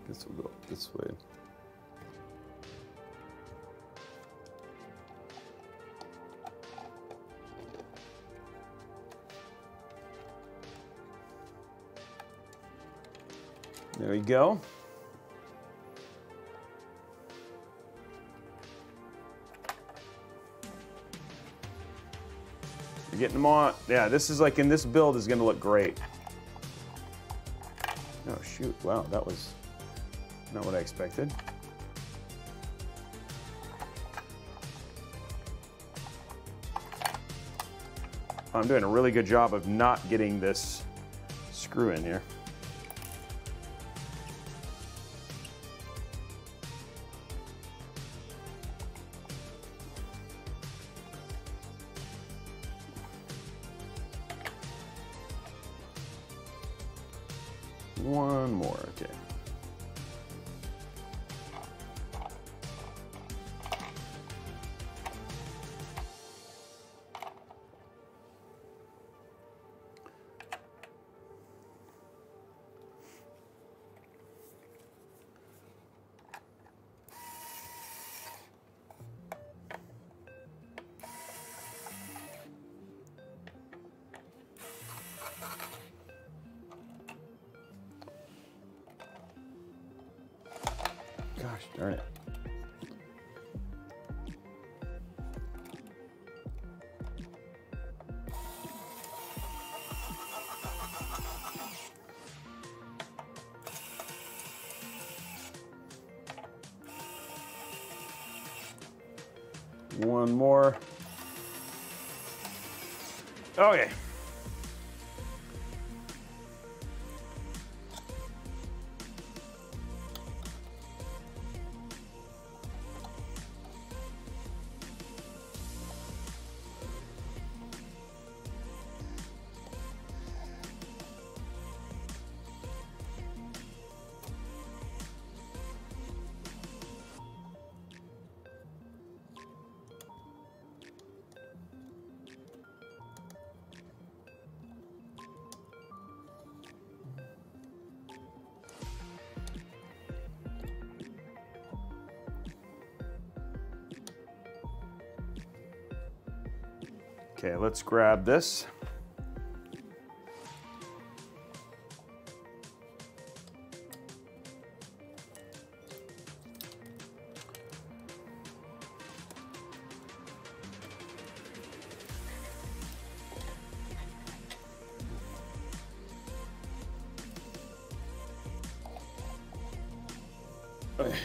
Guess we'll go this way. There you go. Getting them on. Yeah, this is like in this build is to look great. Oh shoot! Wow, that was not what I expected. I'm doing a really good job of not getting this screw in here. Gosh darn it. One more. Okay. Okay, let's grab this. Okay.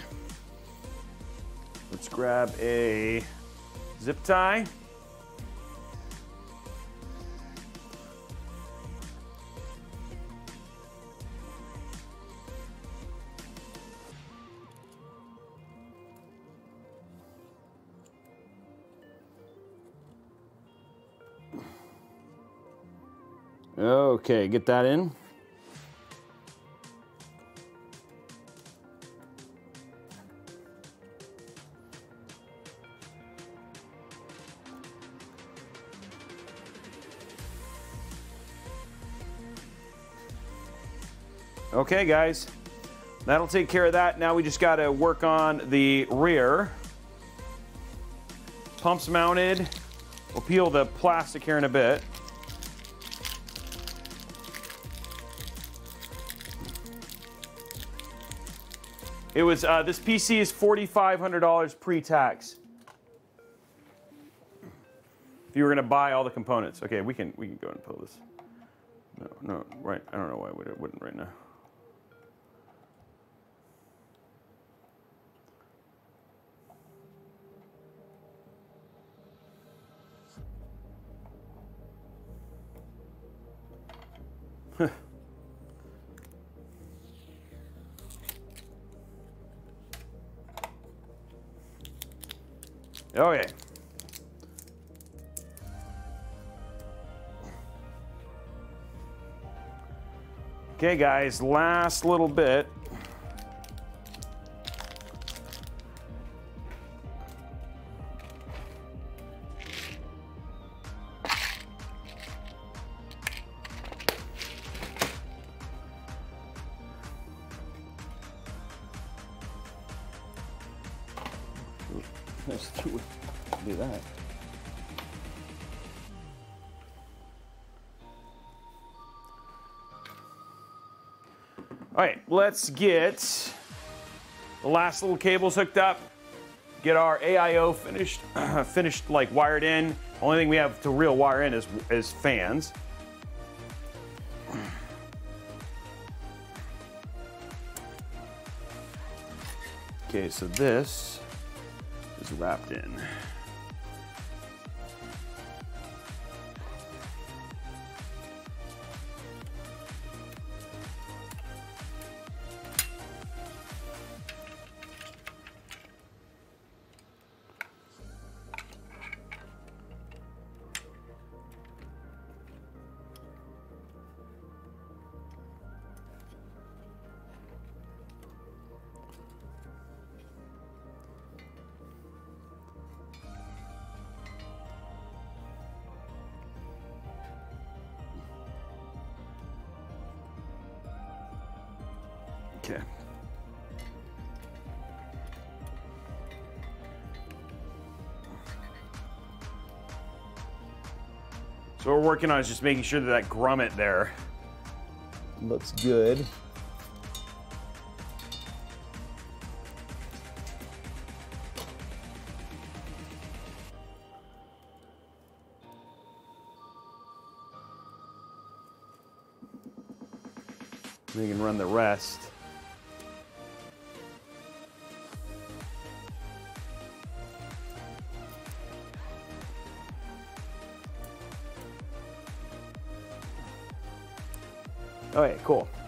Let's grab a zip tie. Okay, get that in. Okay, guys. That'll take care of that. Now we just got to work on the rear. Pumps mounted. We'll peel the plastic here in a bit. It was uh, this PC is forty five hundred dollars pre tax. If you were gonna buy all the components, okay, we can we can go and pull this. No, no, right. I don't know why it wouldn't right now. Guys, last little bit. Let's get the last little cables hooked up. Get our AIO finished, finished like wired in. Only thing we have to real wire in is is fans. Okay, so this is wrapped in. Working on is just making sure that that grommet there looks good.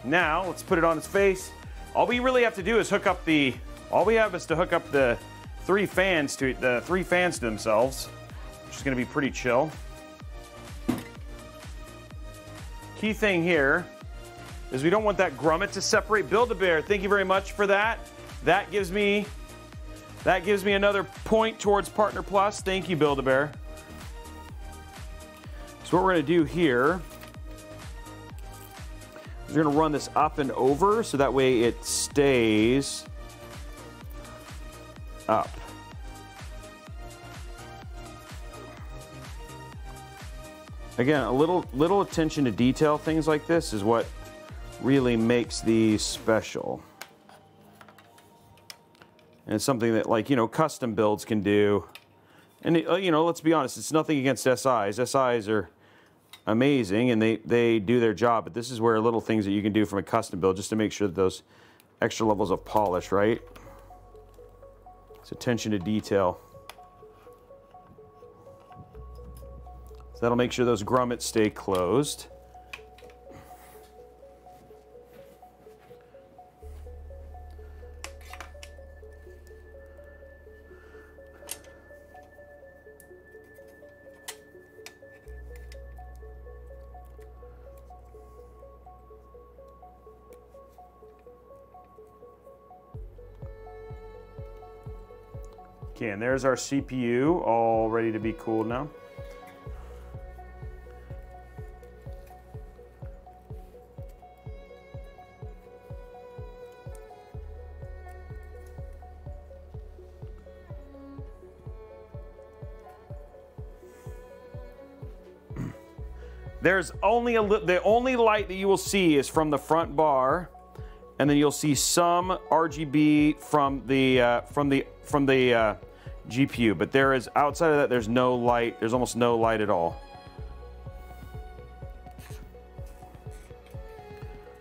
Now let's put it on its face. All we really have to do is hook up the. All we have is to hook up the three fans to the three fans to themselves, which is going to be pretty chill. Key thing here is we don't want that grommet to separate. Build-A-Bear, thank you very much for that. That gives me that gives me another point towards Partner Plus. Thank you, Build-A-Bear. So what we're going to do here going to run this up and over so that way it stays up. Again, a little little attention to detail, things like this is what really makes these special. And it's something that like, you know, custom builds can do. And uh, you know, let's be honest, it's nothing against SIs. SIs are amazing and they, they do their job, but this is where little things that you can do from a custom build just to make sure that those extra levels of polish, right? It's attention to detail. So that'll make sure those grommets stay closed. And there's our CPU all ready to be cooled now. There's only a the only light that you will see is from the front bar, and then you'll see some RGB from the uh, from the from the uh, GPU. But there is outside of that, there's no light. There's almost no light at all.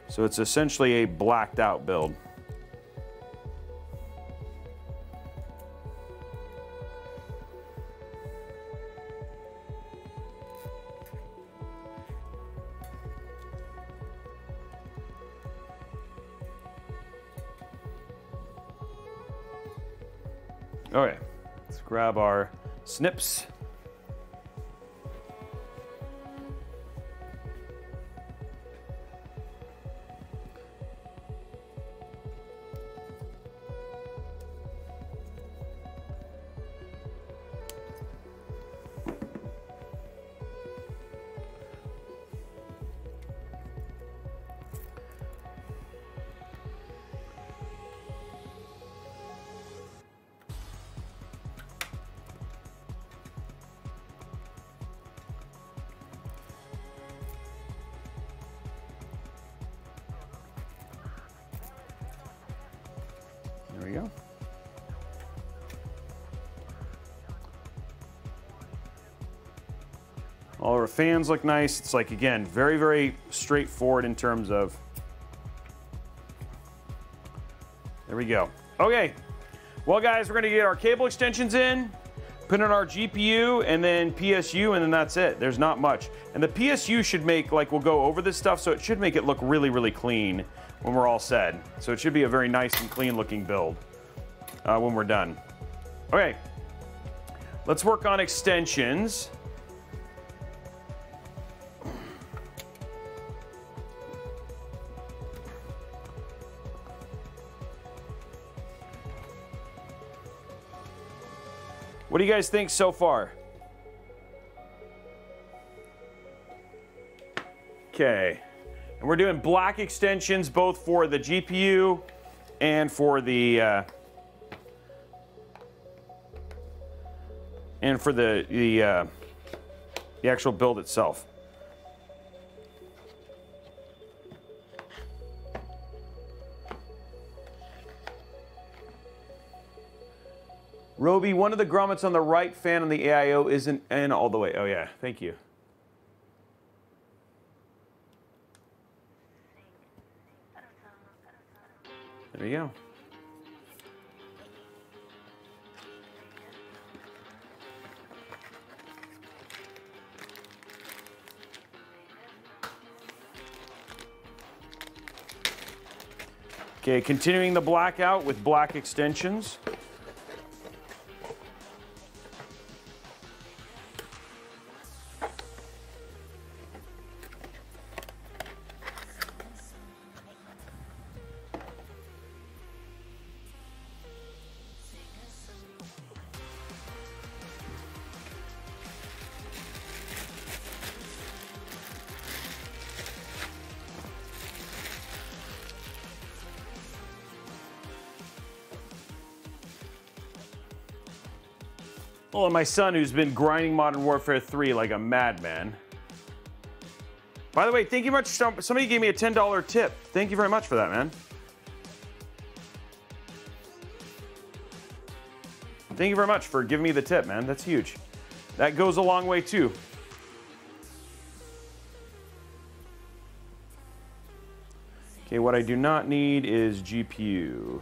So it's essentially a blacked out build. Snips. Fans look nice. It's like, again, very, very straightforward in terms of. There we go. Okay. Well, guys, we're going to get our cable extensions in, put in our GPU, and then PSU, and then that's it. There's not much. And the PSU should make, like, we'll go over this stuff, so it should make it look really, really clean when we're all said. So it should be a very nice and clean looking build uh, when we're done. Okay. Let's work on extensions. You guys think so far? Okay. And we're doing black extensions both for the GPU and for the uh, and for the the uh, the actual build itself. Robey, one of the grommets on the right fan on the AIO isn't in all the way. Oh yeah, thank you. There you go. Okay, continuing the blackout with black extensions. Well, and my son, who's been grinding Modern Warfare 3 like a madman. By the way, thank you much. Somebody gave me a $10 tip. Thank you very much for that, man. Thank you very much for giving me the tip, man. That's huge. That goes a long way, too. Okay, what I do not need is GPU.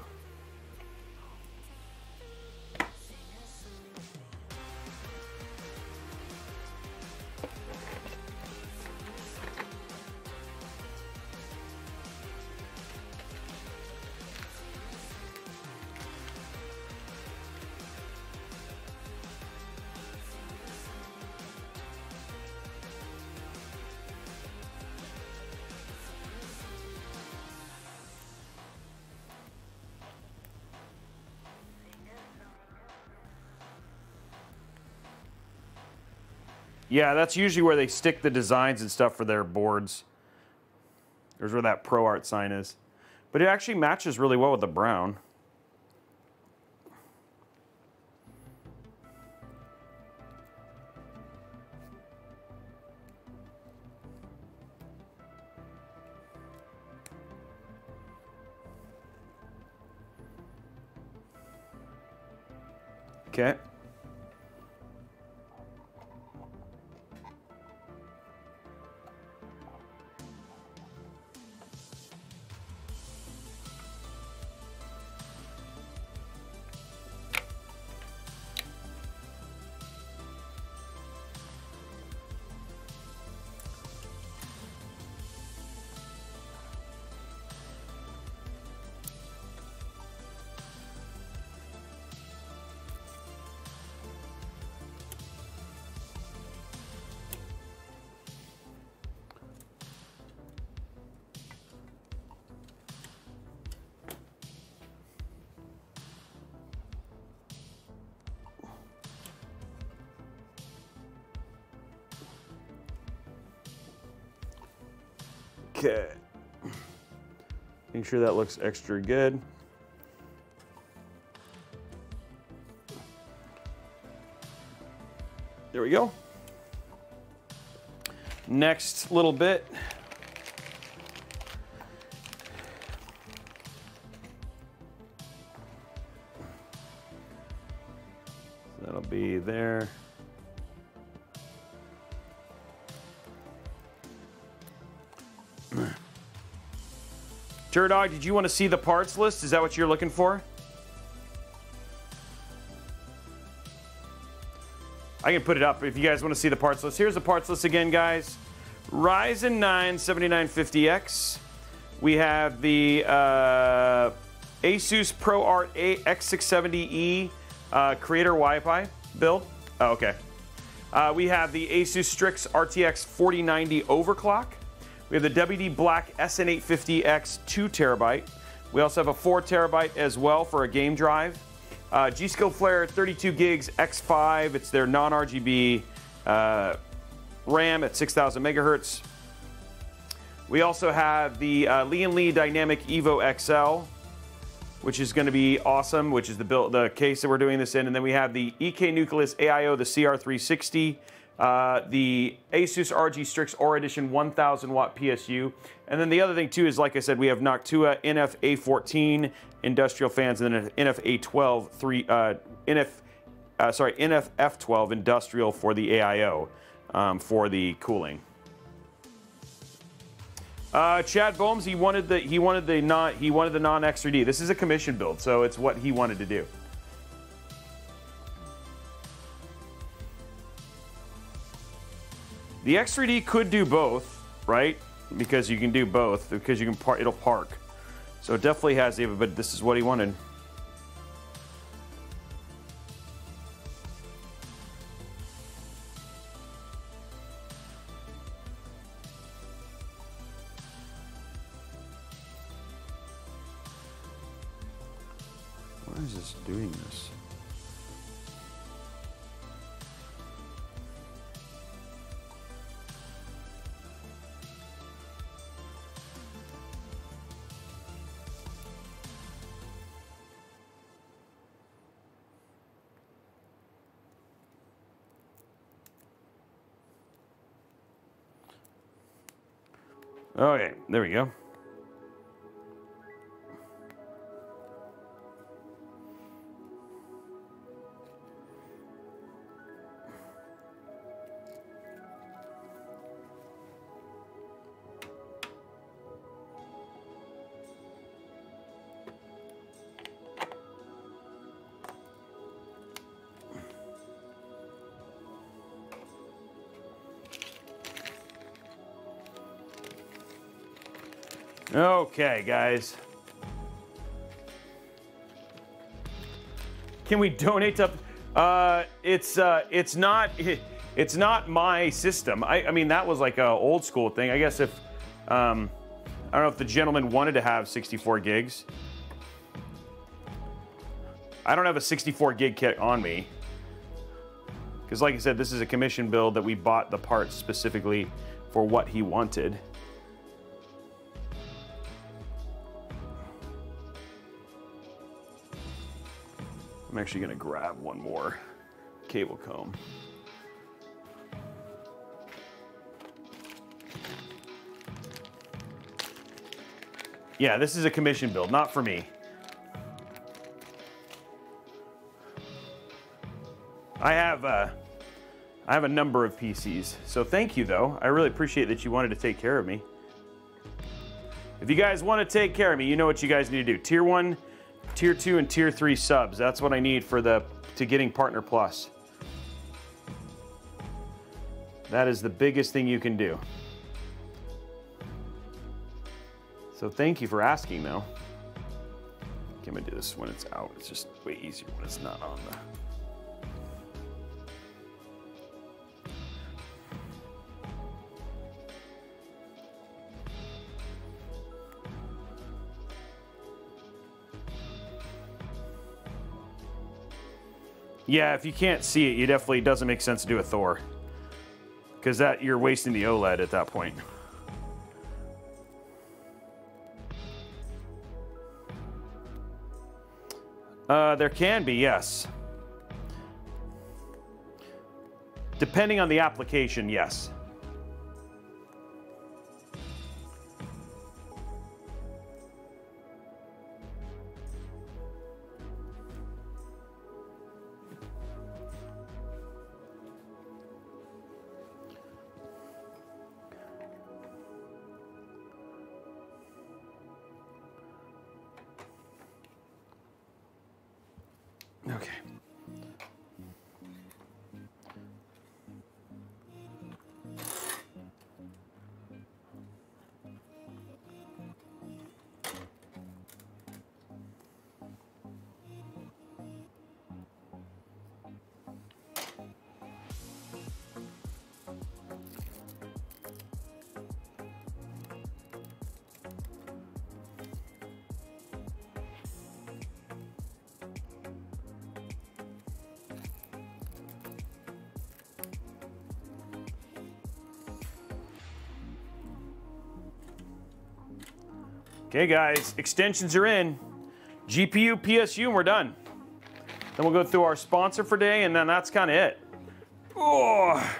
Yeah, that's usually where they stick the designs and stuff for their boards. There's where that Pro Art sign is. But it actually matches really well with the brown. Make sure that looks extra good. There we go. Next little bit. Turdog, did you want to see the parts list? Is that what you're looking for? I can put it up if you guys want to see the parts list. Here's the parts list again, guys. Ryzen 9 7950X. We have the uh, Asus ProArt A- X670E uh, Creator Wi-Fi build. Oh, okay. Uh, we have the Asus Strix RTX 4090 overclock. We have the WD Black SN850X 2 terabyte. We also have a 4 terabyte as well for a game drive. Uh, G.Skill Flare 32 gigs X5. It's their non-RGB uh, RAM at 6,000 megahertz. We also have the uh, Lian Li Dynamic Evo XL, which is going to be awesome, which is the build, the case that we're doing this in. And then we have the EK Nucleus AIO, the CR360, uh, the Asus ROG Strix Aura Edition 1000 watt PSU. And then the other thing too is, like I said, we have Noctua NF A14 industrial fans and then an NF A12 three uh, NF uh, sorry NF F12 industrial for the AIO um, for the cooling. Uh, Chad Bohms, he wanted the he wanted the non he wanted the non X3D. This is a commission build, so it's what he wanted to do. The X3D could do both, right? Because you can do both because you can park it'll park. So it definitely has the but this is what he wanted. Why is this doing this? Oh, okay, there we go. Okay, guys. Can we donate to? Uh, it's uh, it's not it's not my system. I, I mean that was like a old school thing. I guess if um, I don't know if the gentleman wanted to have 64 gigs. I don't have a 64 gig kit on me because, like I said, this is a commission build that we bought the parts specifically for what he wanted. Actually to grab one more cable comb. Yeah, this is a commission build, not for me. I have uh, I have a number of PCs, so thank you though. I really appreciate that you wanted to take care of me. If you guys want to take care of me, you know what you guys need to do. Tier one, tier two, and tier three subs. That's what I need for the to getting Partner Plus. That is the biggest thing you can do. So thank you for asking though. I'm gonna do this when it's out. It's just way easier when it's not on the. Yeah, if you can't see it, you definitely it doesn't make sense to do a Thor. Because that you're wasting the OLED at that point. Uh, there can be, yes. Depending on the application, yes. Okay, guys, extensions are in. GPU, PSU, and we're done. Then we'll go through our sponsor for day, and then that's kind of it. Oh.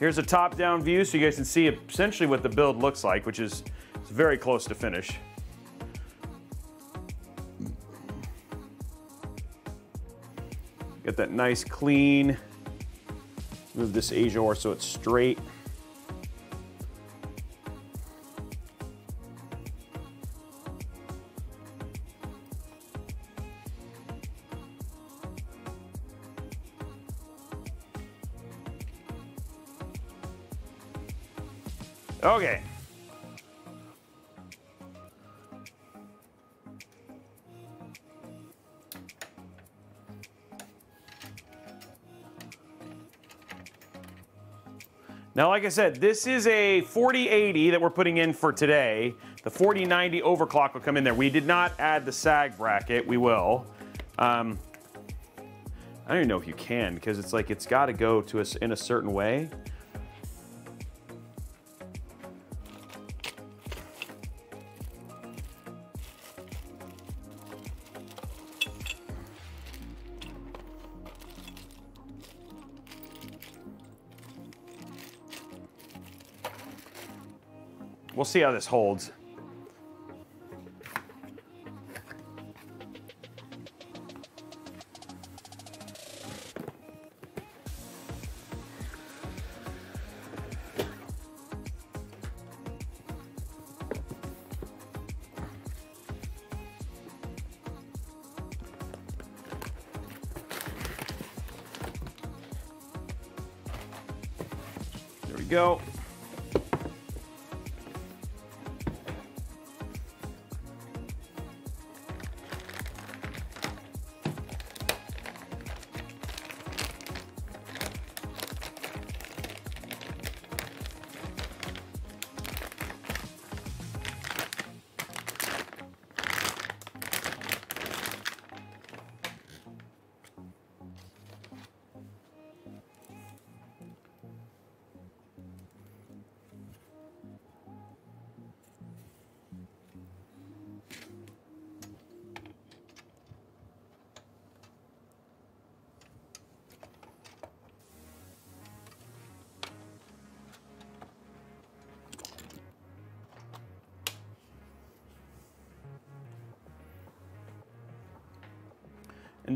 Here's a top-down view so you guys can see essentially what the build looks like, which is very close to finish. Get that nice clean. Move this Azure so it's straight. Now, like I said, this is a 4080 that we're putting in for today. The 4090 overclock will come in there. We did not add the SAG bracket. We will. Um, I don't even know if you can because it's like it's got to go to us in a certain way. See how this holds. There we go.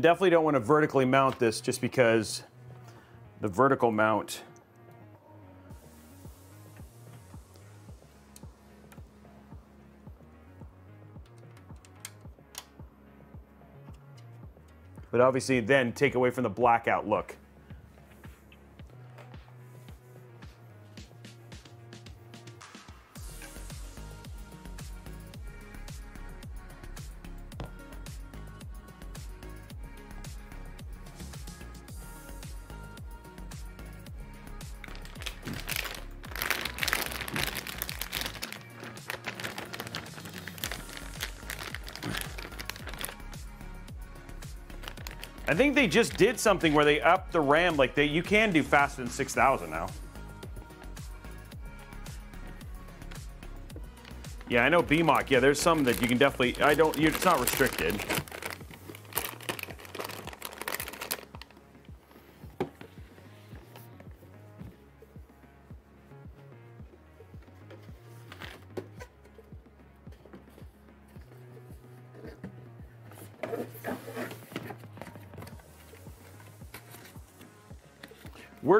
Definitely don't want to vertically mount this just because the vertical mount but obviously then take away from the blackout look. I think they just did something where they upped the RAM. Like they, you can do faster than 6,000 now. Yeah, I know BMOC. Yeah, there's some that you can definitely. I don't. It's not restricted.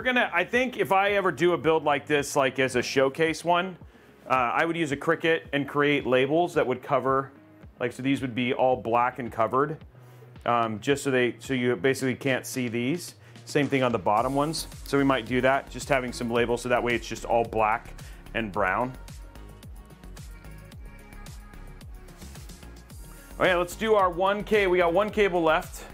Gonna. I think if I ever do a build like this, like as a showcase one, uh, I would use a Cricut and create labels that would cover, like so these would be all black and covered, um, just so they so you basically can't see these. Same thing on the bottom ones. So we might do that, just having some labels so that way it's just all black and brown. Okay, let's do our 1K. We got one cable left.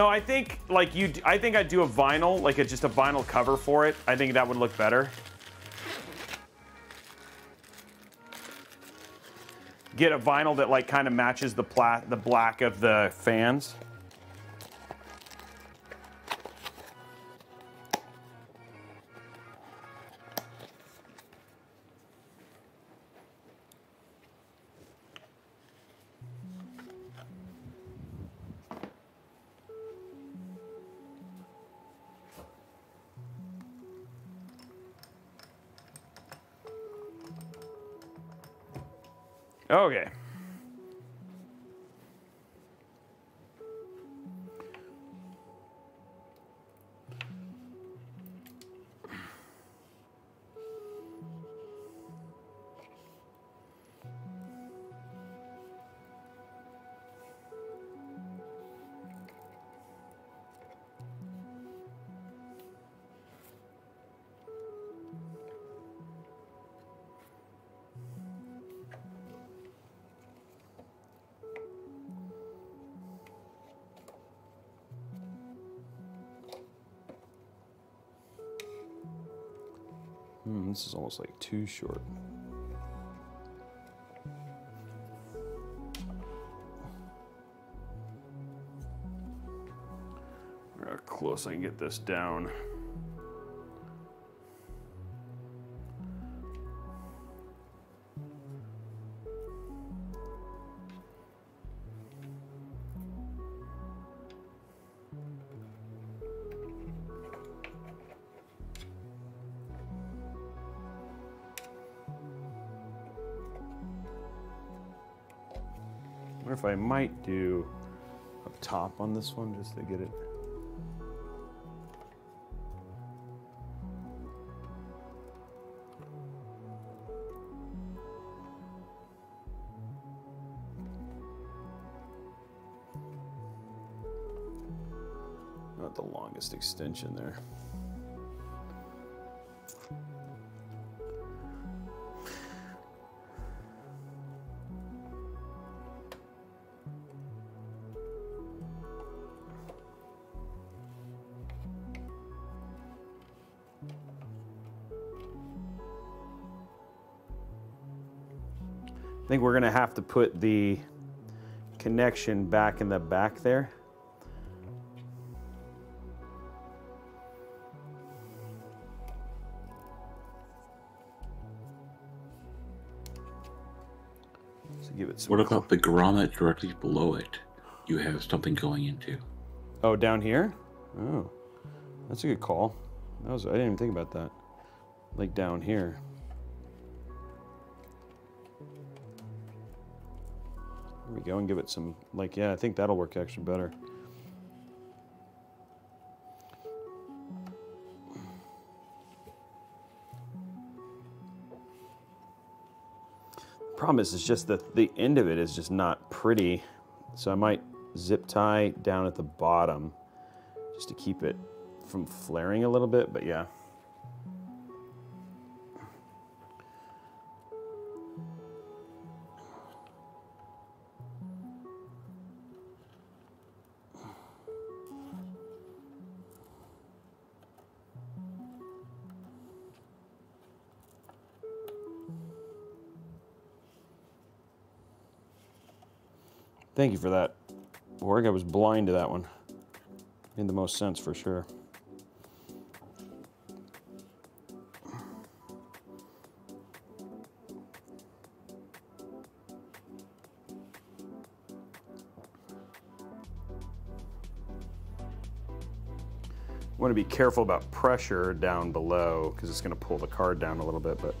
No, I think like you. I think I'd do a vinyl, like a, just a vinyl cover for it. I think that would look better. Get a vinyl that like kind of matches the pla- the black of the fans. This is almost like too short. Close I can get this down. If I might do up top on this one just to get it. Not the longest extension there. Think we're gonna have to put the connection back in the back there. So give it some. What about the grommet directly below it? You have something going into. Oh, down here? Oh, that's a good call. That was I didn't even think about that. Like down here. Go, and give it some like yeah. I think that'll work actually better. Problem is, it's just that the end of it is just not pretty. So I might zip tie down at the bottom just to keep it from flaring a little bit, but yeah. Thank you for that, Org. I was blind to that one. Made the most sense for sure. want to be careful about pressure down below because it's going to pull the card down a little bit, but.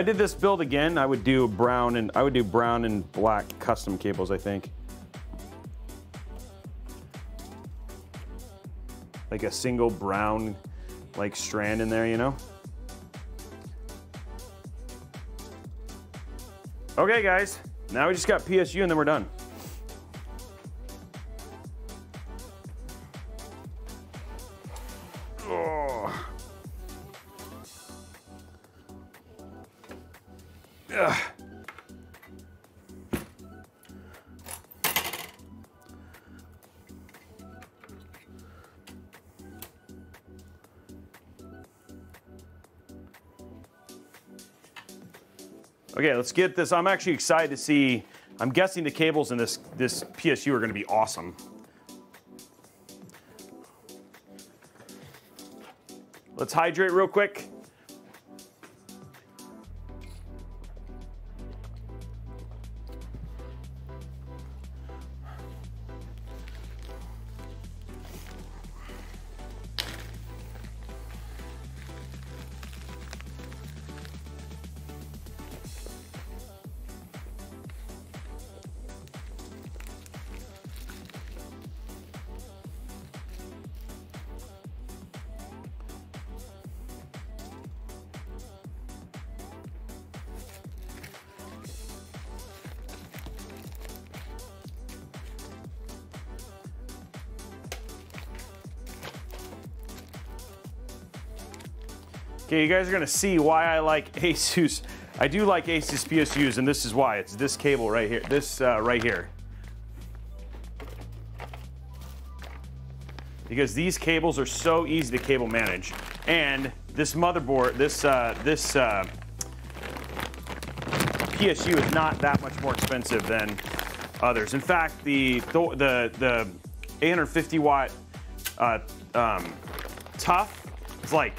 I did this build again, I would do brown and I would do brown and black custom cables, I think. Like a single brown like strand in there, you know? Okay, guys. Now we just got PSU and then we're done. Okay, let's get this. I'm actually excited to see. I'm guessing the cables in this this PSU are going to be awesome. Let's hydrate real quick. Okay, you guys are gonna see why I like Asus. I do like Asus PSUs, and this is why. It's this cable right here. This uh, right here. Because these cables are so easy to cable manage, and this motherboard, this uh, this uh, PSU is not that much more expensive than others. In fact, the the the 850 watt uh, um, TUF is like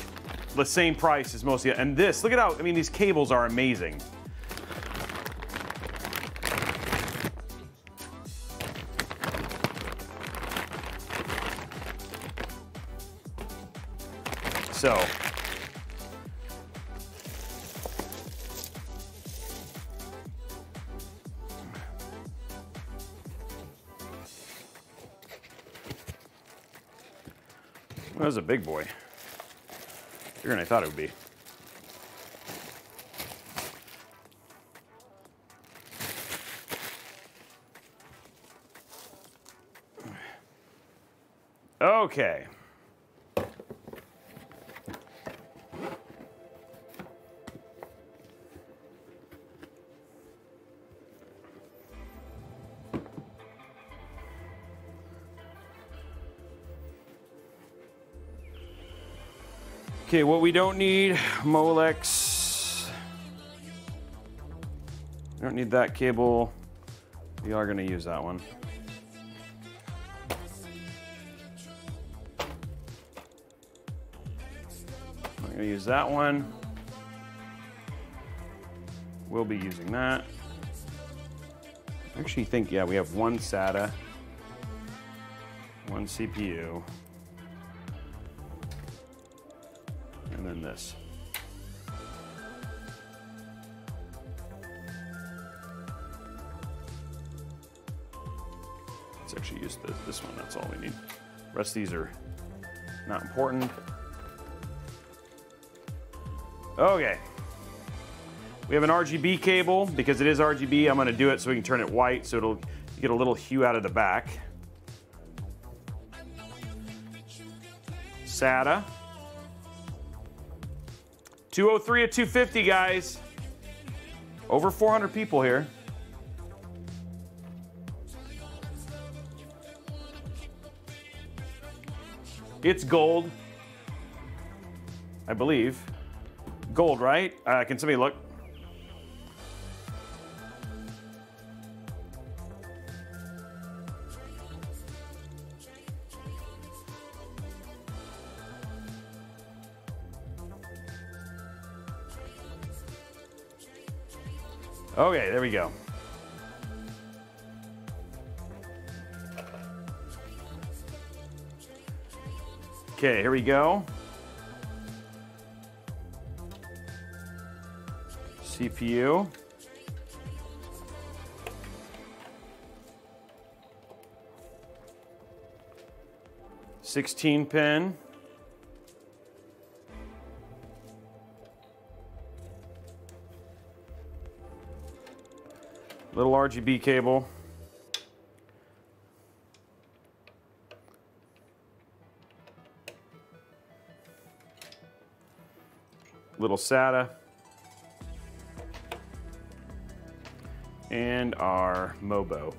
the same price as most of the and this look at how I mean these cables are amazing. So That was a big boy. Bigger than I thought it would be. Okay. Okay, what we don't need, Molex. We don't need that cable. We are gonna use that one. I'm gonna use that one. We'll be using that. I actually think, yeah, we have one SATA, one CPU. Rest these are not important. Okay. We have an RGB cable. Because it is RGB, I'm gonna do it so we can turn it white so it'll get a little hue out of the back. SATA. 203 at 250, guys. Over 400 people here. It's gold. I believe. Gold, right? Uh, can somebody look? Okay, there we go. Okay, here we go. CPU. Sixteen pin. Little RGB cable. Little SATA. And our Mobo.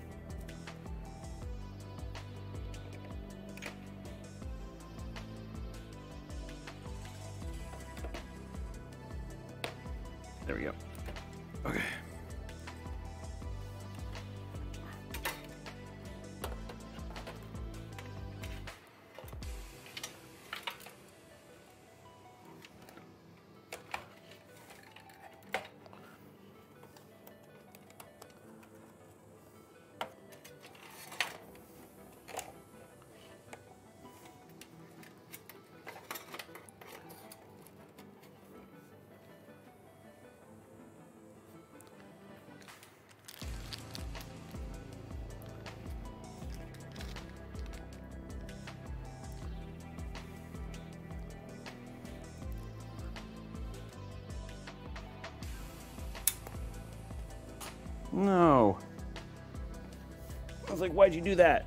Like, why'd you do that?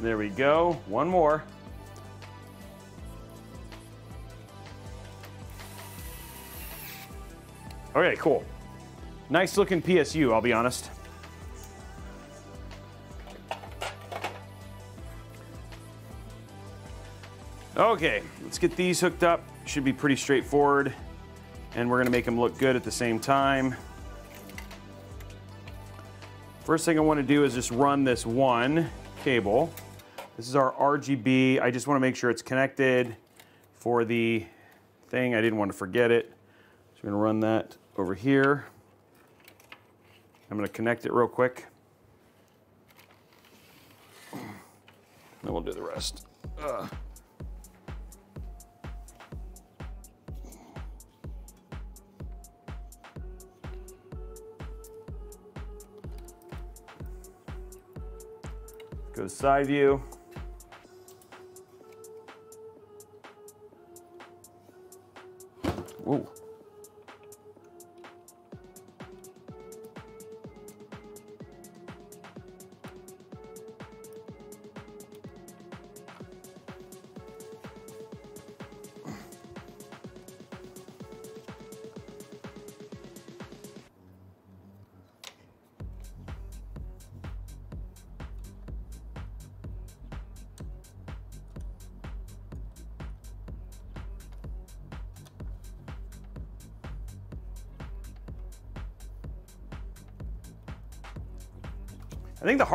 There we go. One more. Okay, cool. Nice looking PSU, I'll be honest. Okay, let's get these hooked up. Should be pretty straightforward. And we're gonna make them look good at the same time. First thing I wanna do is just run this one cable. This is our RGB. I just wanna make sure it's connected for the thing. I didn't want to forget it. So we're gonna run that over here. I'm gonna connect it real quick. Then we'll do the rest. Ugh. Go to side view.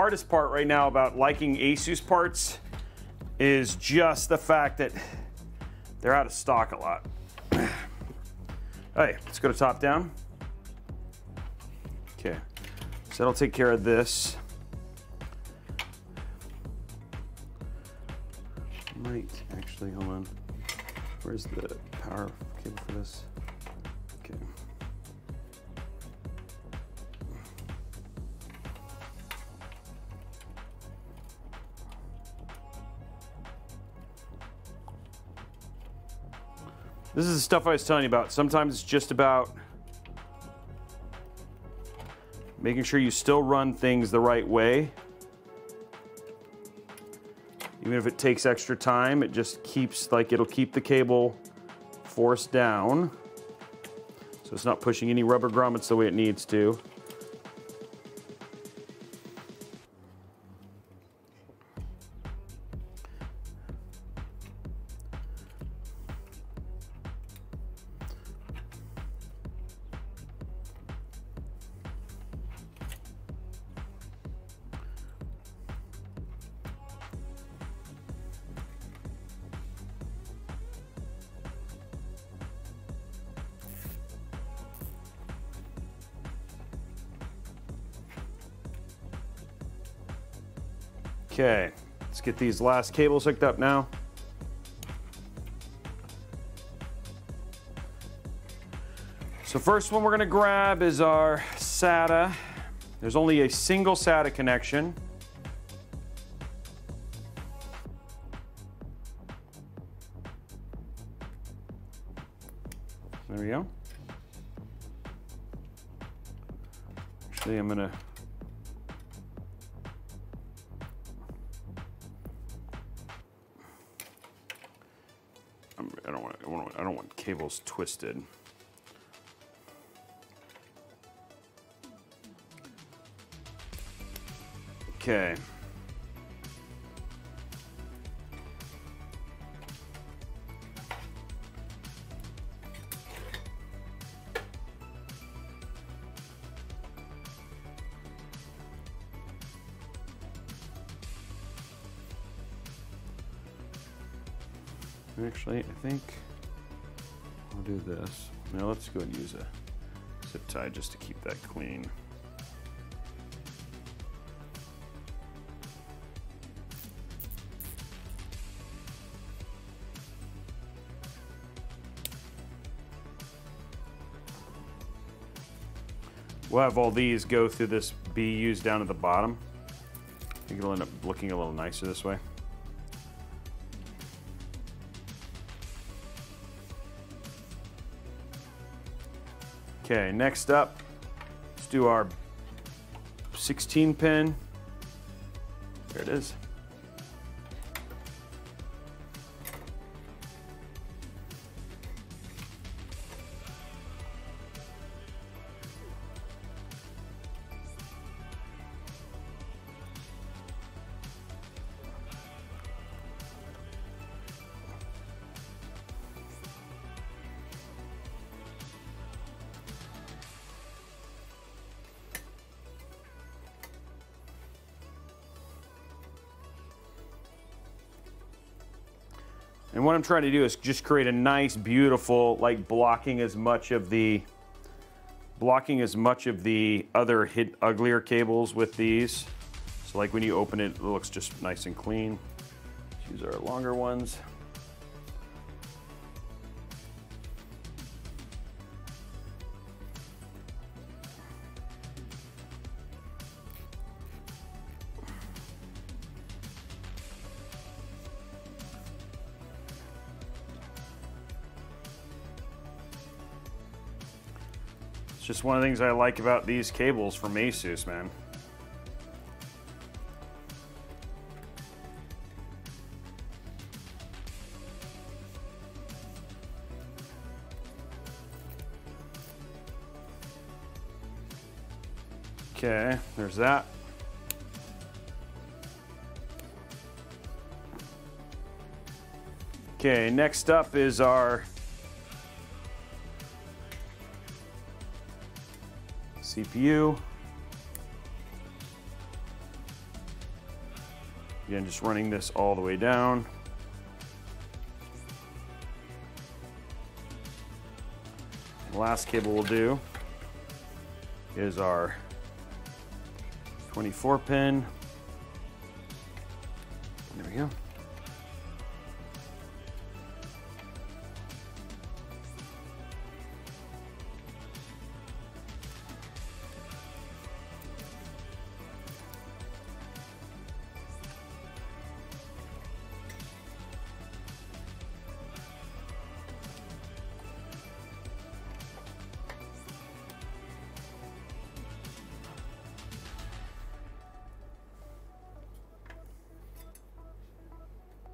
Hardest part right now about liking Asus parts is just the fact that they're out of stock a lot. Hey, let's go to top down. Okay, so that'll take care of this. Stuff I was telling you about. Sometimes it's just about making sure you still run things the right way. Even if it takes extra time, it just keeps, like, it'll keep the cable forced down. So it's not pushing any rubber grommets the way it needs to. These last cables hooked up now. So first one we're gonna grab is our SATA. There's only a single SATA connection. Twisted. Okay. Actually, I think do this. Now let's go and use a zip tie just to keep that clean. We'll have all these go through this BUs down at the bottom. I think it'll end up looking a little nicer this way. Okay, next up, let's do our 16 pin. There it is. I'm trying to do is just create a nice, beautiful, like blocking as much of the blocking as much of the other hid, uglier cables with these. So like when you open it, it looks just nice and clean. Let's use our longer ones. One of the things I like about these cables from Asus, man. Okay, there's that. Okay, next up is our CPU. Again, just running this all the way down. The last cable we'll do is our 24 pin.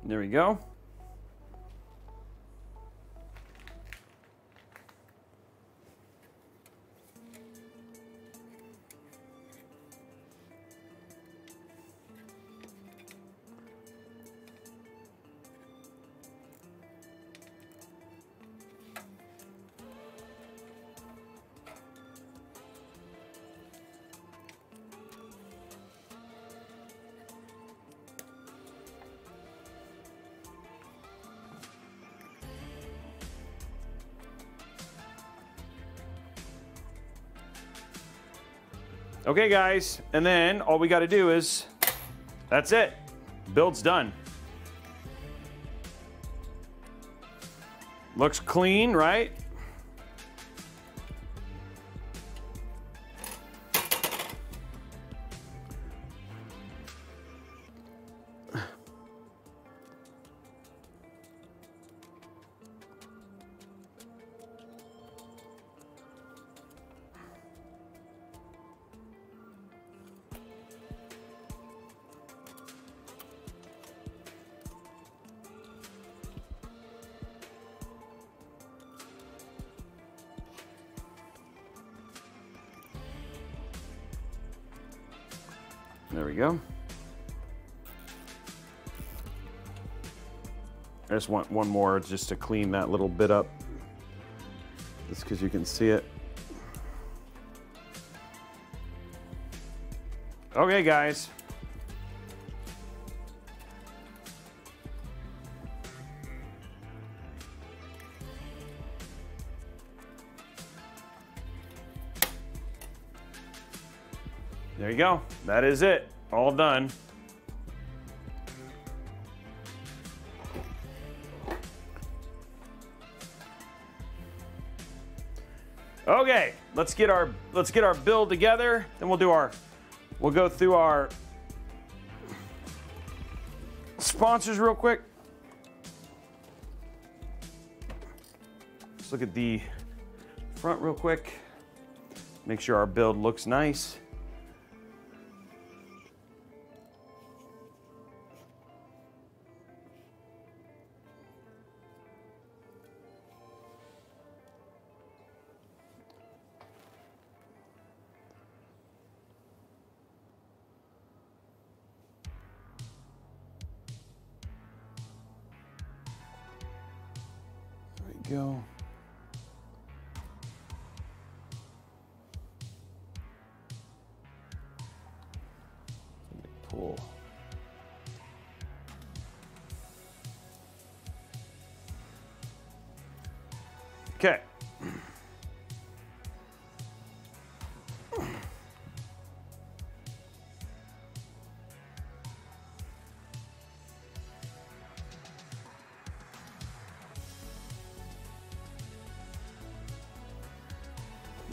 There we go. Okay, guys, and then all we got to do is that's it. Build's done. Looks clean, right? Just want one more just to clean that little bit up. Just because you can see it. Okay, guys. There you go. That is it. All done. Let's get our let's get our build together. Then we'll do our we'll go through our sponsors real quick. Let's look at the front real quick. Make sure our build looks nice.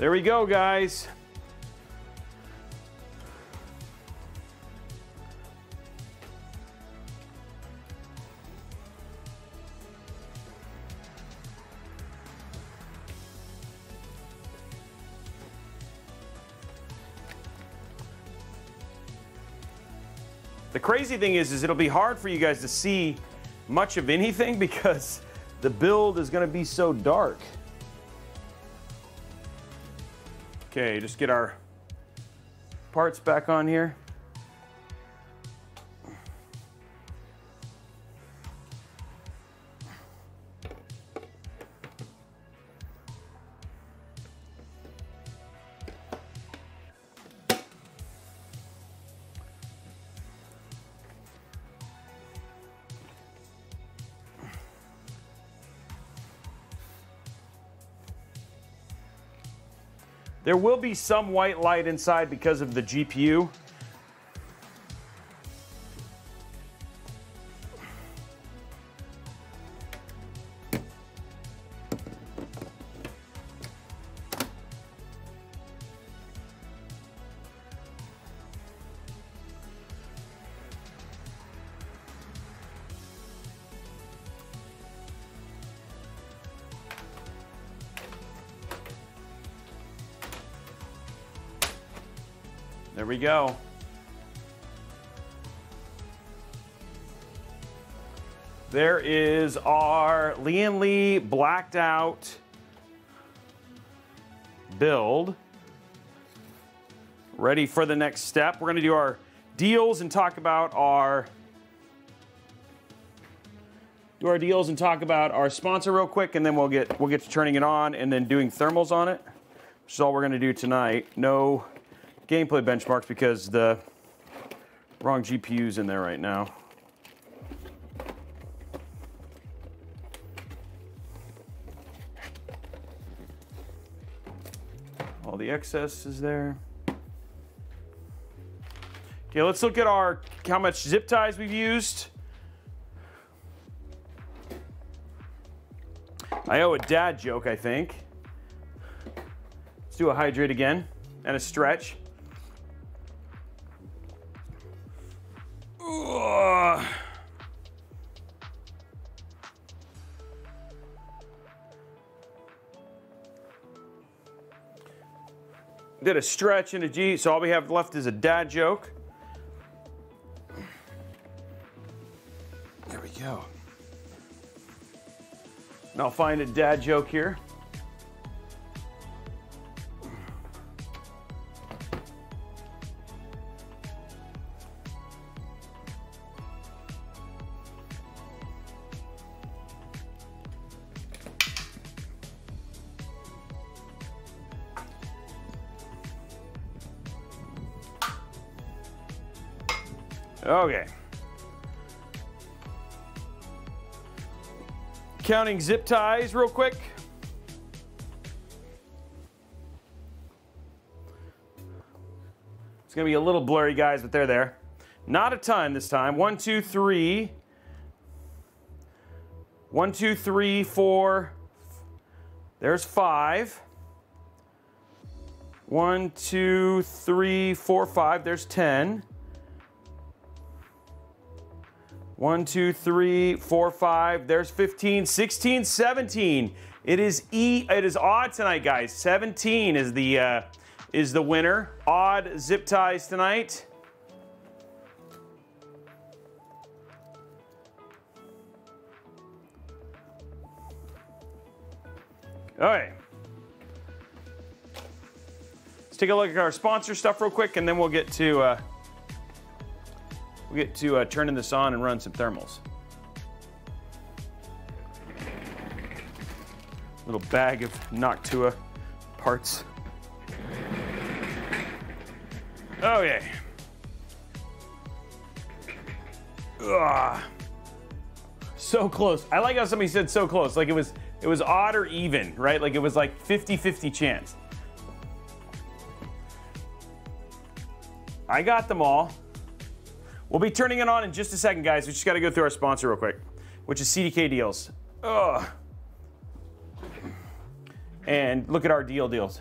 There we go, guys. The crazy thing is, is it'll be hard for you guys to see much of anything because the build is going to be so dark. Okay, just get our parts back on here. There will be some white light inside because of the GPU. We go. There is our Lian Li blacked out build. Ready for the next step. We're going to do our deals and talk about our do our deals and talk about our sponsor real quick and then we'll get we'll get to turning it on and then doing thermals on it. Which is all we're going to do tonight. No gameplay benchmarks because the wrong GPU's in there right now. All the excess is there. Okay, let's look at our how much zip ties we've used. I owe a dad joke, I think. Let's do a hydrate again and a stretch. Did a stretch and a G, so all we have left is a dad joke. There we go. And I'll find a dad joke here. Counting zip ties real quick. It's to be a little blurry, guys, but they're there. Not a ton this time. One, two, three. One, two, three, four. There's five. One, two, three, four, five. There's 10. One, two, three, four, five. There's 15, 16, 17. It is E. It is odd tonight, guys. 17 is the uh, is the winner. Odd zip ties tonight. All right. Let's take a look at our sponsor stuff real quick, and then we'll get to. Uh, we get to uh, turning this on and run some thermals. Little bag of Noctua parts. Okay. Ugh. So close. I like how somebody said so close. Like it was it was odd or even, right? Like it was like 50-50 chance. I got them all. We'll be turning it on in just a second, guys. We just got to go through our sponsor real quick, which is CDK Deals. Ugh. And look at our deal deals.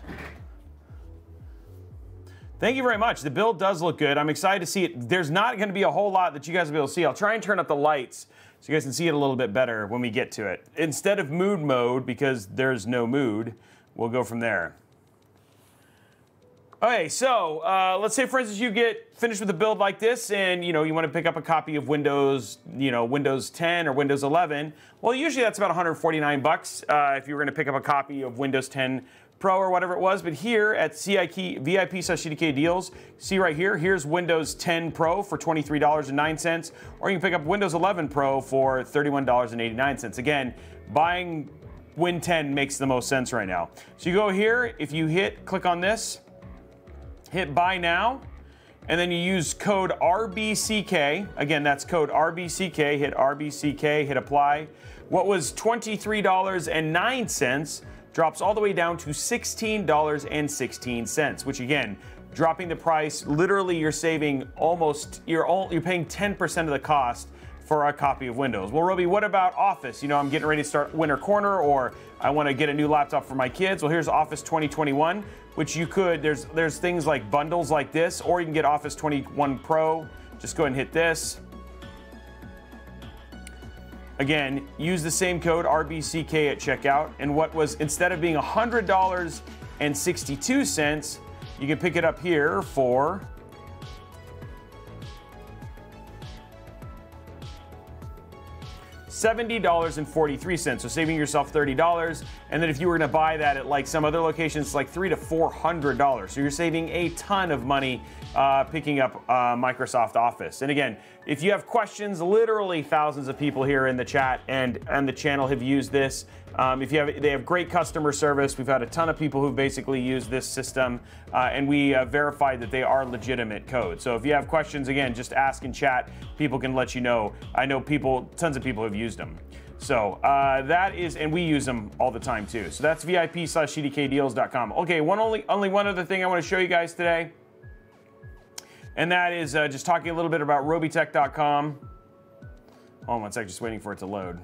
Thank you very much. The build does look good. I'm excited to see it. There's not going to be a whole lot that you guys will be able to see. I'll try and turn up the lights so you guys can see it a little bit better when we get to it. Instead of mood mode, because there's no mood, we'll go from there. Okay, so uh, let's say, for instance, you get finished with a build like this, and you know you want to pick up a copy of Windows, you know, Windows 10 or Windows 11. Well, usually that's about 149 bucks uh, if you were going to pick up a copy of Windows 10 Pro or whatever it was. But here at CIK VIP CDK deals, see right here, here's Windows 10 Pro for $23.09, or you can pick up Windows 11 Pro for $31.89. Again, buying Win 10 makes the most sense right now. So you go here, if you hit, click on this hit buy now, and then you use code RBCK. Again, that's code RBCK. Hit RBCK, hit apply. What was $23.09 drops all the way down to $16.16, which again, dropping the price, literally you're saving almost, you're, all, you're paying 10% of the cost for a copy of Windows. Well, Robey, what about Office? You know, I'm getting ready to start Winter Corner, or I want to get a new laptop for my kids. Well, here's Office 2021, which you could. There's there's things like bundles like this, or you can get Office 21 Pro. Just go ahead and hit this. Again, use the same code RBCK at checkout, and what was instead of being $100 and 62 cents, you can pick it up here for $70.43, so saving yourself $30. And then if you were gonna buy that at like some other locations, like three to $400. So you're saving a ton of money uh, picking up uh, Microsoft Office. And again, if you have questions, literally thousands of people here in the chat and, and the channel have used this. Um, if you have, they have great customer service. We've had a ton of people who basically use this system, uh, and we uh, that they are legitimate code. So if you have questions, again, just ask in chat. People can let you know. I know people, tons of people have used them. So uh, that is, and we use them all the time too. So that's VIP slash CDKdeals.com. Okay, one only, only one other thing I want to show you guys today. and that is uh, just talking a little bit about robeytech.com. Hold on one sec, just waiting for it to load.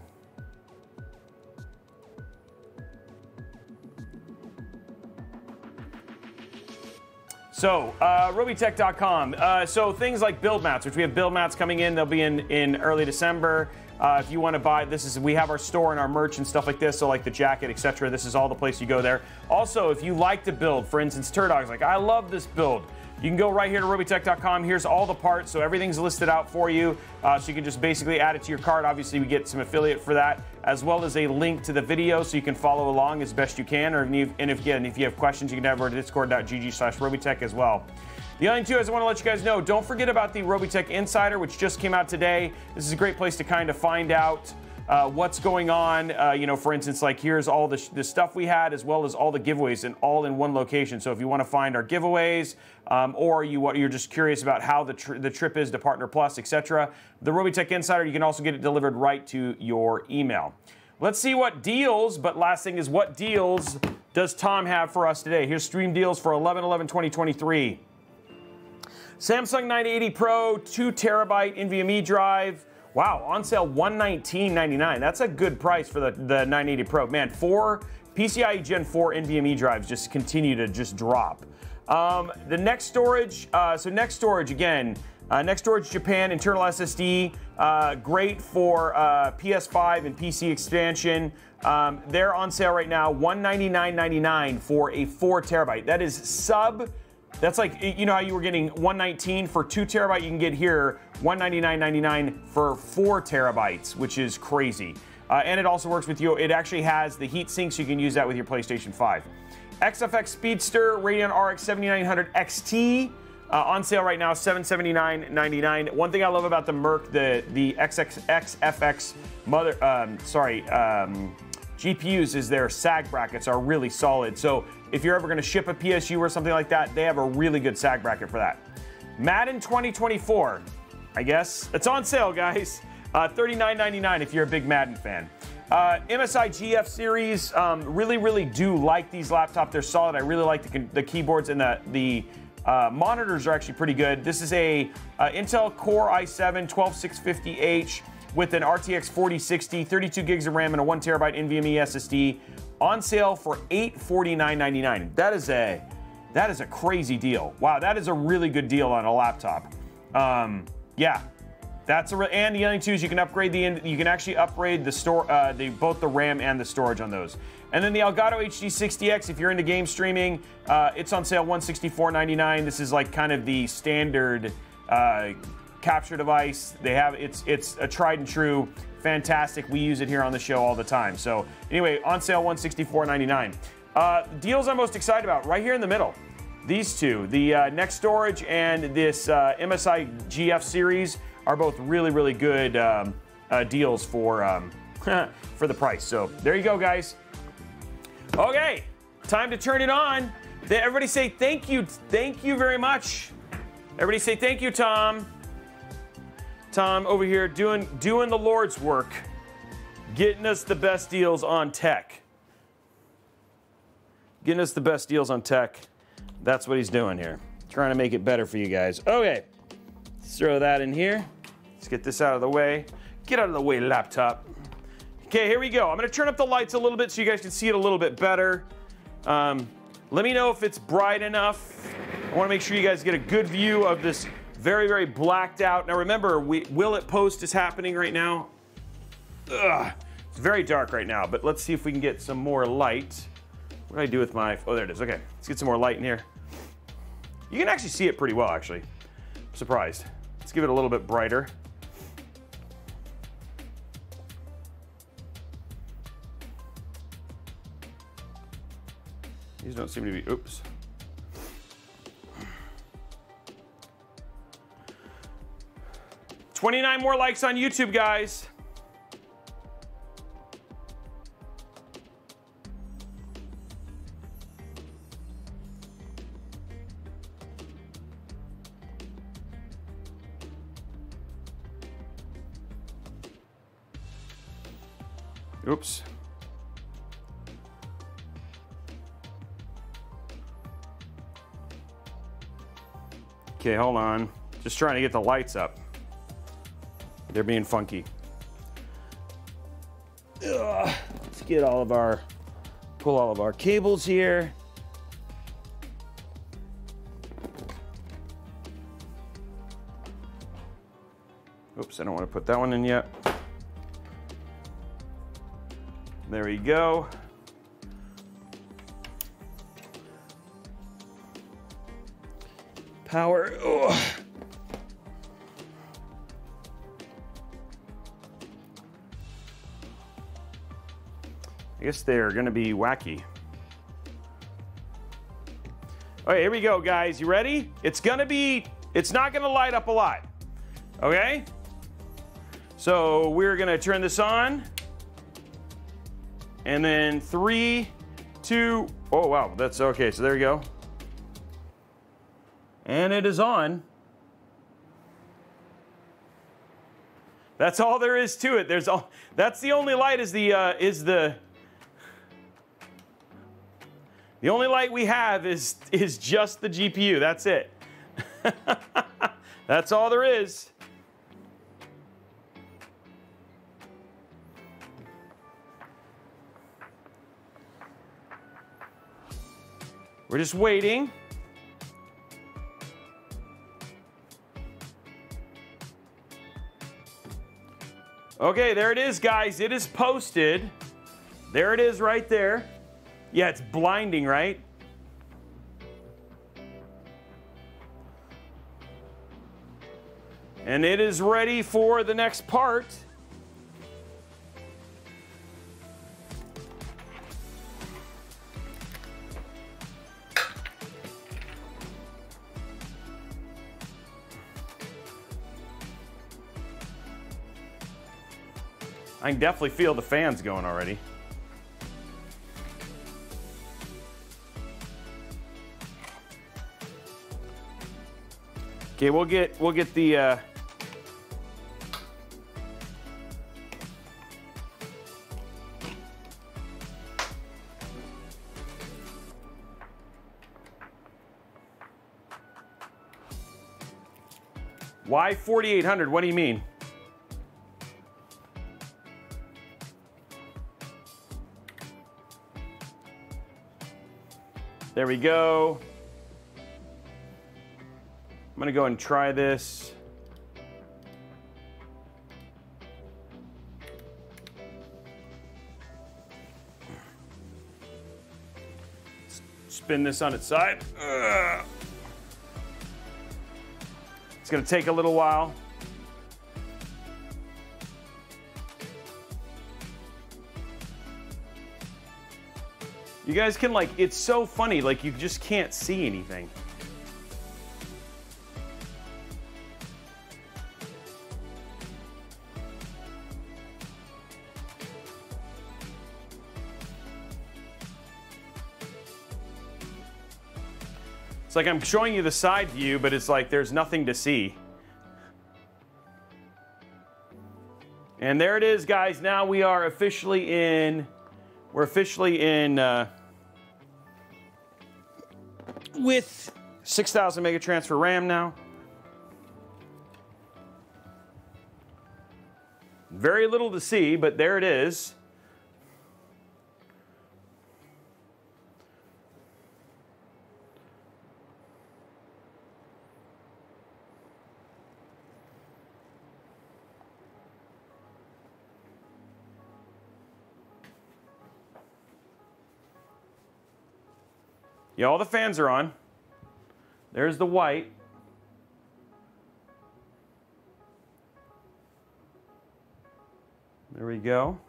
So, uh, robeytech.com. Uh, so, things like build mats, which we have build mats coming in, they'll be in, in early December. Uh, if you want to buy, this is we have our store and our merch and stuff like this. So, like the jacket, etc. This is all the place you go there. Also, if you like to build, for instance, Turdogs, like I love this build. You can go right here to robeytech.com. Here's all the parts, so everything's listed out for you. Uh, so you can just basically add it to your cart. Obviously, we get some affiliate for that, as well as a link to the video so you can follow along as best you can. Or and if again, if you have questions, you can head over to discord.gg slash robitech as well. The other thing too is I want to let you guys know, don't forget about the Robeytech Insider, which just came out today. This is a great place to kind of find out uh, what's going on. Uh, you know, for instance, like here's all the, sh- the stuff we had, as well as all the giveaways, and all in one location. So if you want to find our giveaways, um, or you you're just curious about how the the trip is to Partner Plus, etc., the Robeytech Insider, you can also get it delivered right to your email. Let's see what deals, but last thing is what deals does Tom have for us today? Here's stream deals for 11 11 2023. Samsung 980 Pro, 2 terabyte NVMe drive. Wow, on sale 119.99. That's a good price for the, the 980 Pro. Man, four PCIe Gen 4 NVMe drives just continue to just drop. Um, the Nextorage, uh, so Nextorage again, uh, Nextorage Japan internal SSD, uh, great for uh, PS5 and PC expansion. Um, they're on sale right now, 199.99 for a four terabyte. That is sub that's like you know how you were getting 119 for two terabyte. You can get here 199.99 for four terabytes, which is crazy. Uh, and it also works with you. It actually has the heat sink, so you can use that with your PlayStation 5. XFX Speedster Radeon RX 7900 XT. Uh, on sale right now, $779.99. One thing I love about the Merc, the the XXX mother, um, sorry, um, GPUs is their sag brackets are really solid. So if you're ever going to ship a PSU or something like that, they have a really good sag bracket for that. Madden 2024, I guess it's on sale, guys. Uh, $39.99 if you're a big Madden fan. Uh, MSI GF series, um, really, really do like these laptops. They're solid. I really like the, the keyboards and the the uh, monitors are actually pretty good. This is a uh, Intel Core i7 12650H with an RTX 4060, 32 gigs of RAM, and a one terabyte NVMe SSD on sale for $849.99. That is a that is a crazy deal. Wow, that is a really good deal on a laptop. Um, yeah, that's a re- and the two is you can upgrade the you can actually upgrade the store uh, the both the RAM and the storage on those. And then the Elgato HD 60X, if you're into game streaming, uh, it's on sale 164.99. This is like kind of the standard uh, capture device. They have it's it's a tried and true, fantastic. We use it here on the show all the time. So anyway, on sale 164.99. Uh, deals I'm most excited about right here in the middle. These two, the uh, Nextorage and this uh, MSI GF series, are both really really good um, uh, deals for um, for the price. So there you go, guys. Okay, time to turn it on. Everybody say thank you, thank you very much. Everybody say thank you, Tom. Tom over here doing doing the Lord's work, getting us the best deals on tech. Getting us the best deals on tech. That's what he's doing here. Trying to make it better for you guys. Okay. Throw that in here. Let's get this out of the way. Get out of the way, laptop. Okay, here we go. I'm gonna turn up the lights a little bit so you guys can see it a little bit better. Um, let me know if it's bright enough. I wanna make sure you guys get a good view of this very, very blacked out. Now remember, we, Will It Post is happening right now. Ugh, it's very dark right now, but let's see if we can get some more light. What do I do with my, oh, there it is. Okay, let's get some more light in here. You can actually see it pretty well, actually. I'm surprised. Let's give it a little bit brighter. These don't seem to be, oops. Twenty-nine more likes on YouTube, guys. Oops. Okay, hold on. Just trying to get the lights up. They're being funky. Ugh. Let's get all of our, pull all of our cables here. Oops, I don't want to put that one in yet. There we go. Power. Ugh. I guess they're to be wacky. Okay, here we go, guys. You ready? It's to be, it's not to light up a lot. Okay? So we're to turn this on. And then three, two, oh, wow. That's okay. So there you go. And it is on. That's all there is to it. There's all. That's the only light. Is the uh, is the the only light we have is is just the GPU. That's it. That's all there is. We're just waiting. Okay, there it is, guys. It is posted. There it is right there. Yeah, it's blinding, right? And it is ready for the next part. I can definitely feel the fans going already. Okay, we'll get we'll get the uh, Why 4800? What do you mean? There we go. I'm gonna go and try this. Spin this on its side. Ugh. It's gonna take a little while. You guys can like, it's so funny, like you just can't see anything. It's like I'm showing you the side view, but it's like there's nothing to see. And there it is, guys. Now we are officially in, we're officially in uh, with 6,000 mega transfer RAM now. Very little to see, but there it is. Yeah, all the fans are on. There's the white. There we go.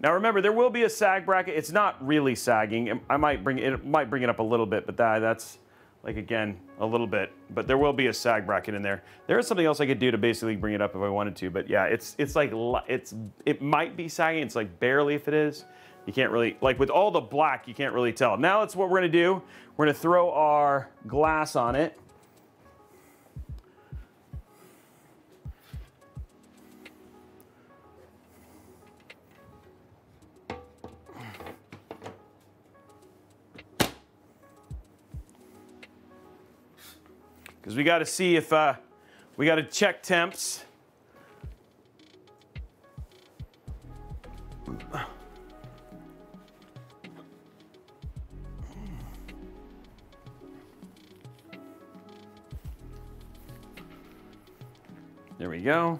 Now remember, there will be a sag bracket. It's not really sagging. I might bring it, it might bring it up a little bit, but that, that's like again a little bit. But there will be a sag bracket in there. There is something else I could do to basically bring it up if I wanted to. But yeah, it's it's like it's it might be sagging. It's like barely if it is. You can't really like with all the black, you can't really tell. Now that's what we're gonna do. We're gonna throw our glass on it. Because we got to see if uh, we got to check temps. There we go.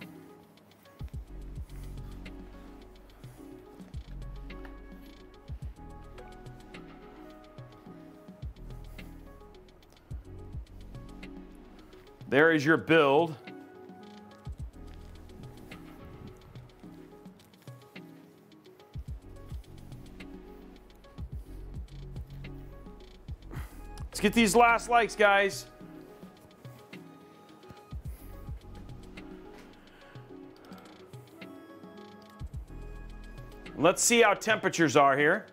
There is your build. Let's get these last likes, guys. Let's see how temperatures are here.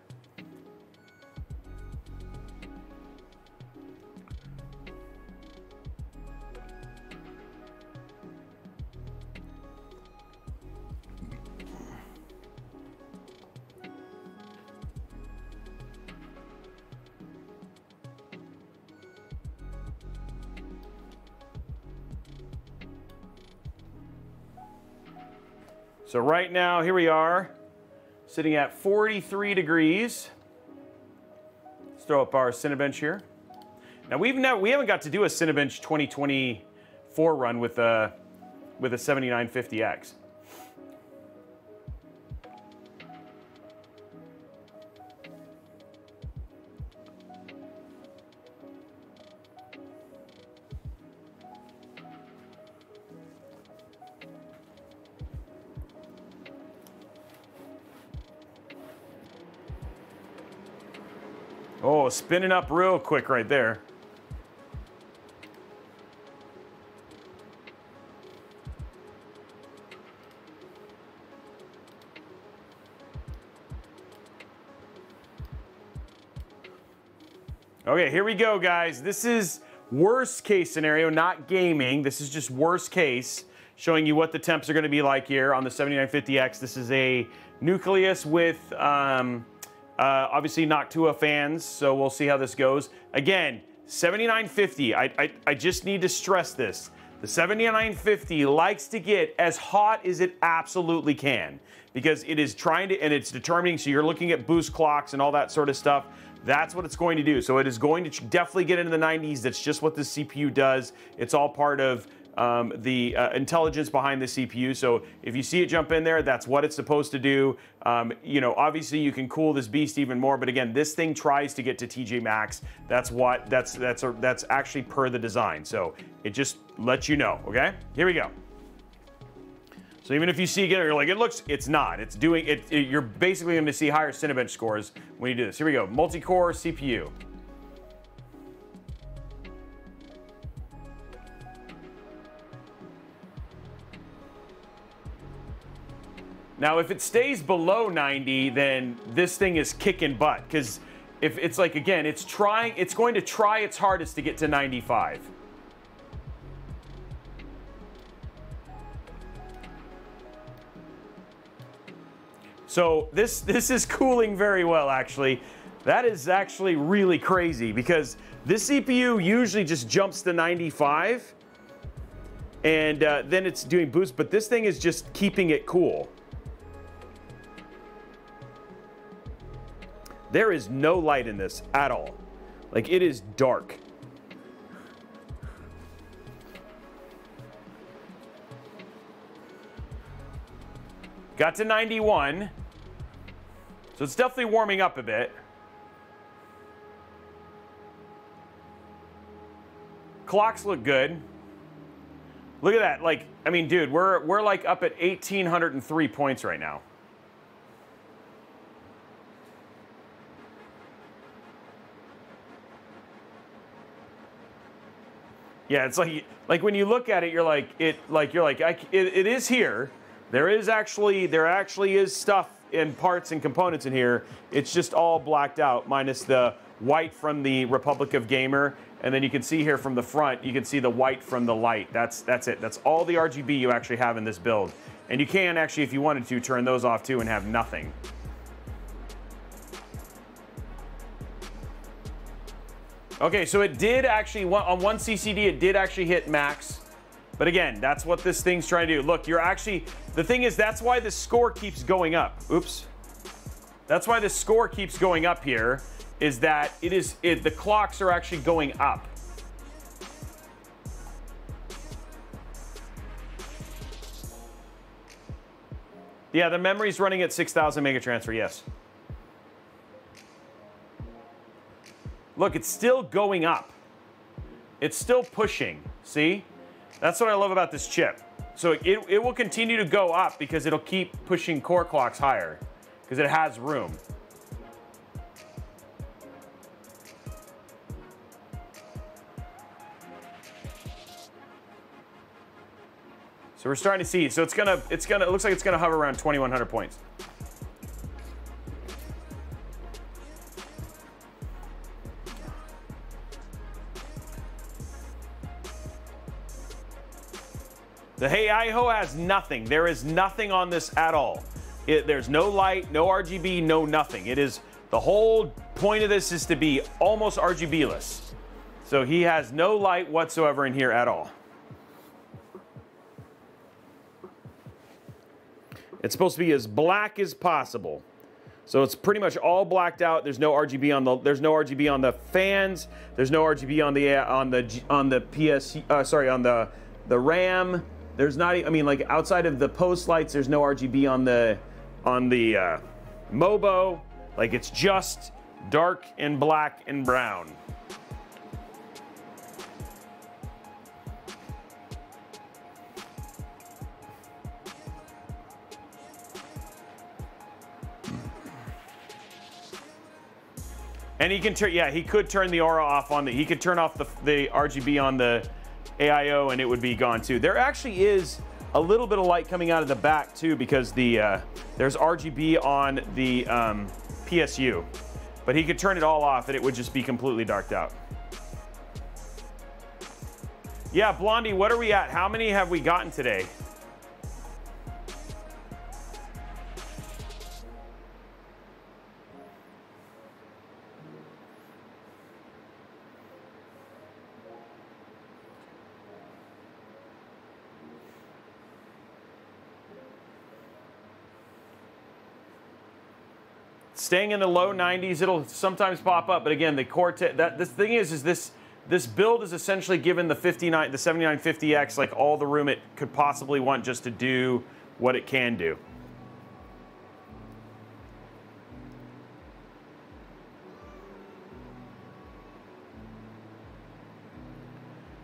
So right now, here we are, sitting at 43 degrees. Let's throw up our Cinebench here. Now we've never, we haven't got to do a Cinebench 2024 run with a with a 7950X. Spinning up real quick right there. Okay, here we go, guys. This is worst case scenario, not gaming. This is just worst case, showing you what the temps are going to be like here on the 7950X. This is a nucleus with um, uh, obviously Noctua fans, so we'll see how this goes. Again, 7950, I, I, I just need to stress this. The 7950 likes to get as hot as it absolutely can because it is trying to, and it's determining, so you're looking at boost clocks and all that sort of stuff. That's what it's going to do. So it is going to definitely get into the 90s. That's just what the CPU does. It's all part of um, the uh, intelligence behind the CPU. So if you see it jump in there, that's what it's supposed to do. Um, you know, obviously you can cool this beast even more, but again, this thing tries to get to TjMax. That's what that's that's a, that's actually per the design. So it just lets you know. Okay, here we go. So even if you see it, you're like, it looks, it's not. It's doing it. it you're basically going to see higher Cinebench scores when you do this. Here we go. Multi-core CPU. Now, if it stays below 90, then this thing is kicking butt because if it's like again, it's trying, it's going to try its hardest to get to 95. So this this is cooling very well actually. That is actually really crazy because this CPU usually just jumps to 95 and uh, then it's doing boost, but this thing is just keeping it cool. There is no light in this at all. Like it is dark. Got to 91. So it's definitely warming up a bit. Clocks look good. Look at that. Like, I mean, dude, we're we're like up at 1803 points right now. Yeah, it's like like when you look at it, you're like it like you're like I, it, it is here. There is actually there actually is stuff and parts and components in here. It's just all blacked out, minus the white from the Republic of Gamer, and then you can see here from the front, you can see the white from the light. That's that's it. That's all the RGB you actually have in this build, and you can actually, if you wanted to, turn those off too and have nothing. Okay, so it did actually on one CCD it did actually hit max. But again, that's what this thing's trying to do. Look, you're actually the thing is that's why the score keeps going up. Oops. That's why the score keeps going up here is that it is it, the clocks are actually going up. Yeah, the memory's running at 6,000 mega transfer, yes. Look, it's still going up. It's still pushing, see? That's what I love about this chip. So it, it will continue to go up because it'll keep pushing core clocks higher because it has room. So we're starting to see. So it's gonna, it's gonna, it looks like it's gonna hover around 2,100 points. The Hey Iho has nothing. There is nothing on this at all. It, there's no light, no RGB, no nothing. It is the whole point of this is to be almost RGB-less. So he has no light whatsoever in here at all. It's supposed to be as black as possible. So it's pretty much all blacked out. There's no RGB on the there's no RGB on the fans. There's no RGB on the on the on the PS uh, sorry on the the RAM. There's not I mean like outside of the post lights there's no RGB on the on the uh, Mobo. Like it's just dark and black and brown. And he can turn, yeah, he could turn the aura off on the, he could turn off the, the RGB on the AIO and it would be gone too. There actually is a little bit of light coming out of the back too because the uh, there's RGB on the um, PSU, but he could turn it all off and it would just be completely darked out. Yeah, Blondie, what are we at? How many have we gotten today? Staying in the low 90s. It'll sometimes pop up, but again, the Cortex. That the thing is, is this this build is essentially given the 59, the 7950X like all the room it could possibly want just to do what it can do.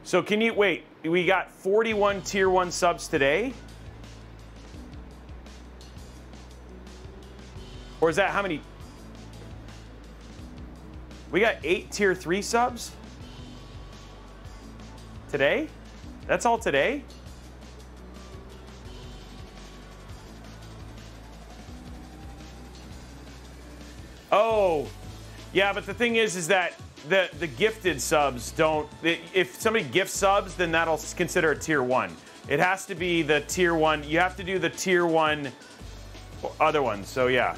So can you wait? We got 41 tier one subs today. Or is that how many? We got eight tier three subs today. That's all today. Oh, yeah, but the thing is, is that the the gifted subs don't. If somebody gifts subs, then that'll consider a tier one. It has to be the tier one. You have to do the tier one other ones. So yeah.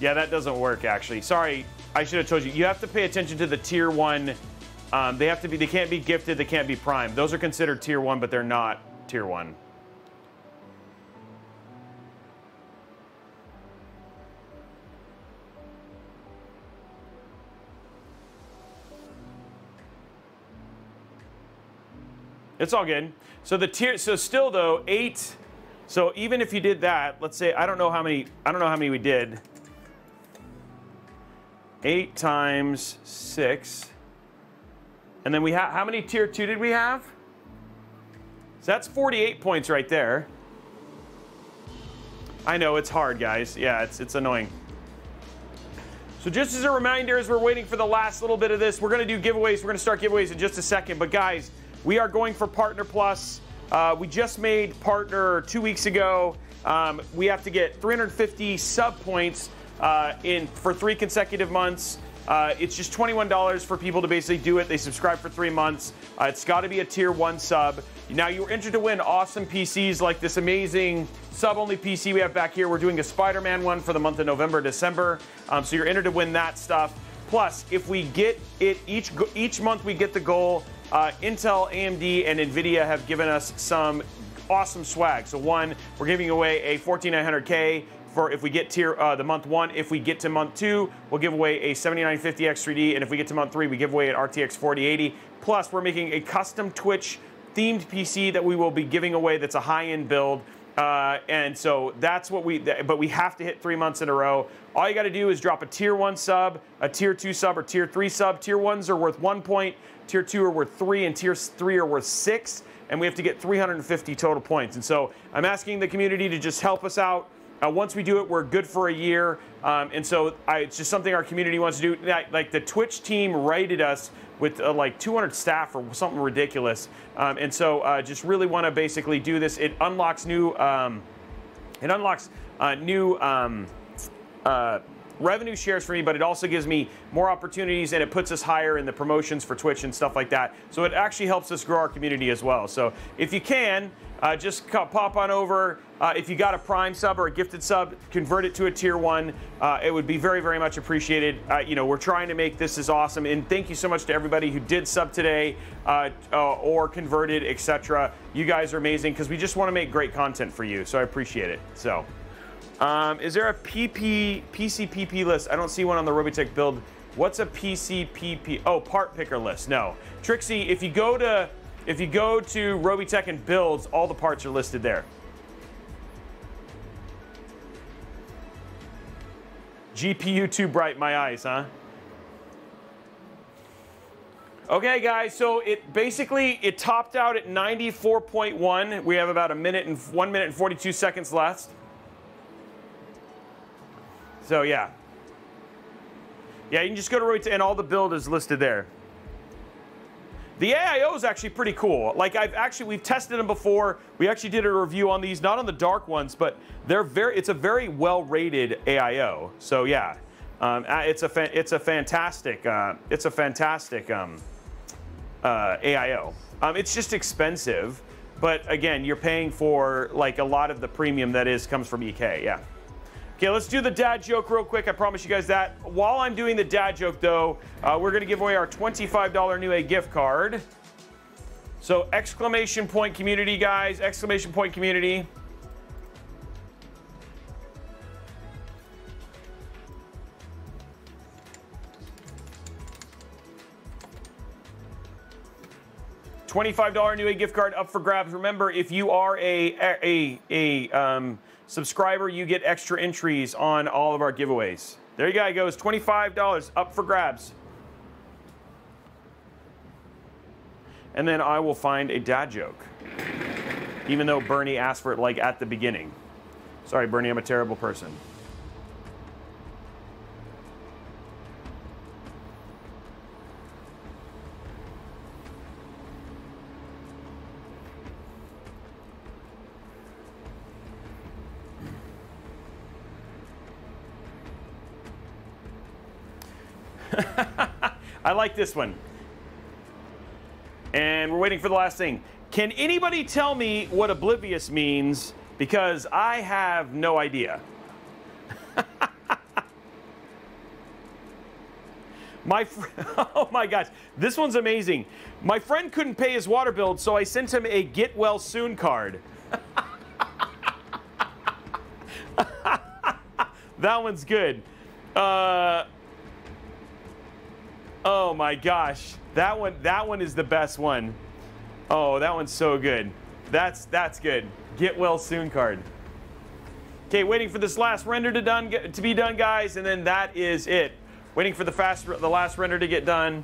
Yeah, that doesn't work actually. Sorry, I should have told you. You have to pay attention to the tier one. Um, they have to be. They can't be gifted. They can't be prime. Those are considered tier one, but they're not tier one. It's all good. So the tier. So still though eight. So even if you did that, let's say I don't know how many. I don't know how many we did. 8 times 6. And then we have, how many tier 2 did we have? So that's 48 points right there. I know, it's hard, guys. Yeah, it's, it's annoying. So just as a reminder, as we're waiting for the last little bit of this, we're going to do giveaways. We're going to start giveaways in just a second. But guys, we are going for Partner Plus. Uh, we just made Partner two weeks ago. Um, we have to get 350 sub points uh, in for three consecutive months. Uh, it's just $21 for people to basically do it. They subscribe for three months. Uh, it's got to be a tier one sub. Now you're entered to win awesome PCs like this amazing sub-only PC we have back here. We're doing a Spider-Man one for the month of November, December. Um, so you're entered to win that stuff. Plus, if we get it each each month, we get the goal. Uh, Intel, AMD, and Nvidia have given us some awesome swag. So one, we're giving away a 14900K for if we get tier uh, the month one. If we get to month two, we'll give away a 7950X3D, and if we get to month three, we give away an RTX 4080. Plus, we're making a custom Twitch themed PC that we will be giving away. That's a high-end build. Uh, and so that's what we, but we have to hit three months in a row. All you got to do is drop a tier one sub, a tier two sub, or tier three sub. Tier ones are worth one point, tier two are worth three, and tier three are worth six. And we have to get 350 total points. And so I'm asking the community to just help us out. Uh, once we do it, we're good for a year. Um, and so I, it's just something our community wants to do. Like, the Twitch team rated us with uh, like 200 staff or something ridiculous. Um, and so uh, just really want to basically do this. It unlocks new, um, it unlocks uh, new um, uh, revenue shares for me, but it also gives me more opportunities and it puts us higher in the promotions for Twitch and stuff like that. So it actually helps us grow our community as well. So if you can, uh, just pop on over. Uh, if you got a Prime sub or a gifted sub, convert it to a Tier One. Uh, it would be very, very much appreciated. Uh, you know, we're trying to make this as awesome. And thank you so much to everybody who did sub today uh, uh, or converted, etc. You guys are amazing because we just want to make great content for you. So I appreciate it. So. Um, is there a PP PCPP list? I don't see one on the Robeytech build. What's a PCPP? Oh, part picker list. No, Trixie. If you go to if you go to Robeytech and builds, all the parts are listed there. GPU too bright, my eyes, huh? Okay, guys. So it basically it topped out at 94.1. We have about a minute and one minute and 42 seconds left. So yeah. Yeah, you can just go to and all the build is listed there. The AIO is actually pretty cool. Like I've actually we've tested them before. We actually did a review on these, not on the dark ones, but they're very. It's a very well rated AIO. So yeah, um, uh, it's a it's a fantastic uh, it's a fantastic um, uh, AIO. Um, it's just expensive, but again, you're paying for like a lot of the premium that is comes from EK. Yeah. Okay, let's do the dad joke real quick. I promise you guys that. While I'm doing the dad joke, though, uh, we're going to give away our $25 Newegg gift card. So, exclamation point community, guys. Exclamation point community. $25 Newegg gift card up for grabs. Remember, if you are a, a, a, um, subscriber, you get extra entries on all of our giveaways. There you go, goes $25 up for grabs. And then I will find a dad joke. Even though Bernie asked for it like at the beginning. Sorry, Bernie, I'm a terrible person. I like this one. And we're waiting for the last thing. Can anybody tell me what oblivious means? Because I have no idea. my oh my gosh, this one's amazing. My friend couldn't pay his water bill, so I sent him a get well soon card. that one's good. Uh, Oh my gosh. That one that one is the best one. Oh, that one's so good. That's that's good. Get well soon card. Okay, waiting for this last render to done to be done, guys, and then that is it. Waiting for the fast the last render to get done.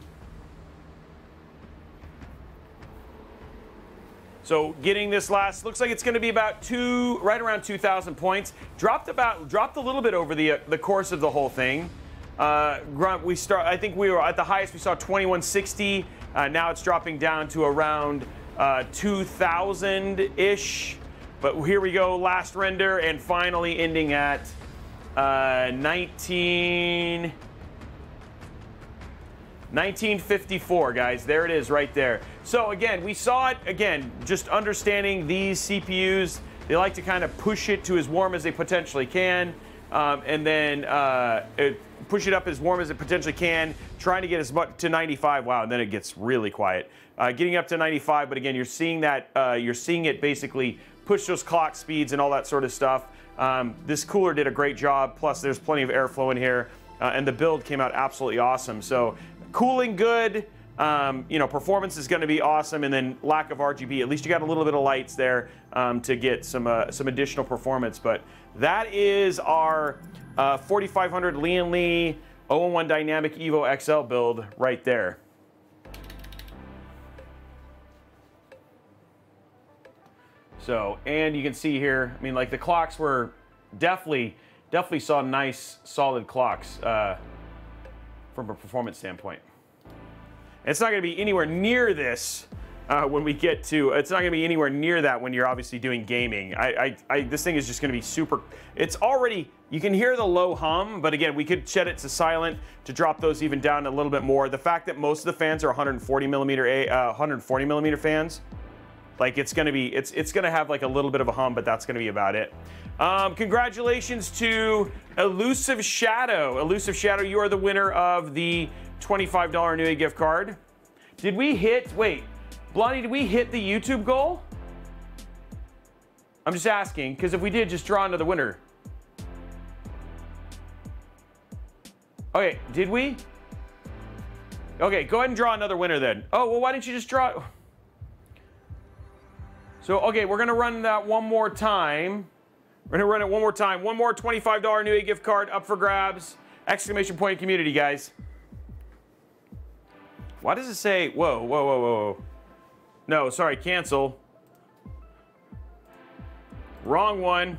So getting this last looks like it's going to be about two, right around 2,000 points. Dropped about, dropped a little bit over the uh, the course of the whole thing. Uh, Grunt, we start. I think we were at the highest. We saw 2160. Uh, now it's dropping down to around uh, 2,000 ish. But here we go. Last render, and finally ending at uh, 19. 1954, guys. There it is right there. So, again, we saw it. Again, just understanding these CPUs, they like to kind of push it to as warm as they potentially can. Um, and then uh, it, push it up as warm as it potentially can, trying to get as much to 95. Wow, and then it gets really quiet. Uh, getting up to 95, but again, you're seeing that uh, you're seeing it basically push those clock speeds and all that sort of stuff. Um, this cooler did a great job. Plus, there's plenty of airflow in here, uh, and the build came out absolutely awesome. So, cooling good. Um, you know, performance is going to be awesome, and then lack of RGB. At least you got a little bit of lights there um, to get some uh, some additional performance. But that is our uh, 4500 Lian Li O11 Dynamic Evo XL build right there. So, and you can see here, I mean, like the clocks were definitely, definitely saw nice, solid clocks uh, from a performance standpoint. It's not going to be anywhere near this uh, when we get to. It's not going to be anywhere near that when you're obviously doing gaming. I, I, I this thing is just going to be super. It's already. You can hear the low hum, but again, we could set it to silent to drop those even down a little bit more. The fact that most of the fans are 140 millimeter, a, uh, 140 millimeter fans, like it's going to be. It's it's going to have like a little bit of a hum, but that's going to be about it. Um, congratulations to Elusive Shadow. Elusive Shadow, you are the winner of the $25 Newegg gift card. Did we hit, wait, Blondie, did we hit the YouTube goal? I'm just asking, because if we did, just draw another winner. Okay, did we? Okay, go ahead and draw another winner then. Oh, well, why didn't you just draw? So, okay, we're gonna run that one more time. We're gonna run it one more time. One more $25 Newegg gift card up for grabs. Exclamation point community, guys. Why does it say, whoa, whoa, whoa, whoa? No, sorry, cancel. Wrong one.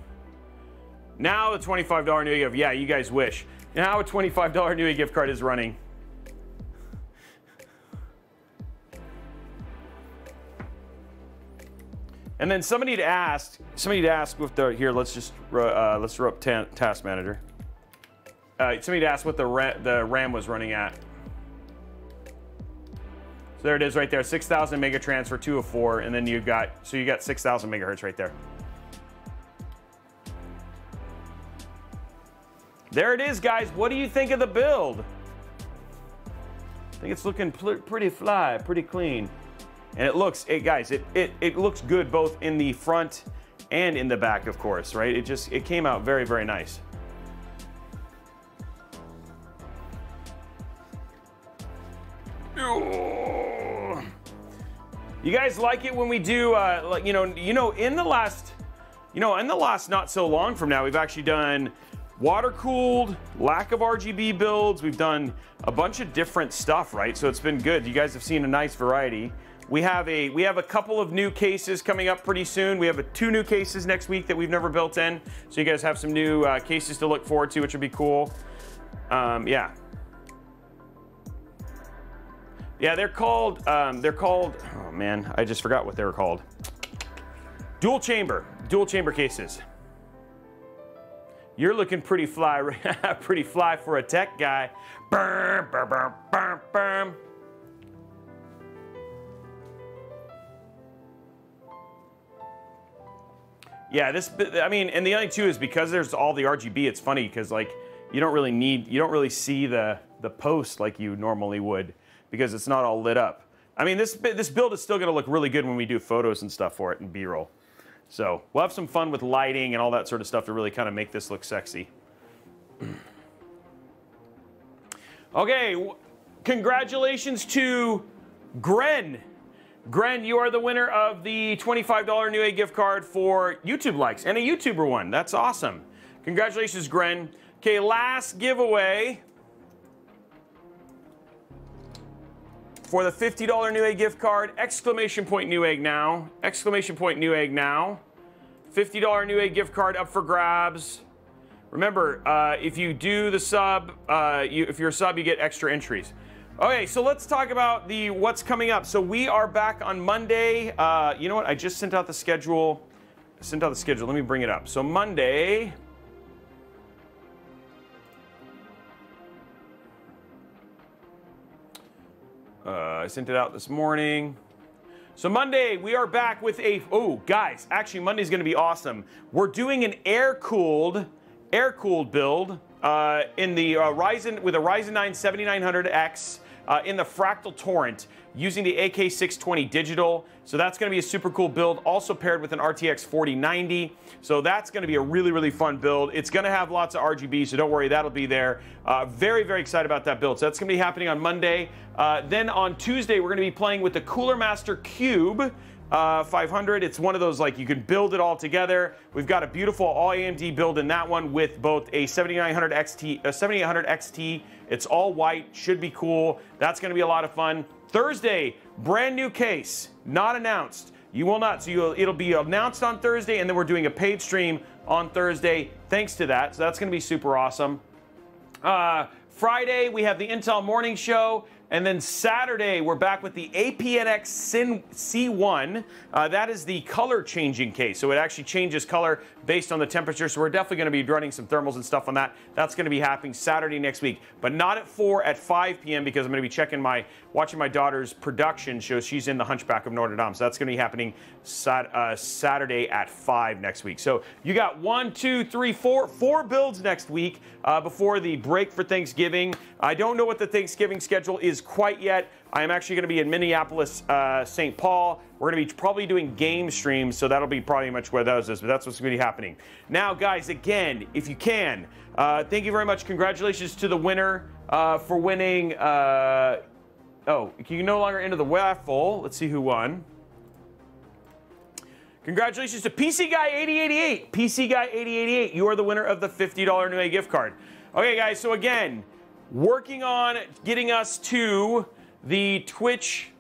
Now the $25 Newegg gift, yeah, you guys wish. Now a $25 Newegg gift card is running. And then somebody had asked, somebody had asked with the, here, let's just, uh, let's throw up ta Task Manager. Uh, somebody had asked what the, the RAM was running at. So there it is right there, 6,000 mega transfer, 2 of 4, and then you've got, so you got 6,000 megahertz right there. There it is, guys. What do you think of the build? I think it's looking pretty fly, pretty clean. And it looks, it, guys, it, it, it looks good both in the front and in the back, of course, right? It just, it came out very, very nice. You guys like it when we do, uh, you know, you know, in the last, you know, in the last not so long from now, we've actually done water cooled, lack of RGB builds. We've done a bunch of different stuff, right? So it's been good. You guys have seen a nice variety. We have a we have a couple of new cases coming up pretty soon. We have a, two new cases next week that we've never built in. So you guys have some new uh, cases to look forward to, which would be cool. Um, yeah. Yeah, they're called, um, they're called, oh man, I just forgot what they were called. Dual chamber, dual chamber cases. You're looking pretty fly, pretty fly for a tech guy. Burr, burr, burr, burr. Yeah, this, I mean, and the other two is because there's all the RGB, it's funny because like, you don't really need, you don't really see the, the post like you normally would because it's not all lit up. I mean, this, this build is still gonna look really good when we do photos and stuff for it and B-roll. So we'll have some fun with lighting and all that sort of stuff to really kind of make this look sexy. okay, congratulations to Gren. Gren, you are the winner of the $25 Newegg gift card for YouTube likes and a YouTuber one. That's awesome. Congratulations, Gren. Okay, last giveaway. For the $50 Newegg gift card, exclamation point Newegg now, exclamation point Newegg now. $50 Newegg gift card up for grabs. Remember, uh, if you do the sub, uh, you, if you're a sub, you get extra entries. Okay, so let's talk about the what's coming up. So we are back on Monday. Uh, you know what? I just sent out the schedule. Sent out the schedule. Let me bring it up. So Monday, Uh, I sent it out this morning. So Monday, we are back with a, oh, guys, actually Monday's gonna be awesome. We're doing an air-cooled air-cooled build uh, in the uh, Ryzen with a Ryzen 9 7900X uh, in the Fractal Torrent using the AK620 digital. So that's going to be a super cool build, also paired with an RTX 4090. So that's going to be a really, really fun build. It's going to have lots of RGB, so don't worry, that'll be there. Uh, very, very excited about that build. So that's going to be happening on Monday. Uh, then on Tuesday, we're going to be playing with the Cooler Master Qube. Uh, 500. It's one of those like you can build it all together. We've got a beautiful all AMD build in that one with both a 7900 XT, a 7800 XT. It's all white, should be cool. That's going to be a lot of fun. Thursday, brand new case, not announced. You will not. So it'll be announced on Thursday, and then we're doing a paid stream on Thursday. Thanks to that. So that's going to be super awesome. Uh, Friday, we have the Intel Morning Show. And then Saturday, we're back with the APNX Sin C1. Uh, that is the color changing case. So it actually changes color based on the temperature. So we're definitely going to be running some thermals and stuff on that. That's going to be happening Saturday next week, but not at 4 at 5 p.m. because I'm going to be checking my, watching my daughter's production show. She's in the Hunchback of Notre Dame. So that's going to be happening sat, uh, Saturday at 5 next week. So you got one, two, three, four, four builds next week uh, before the break for Thanksgiving. I don't know what the Thanksgiving schedule is quite yet. I am actually going to be in Minneapolis, uh, St. Paul. We're going to be probably doing game streams, so that'll be probably much where those is, but that's what's going to be happening. Now, guys, again, if you can, uh, thank you very much. Congratulations to the winner uh, for winning. Uh, oh, you can no longer enter the raffle. Let's see who won. Congratulations to PC Guy 8088. PC Guy 8088, you are the winner of the $50 Newegg gift card. Okay, guys, so again, working on getting us to the Twitch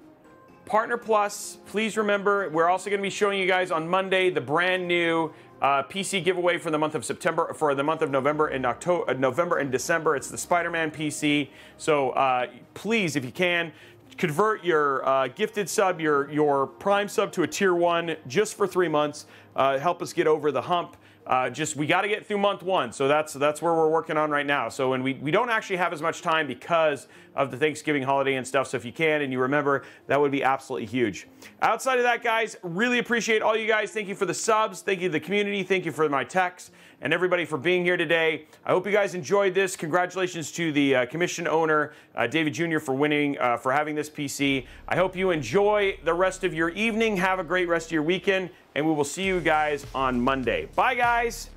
Partner Plus. Please remember, we're also going to be showing you guys on Monday the brand new uh, PC giveaway for the month of September, for the month of November and October, uh, November and December. It's the Spider-Man PC. So uh, please, if you can, convert your uh, gifted sub, your your Prime sub to a Tier One just for three months. Uh, help us get over the hump. Uh, just we got to get through month one, so that's that's where we're working on right now. So and we we don't actually have as much time because of the Thanksgiving holiday and stuff. So if you can and you remember, that would be absolutely huge. Outside of that, guys, really appreciate all you guys. Thank you for the subs. Thank you to the community. Thank you for my techs and everybody for being here today. I hope you guys enjoyed this. Congratulations to the uh, commission owner, uh, David Jr., for winning, uh, for having this PC. I hope you enjoy the rest of your evening. Have a great rest of your weekend, and we will see you guys on Monday. Bye, guys.